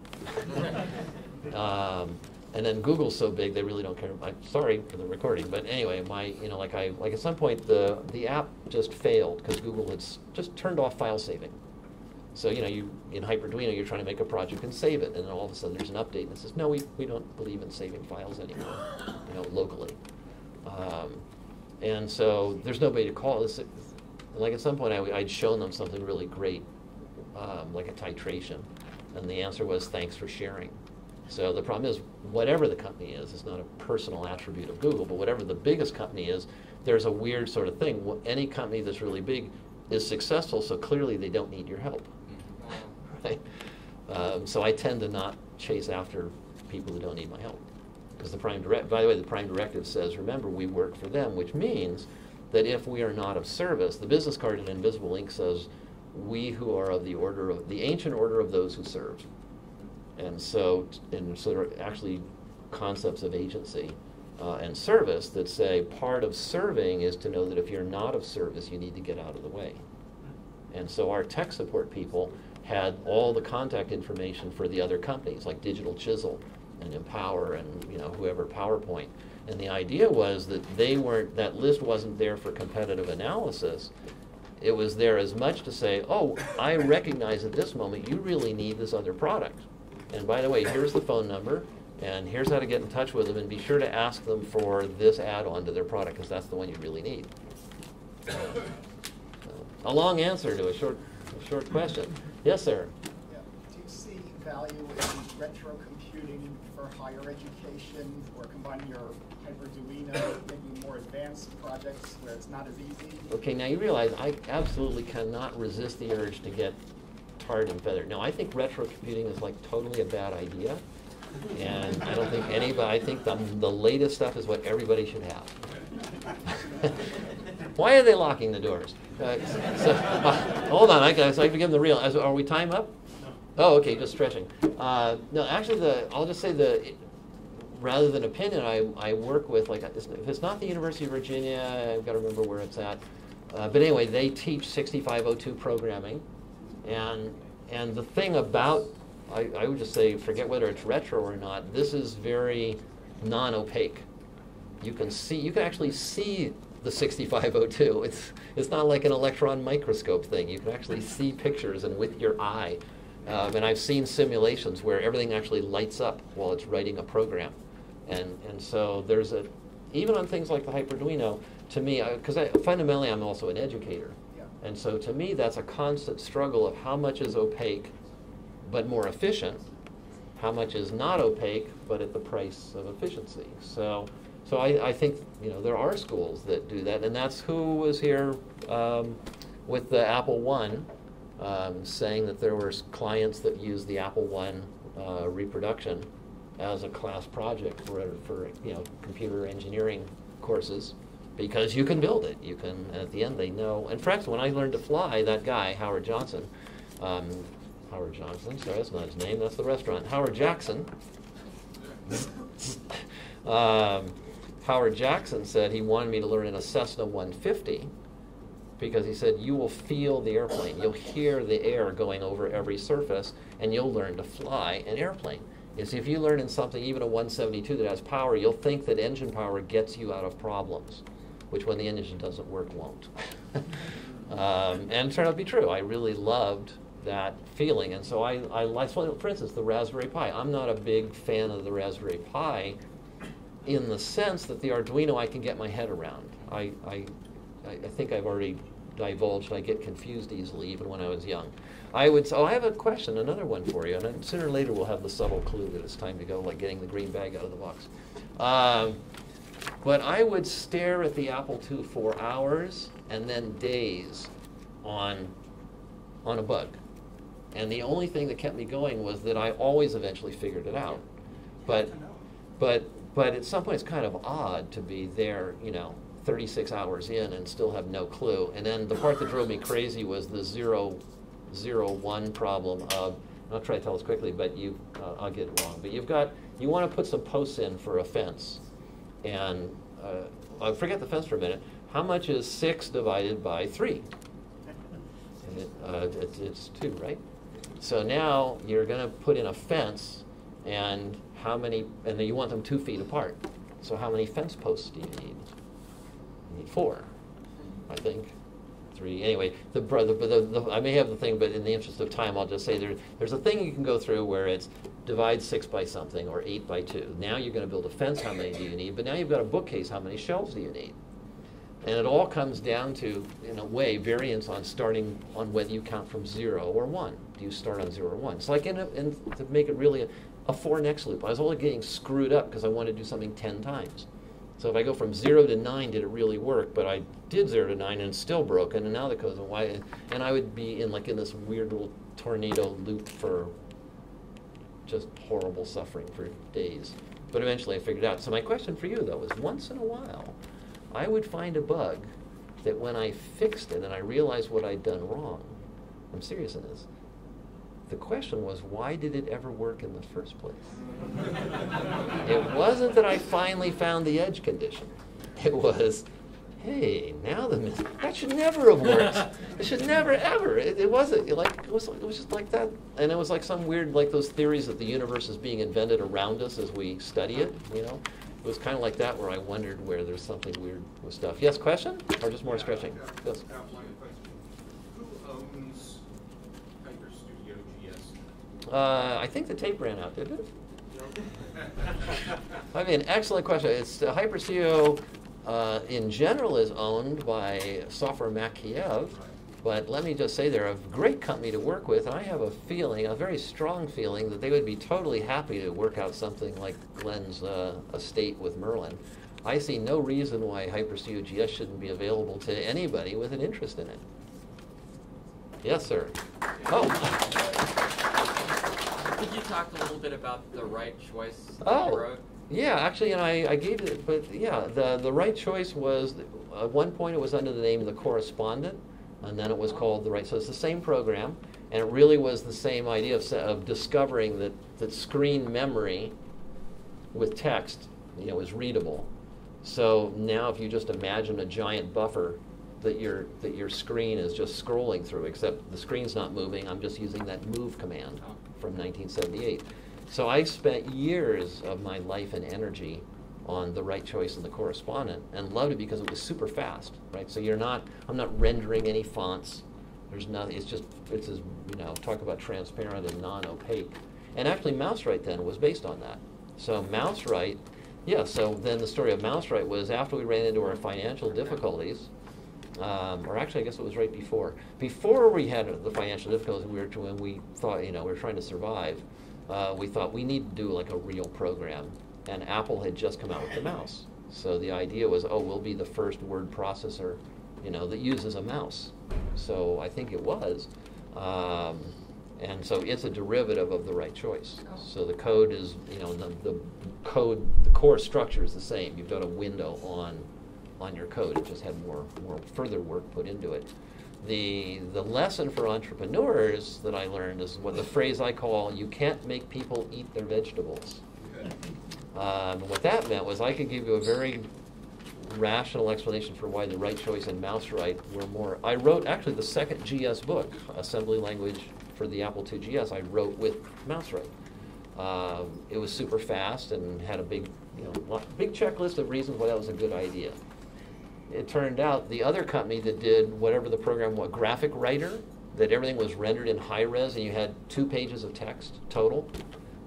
B: um, and then Google's so big they really don't care. I'm sorry for the recording, but anyway, my you know like I like at some point the the app just failed because Google had just turned off file saving. So you know you in Hyperduino you're trying to make a project and save it, and then all of a sudden there's an update and it says no we, we don't believe in saving files anymore, you know locally. Um, and so there's nobody to call. This, like at some point I, I'd shown them something really great um, like a titration? And the answer was, thanks for sharing. So the problem is, whatever the company is, it's not a personal attribute of Google, but whatever the biggest company is, there's a weird sort of thing. Any company that's really big is successful, so clearly they don't need your help. right? Um, so I tend to not chase after people who don't need my help. Because the prime direct, by the way, the prime directive says, remember, we work for them, which means that if we are not of service, the business card in Invisible Ink says, we who are of the order of the ancient order of those who serve. And so, and so there are actually concepts of agency uh, and service that say part of serving is to know that if you're not of service, you need to get out of the way. And so our tech support people had all the contact information for the other companies like Digital Chisel and Empower and you know whoever PowerPoint. And the idea was that they weren't that list wasn't there for competitive analysis it was there as much to say, oh, I recognize at this moment you really need this other product. And by the way, here's the phone number, and here's how to get in touch with them, and be sure to ask them for this add-on to their product because that's the one you really need. a long answer to a short, a short question. Yes, sir.
N: Do you see value in retro computing for higher education or combining your Hyperduino, maybe more advanced projects where it's not as easy?
B: Okay, now you realize I absolutely cannot resist the urge to get tarred and feathered. Now, I think retro computing is like totally a bad idea. And I don't think anybody, I think the, the latest stuff is what everybody should have. Why are they locking the doors? Uh, so, uh, hold on, I, so I have to give them the real. Are we time up? Oh, okay, just stretching. Uh, no, actually, the I'll just say the rather than opinion, I, I work with, like, if it's not the University of Virginia, I've got to remember where it's at. Uh, but anyway, they teach 6502 programming. And, and the thing about, I, I would just say, forget whether it's retro or not, this is very non opaque. You can see, you can actually see the 6502. It's, it's not like an electron microscope thing. You can actually see pictures and with your eye. Um, and I've seen simulations where everything actually lights up while it's writing a program. And, and so there's a, even on things like the Hyperduino, to me, because fundamentally I'm also an educator.
N: Yeah.
B: And so to me, that's a constant struggle of how much is opaque but more efficient, how much is not opaque but at the price of efficiency. So, so I, I think you know there are schools that do that, and that's who was here um, with the Apple One, um, saying that there were clients that used the Apple One uh, reproduction as a class project for for you know computer engineering courses because you can build it. You can at the end they know. In fact, when I learned to fly, that guy Howard Johnson, um, Howard Johnson, sorry, that's not his name. That's the restaurant. Howard Jackson. um, Howard Jackson said he wanted me to learn in a Cessna 150 because he said you will feel the airplane. You'll hear the air going over every surface, and you'll learn to fly an airplane. Is if you learn in something, even a 172 that has power, you'll think that engine power gets you out of problems, which when the engine doesn't work, won't. um, and turned out to be true. I really loved that feeling, and so I, I like, for instance, the Raspberry Pi. I'm not a big fan of the Raspberry Pi in the sense that the Arduino I can get my head around. I, I, I think I've already divulged I get confused easily, even when I was young. I would. Oh, I have a question, another one for you, and then sooner or later we'll have the subtle clue that it's time to go, like getting the green bag out of the box. Um, but I would stare at the Apple II for hours and then days on on a bug, and the only thing that kept me going was that I always eventually figured it out. But but but at some point it's kind of odd to be there, you know, 36 hours in and still have no clue. And then the part that drove me crazy was the zero, zero one problem of, I'll try to tell this quickly, but you, uh, I'll get it wrong. But you've got, you want to put some posts in for a fence. And uh, I'll forget the fence for a minute. How much is six divided by three? It, uh, it's, it's two, right? So now you're going to put in a fence and how many, and then you want them two feet apart. So how many fence posts do you need? Four, I think. Three. Anyway, the, the, the, the, I may have the thing, but in the interest of time, I'll just say there, there's a thing you can go through where it's divide six by something or eight by two. Now you're going to build a fence. How many do you need? But now you've got a bookcase. How many shelves do you need? And it all comes down to, in a way, variance on starting on whether you count from zero or one. Do you start on zero or one? So like in, a, in to make it really a, a next loop, I was only getting screwed up because I wanted to do something 10 times. So if I go from zero to nine, did it really work? But I did zero to nine and it's still broken, and now that goes why? And I would be in like in this weird little tornado loop for just horrible suffering for days. But eventually I figured it out. So my question for you though is once in a while, I would find a bug that when I fixed it and I realized what I'd done wrong, I'm serious in this, the question was, why did it ever work in the first place? it wasn't that I finally found the edge condition. It was, hey, now the that should never have worked. It should never ever. It, it wasn't like it was. It was just like that, and it was like some weird like those theories that the universe is being invented around us as we study it. You know, it was kind of like that where I wondered where there's something weird with stuff. Yes, question or just more stretching? Yes. Uh, I think the tape ran out, didn't it? I mean, excellent question. It's uh, HyperCO uh, in general is owned by Software MacKiev, but let me just say they're a great company to work with, and I have a feeling, a very strong feeling, that they would be totally happy to work out something like Glen's uh, estate with Merlin. I see no reason why HyperCO GS shouldn't be available to anybody with an interest in it. Yes, sir. Oh.
O: Could you talk a little bit about the Write Choice
B: Oh, yeah, actually, and I, I gave it, but yeah, the, the Write Choice was, at one point it was under the name of the correspondent, and then it was uh-huh. called the right, so it's the same program, and it really was the same idea of, of discovering that, that screen memory with text, you know, is readable. So now if you just imagine a giant buffer that your, that your screen is just scrolling through, except the screen's not moving, I'm just using that move command oh. From 1978. So I spent years of my life and energy on the Write Choice and the correspondent and loved it because it was super fast, right? So you're not, I'm not rendering any fonts. There's nothing, it's just, it's as, you know, talk about transparent and non-opaque. And actually MouseWrite then was based on that. So MouseWrite, yeah, so then the story of MouseWrite was after we ran into our financial difficulties, Um, or actually, I guess it was right before. Before we had the financial difficulties, we were to, when we thought, you know, we were trying to survive. Uh, we thought we need to do like a real program, and Apple had just come out with the mouse. So the idea was, oh, we'll be the first word processor, you know, that uses a mouse. So I think it was. Um, and so it's a derivative of the Write Choice. So the code is, you know, the, the code, the core structure is the same. You've got a window on, on your code. It just had more, more further work put into it. The, the lesson for entrepreneurs that I learned is what the phrase I call, you can't make people eat their vegetables. Um, what that meant was I could give you a very rational explanation for why the Write Choice and MouseWrite were more. I wrote actually the second GS book, assembly language for the Apple II GS. I wrote with MouseWrite. Um, it was super fast and had a big, you know, big checklist of reasons why that was a good idea. It turned out the other company that did whatever the program was, Graphic Writer, that everything was rendered in high res and you had two pages of text total,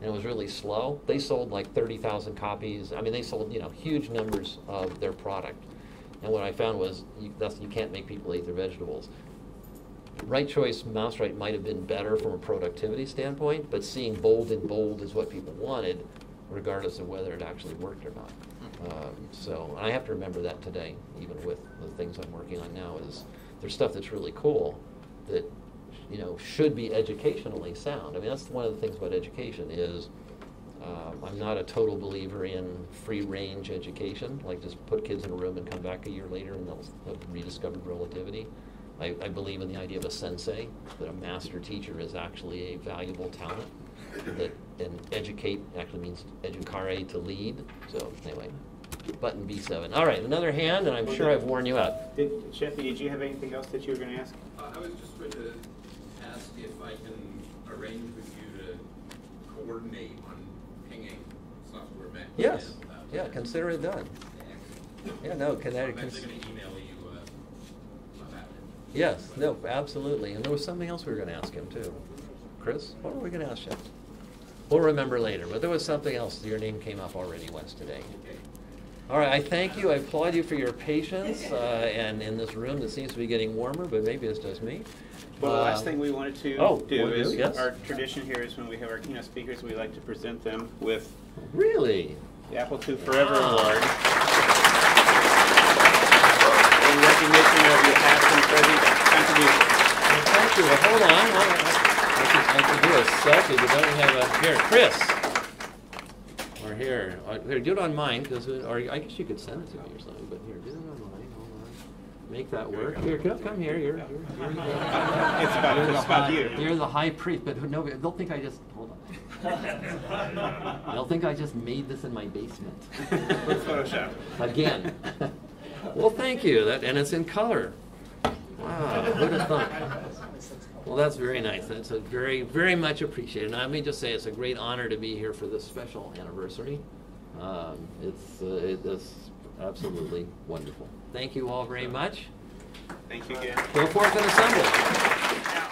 B: and it was really slow. They sold like 30,000 copies. I mean, they sold you know huge numbers of their product. And what I found was you, that's, you can't make people eat their vegetables. Write Choice mouse right might have been better from a productivity standpoint, but seeing bold and bold is what people wanted, regardless of whether it actually worked or not. Um, so I have to remember that today, even with the things I'm working on now, is there's stuff that's really cool that you know should be educationally sound. I mean, that's one of the things about education is um, I'm not a total believer in free range education, like just put kids in a room and come back a year later and they'll have rediscovered relativity. I, I believe in the idea of a sensei, that a master teacher is actually a valuable talent. That and educate actually means educare to lead. So anyway, button B7. All right, another hand, and I'm sure I've worn you out.
K: Did, Sheffy, did you have anything else that you were going to ask?
O: Uh, I was just going to ask if I can arrange with you to coordinate on pinging software Mac.
B: Yes. Yeah, consider it done. Yeah, no, can that,
O: I'm
B: cons-
O: actually going to email you uh, about it.
B: Yes, no, absolutely. And there was something else we were going to ask him too. Chris, what were we going to ask Jeff? We'll remember later, but there was something else. Your name came up already, once today. All right, I thank you. I applaud you for your patience uh, and in this room that seems to be getting warmer, but maybe it's just me.
K: Well, the last
B: Um,
K: thing we wanted to
B: oh,
K: do
B: wanna do,
K: is,
B: yes.
K: our tradition here is when we have our keynote speakers, we like to present them with
B: Really?
K: the Apple II Forever
B: Ah.
K: Award. In recognition of your past and present contributions.
B: Well, thank you. Well, hold on. Hold on. I can, I can do a selfie, but don't we have a here, Chris? Here, or, here, do it on mine, because uh, or I guess you could send it to me or something. But here, do it on mine. Hold on. Make that work. Here, come, come here. You're, you're, you're,
K: It's about-
B: you're the
K: it's about
B: high,
K: you.
B: You're the high priest, but no, they'll think I just hold on. They'll think I just made this in my basement.
K: With Photoshop.
B: Again. well, thank you. That and it's in color. Wow, who'd have thought? Well, that's very nice. That's a very, very much appreciated. And let me just say, it's a great honor to be here for this special anniversary. Um, it's uh, it is absolutely wonderful. Thank you all very much.
K: Thank you again.
B: Go forth and assemble.